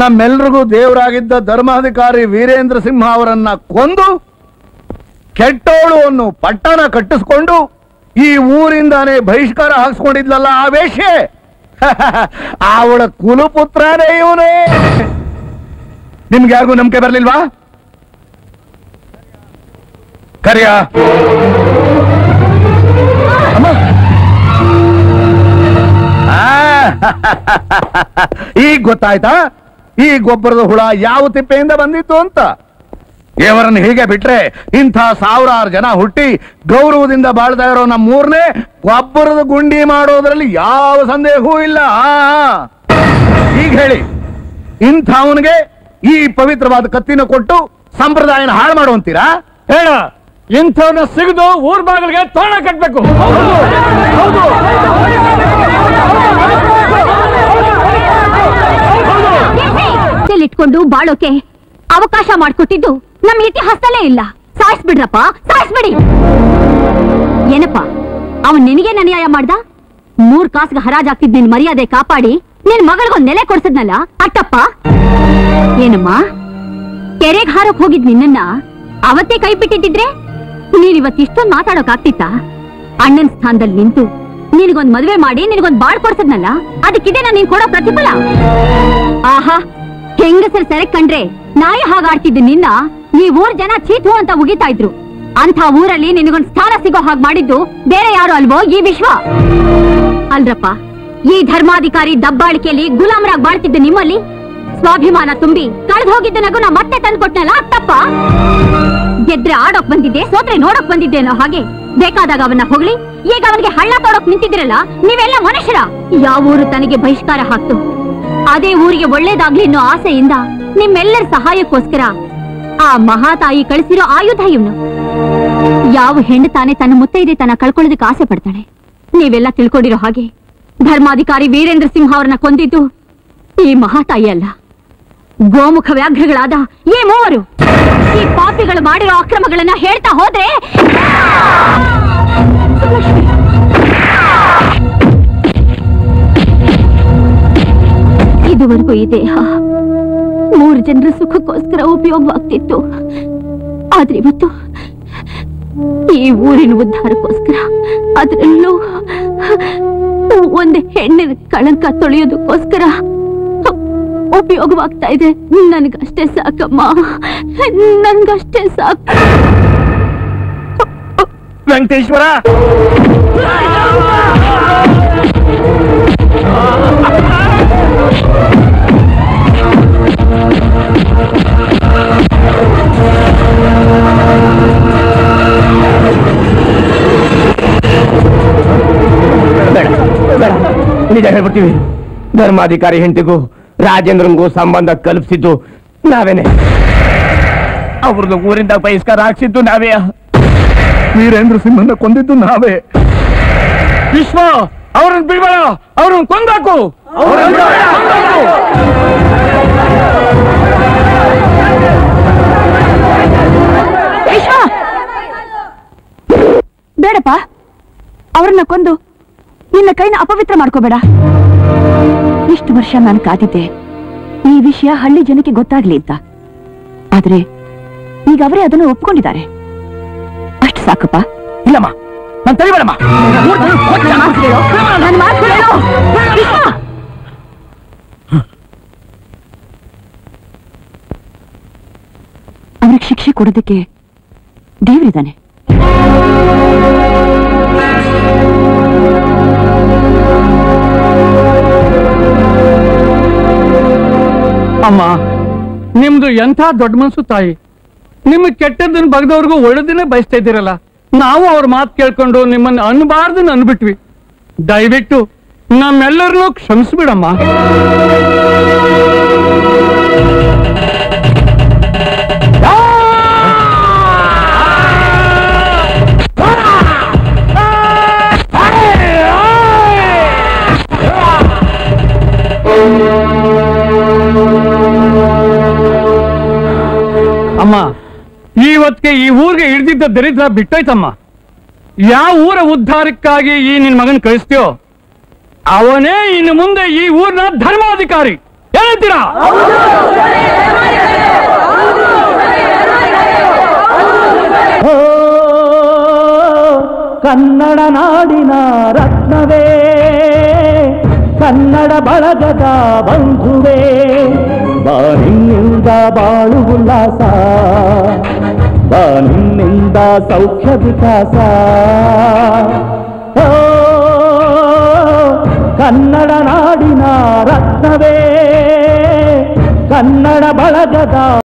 S6: ನಮ್ಮೆಲ್ರಿಗೂ ದೇವರಾಗಿದ್ದ ಧರ್ಮಾಧಿಕಾರಿ ವೀರೇಂದ್ರ ಸಿಂಹ ಅವರನ್ನ ಕೊಂದು ಕೆಟ್ಟೋಳು ಅನ್ನು ಪಟ್ಟಣ ಕಟ್ಟಿಸ್ಕೊಂಡು ಈ ಊರಿಂದಾನೇ ಬಹಿಷ್ಕಾರ ಹಾಕ್ಸ್ಕೊಂಡಿದ್ಲಲ್ಲ ಆ ವೇಷೆ? ಅವಳ ಕುಲಪುತ್ರನೇ ಇವನೇ. ನಿಮ್ಗೆ ಯಾರಿಗೂ ನಂಬಿಕೆ ಬರ್ಲಿಲ್ವಾ? ಕರಿಯ. ಈಗ ಗೊತ್ತಾಯ್ತಾ? ಈ ಗೊಬ್ಬರದ ಹುಳ ಯಾವ ತಿಪ್ಪೆಯಿಂದ ಬಂದಿತ್ತು ಅಂತ? ಇವರನ್ನು ಹೀಗೆ ಬಿಟ್ರೆ ಇಂಥ ಸಾವಿರಾರು ಜನ ಹುಟ್ಟಿ ಗೌರವದಿಂದ ಬಾಳ್ತಾ ಇರೋ ನಮ್ಮ ಮೂರನೇ ಗೊಬ್ಬರದ ಗುಂಡಿ ಮಾಡೋದ್ರಲ್ಲಿ ಯಾವ ಸಂದೇಹವೂ ಇಲ್ಲ ಈಗ ಹೇಳಿ ಇಂಥವನಿಗೆ ಈ ಪವಿತ್ರವಾದ ಕತ್ತಿನ ಕೊಟ್ಟು ಸಂಪ್ರದಾಯನ ಹಾಳು ಮಾಡುವಂತೀರಾ
S9: ಹೇಳ ಇಂಥವನ್ನ ಸಿಗದು ಊರ್ ಬಾಗಿಲಿಗೆ ತೋಣ ಕಟ್ಟಬೇಕು
S7: ಇಟ್ಕೊಂಡು ಬಾಳೋಕೆ ಅವಕಾಶ ಮಾಡ್ಕೊಟ್ಟಿದ್ದು ನಮ್ ಇತಿಹಾಸದಲ್ಲೇ ಇಲ್ಲ. ಸಾಯಿಸ್ಬಿಡ್ರಪ್ಪ, ಸಾಯಿಸ್ಬಿಡಿ. ಏನಪ್ಪ, ಅವನ್ ನಿನಗೆ ಅನ್ಯಾಯ ಮಾಡ್ದ? ಮೂರ್ ಕಾಸ್ಗೆ ಹರಾಜಾಗ್ತಿದ್ ನಿನ್ ಮರ್ಯಾದೆ ಕಾಪಾಡಿ, ನಿನ್ ಮಗಳಿಗೊಂದ್ ನೆಲೆ ಕೊಡ್ಸದ್ನಲ್ಲ, ಅಟ್ಟಪ್ಪ? ಏನಮ್ಮ, ಕೆರೆಗ್ ಹಾರಕ್ ಹೋಗಿದ್ ನಿನ್ನನ್ನ ಅವತ್ತೇ ಕೈ ಬಿಟ್ಟಿದ್ರೆ ನೀನ್ ಇವತ್ ಇಷ್ಟೊಂದ್ ಮಾತಾಡೋಕ್ ಆಗ್ತಿತ್ತ? ಅಣ್ಣನ್ ಸ್ಥಾನದಲ್ಲಿ ನಿಂತು ನಿನಗೊಂದ್ ಮದ್ವೆ ಮಾಡಿ, ನಿನಗೊಂದ್ ಬಾಳ್ ಕೊಡ್ಸದ್ನಲ್ಲ ನಾನು ನೀನ್ ಕೊಡೋ ಪ್ರತಿಫಲ. ಆಹಾ ಹೆಂಗಸರ್ ಸೆರೆ ಕಂಡ್ರೆ ನಾಯಿ ಹಾಗಾಡ್ತಿದ್ದು ನಿನ್ನ. ಈ ಊರ್ ಜನ ಚೀತು ಅಂತ ಉಗಿತಾ ಇದ್ರು. ಅಂಥ ಊರಲ್ಲಿ ನಿನಗೊಂದ್ ಸ್ಥಾನ ಸಿಗೋ ಹಾಗೆ ಮಾಡಿದ್ದು ಬೇರೆ ಯಾರು ಅಲ್ವೋ ಈ ವಿಶ್ವ? ಅಲ್ರಪ್ಪ, ಈ ಧರ್ಮಾಧಿಕಾರಿ ದಬ್ಬಾಳಿಕೆಯಲ್ಲಿ ಗುಲಾಮರಾಗ್ ಬಾಳ್ತಿದ್ದ ನಿಮ್ಮಲ್ಲಿ? ಸ್ವಾಭಿಮಾನ ತುಂಬಿ ಕಳೆದು ಹೋಗಿದ್ದ ನಾ ಮತ್ತೆ ತಂದ್ಕೊಟ್ನಲ್ಲ ತಪ್ಪ ಗೆದ್ರೆ ಆಡೋಕ್ ಬಂದಿದ್ದೆ, ಸೋತ್ರೆ ನೋಡಕ್ ಬಂದಿದ್ದೆ ಅನ್ನೋ ಹಾಗೆ. ಬೇಕಾದಾಗ ಅವನ್ನ ಹೊಗಳಿ, ಈಗ ಅವನಿಗೆ ಹಳ್ಳ ತೋಡೋಕ್ ನಿಂತಿದ್ರಲ್ಲ ನೀವೆಲ್ಲ ಮನುಷ್ಯರ? ಯಾವ ಊರು ತನಗೆ ಬಹಿಷ್ಕಾರ ಹಾಕ್ತು? ಅದೇ ಊರಿಗೆ ಒಳ್ಳೇದಾಗ್ಲಿ ಅನ್ನೋ ಆಸೆಯಿಂದ ನಿಮ್ಮೆಲ್ಲರ ಸಹಾಯಕ್ಕೋಸ್ಕರ ಆ ಮಹಾತಾಯಿ ಕಳಿಸಿರೋ ಆಯುಧ ಇವನು. ಯಾವ ಹೆಣ್ಣು ತಾನೇ ತನ್ನ ಮುತ್ತೈದೆ ತನ್ನ ಕಳ್ಕೊಳ್ಳೋದಕ್ಕೆ ಆಸೆ ಪಡ್ತಾಳೆ? ನೀವೆಲ್ಲ ತಿಳ್ಕೊಂಡಿರೋ ಹಾಗೆ ಧರ್ಮಾಧಿಕಾರಿ ವೀರೇಂದ್ರ ಸಿಂಹ ಅವರನ್ನ ಕೊಂದಿದ್ದು ಈ ಮಹಾತಾಯಿ ಅಲ್ಲ. ಗೋಮುಖ ವ್ಯಾಘ್ರಗಳಾದ ಈ ಮೂವರು. ಈ ಪಾಪಿಗಳು ಮಾಡಿರೋ ಅಕ್ರಮಗಳನ್ನ ಹೇಳ್ತಾ ಹೋದ್ರೆ ಇದುವರೆಗೂ ಈ ದೇಹ ಮೂರು ಜನರ ಸುಖಕ್ಕೋಸ್ಕರ ಉಪಯೋಗವಾಗ್ತಿತ್ತು. ಆದ್ರೆ ಇವತ್ತು ಈ ಊರಿನ ಉದ್ಧಾರಕ್ಕೋಸ್ಕರ ಅದರಲ್ಲೂ ಒಂದು ಹೆಣ್ಣಿನ ಕಳಂಕ ತೊಳೆಯೋದಕ್ಕೋಸ್ಕರ ಉಪಯೋಗವಾಗ್ತಾ ಇದೆ. ನನ್ಗಷ್ಟೇ ಸಾಕಮ್ಮ. ನನ್ಗಷ್ಟೇ ಸಾಕು.
S1: ವೆಂಕಟೇಶ್ವರ! ಬೇಡ ಬೇಡ ನಿಜ ಹೇಳ್ಬಿಡ್ತೀವಿ ಧರ್ಮಾಧಿಕಾರಿ ಹೆಂಡತಿಗೂ ರಾಜೇಂದ್ರನ್ಗೂ ಸಂಬಂಧ ಕಲ್ಪಿಸಿದ್ದು ನಾವೇನೆ ಅವ್ರದ್ದು ಊರಿಂದ ಬಹಿಷ್ಕಾರ ಹಾಕ್ಸಿದ್ದು ನಾವೇ
S6: ವೀರೇಂದ್ರ ಸಿಂಹನ ಕೊಂದಿದ್ದು ನಾವೇ
S9: ವಿಶ್ವ ಅವ್ರನ್ನ ಬಿಡ್ಬೇಡ ಅವ್ರನ್ನ ಕೊಂದಾಕು ಅವ್ರನ್ನ ಕೊಂದಾಕು.
S14: ರೇಷ್ಮಾ! ಬೇಡಪ್ಪ. ಅವ್ರನ್ನ ಕೊಂದು ನಿನ್ನ ಕೈನ ಅಪವಿತ್ರ ಮಾಡ್ಕೋಬೇಡ. ಇಷ್ಟು ವರ್ಷ ನಾನು ಕಾದಿದ್ದೆ. ಈ ವಿಷಯ ಹಳ್ಳಿ ಜನಕ್ಕೆ ಗೊತ್ತಾಗ್ಲಿ ಅಂತ. ಆದ್ರೆ ಈಗ ಅವರೇ ಅದನ್ನು ಒಪ್ಕೊಂಡಿದ್ದಾರೆ. ಅಷ್ಟು ಸಾಕಪ್ಪ.
S15: ಇಲ್ಲಮ್ಮ. ನಾನು ತಡಿಬೇಡಮ್ಮ.
S14: ಅವ್ರಿಗೆ ಶಿಕ್ಷೆ ಕೊಡೋದಕ್ಕೆ ದೇವರಿದ್ದಾನೆ.
S9: ಅಮ್ಮ, ನಿಮ್ದು ಎಂಥ ದೊಡ್ಡ ಮನಸ್ಸು ತಾಯಿ? ನಿಮ್ಮ ಕೆಟ್ಟದ್ದನ್ನ ಬಗ್ದವ್ರಿಗೂ ಒಳ್ಳೆದನ್ನೇ ಬಯಸ್ತಾ ಇದ್ದೀರಲ್ಲ? ನಾವು ಅವ್ರ ಮಾತು ಕೇಳ್ಕೊಂಡು ನಿಮ್ಮನ್ನ ಅನ್ಬಾರ್ದನ್ನ ಅನ್ಬಿಟ್ವಿ ದಯವಿಟ್ಟು ನಮ್ಮೆಲ್ಲರನ್ನೂ ಕ್ಷಮಿಸ್ಬಿಡಮ್ಮ. ಅಮ್ಮ ಇವತ್ತಿಗೆ ಈ ಊರಿಗೆ ಹಿಡಿದಿದ್ದ ದರಿದ್ರ ಬಿಟ್ಟೋಯ್ತಮ್ಮ. ಯಾವ ಊರ ಉದ್ಧಾರಕ್ಕಾಗಿ ಈ ನಿನ್ ಮಗನ್ ಕಳಿಸ್ತೀಯೋ, ಅವನೇ ಇನ್ನು ಮುಂದೆ ಈ ಊರಿನ ಧರ್ಮಾಧಿಕಾರಿ. ಏನಂತೀರಾ?
S15: ಕನ್ನಡ ನಾಡಿನ ರತ್ನವೇ, ಕನ್ನಡ ಬಳಗದ ಬಂಧುವೇ ಬಾನಿನ್ನಿಂದ ಬಾಳು ಉಲ್ಲಾಸ. ಬಾನಿನ್ನಿಂದ ಸೌಖ್ಯ ವಿಕಾಸ. ಕನ್ನಡ ನಾಡಿನ ರತ್ನವೇ ಕನ್ನಡ ಬಳಗದ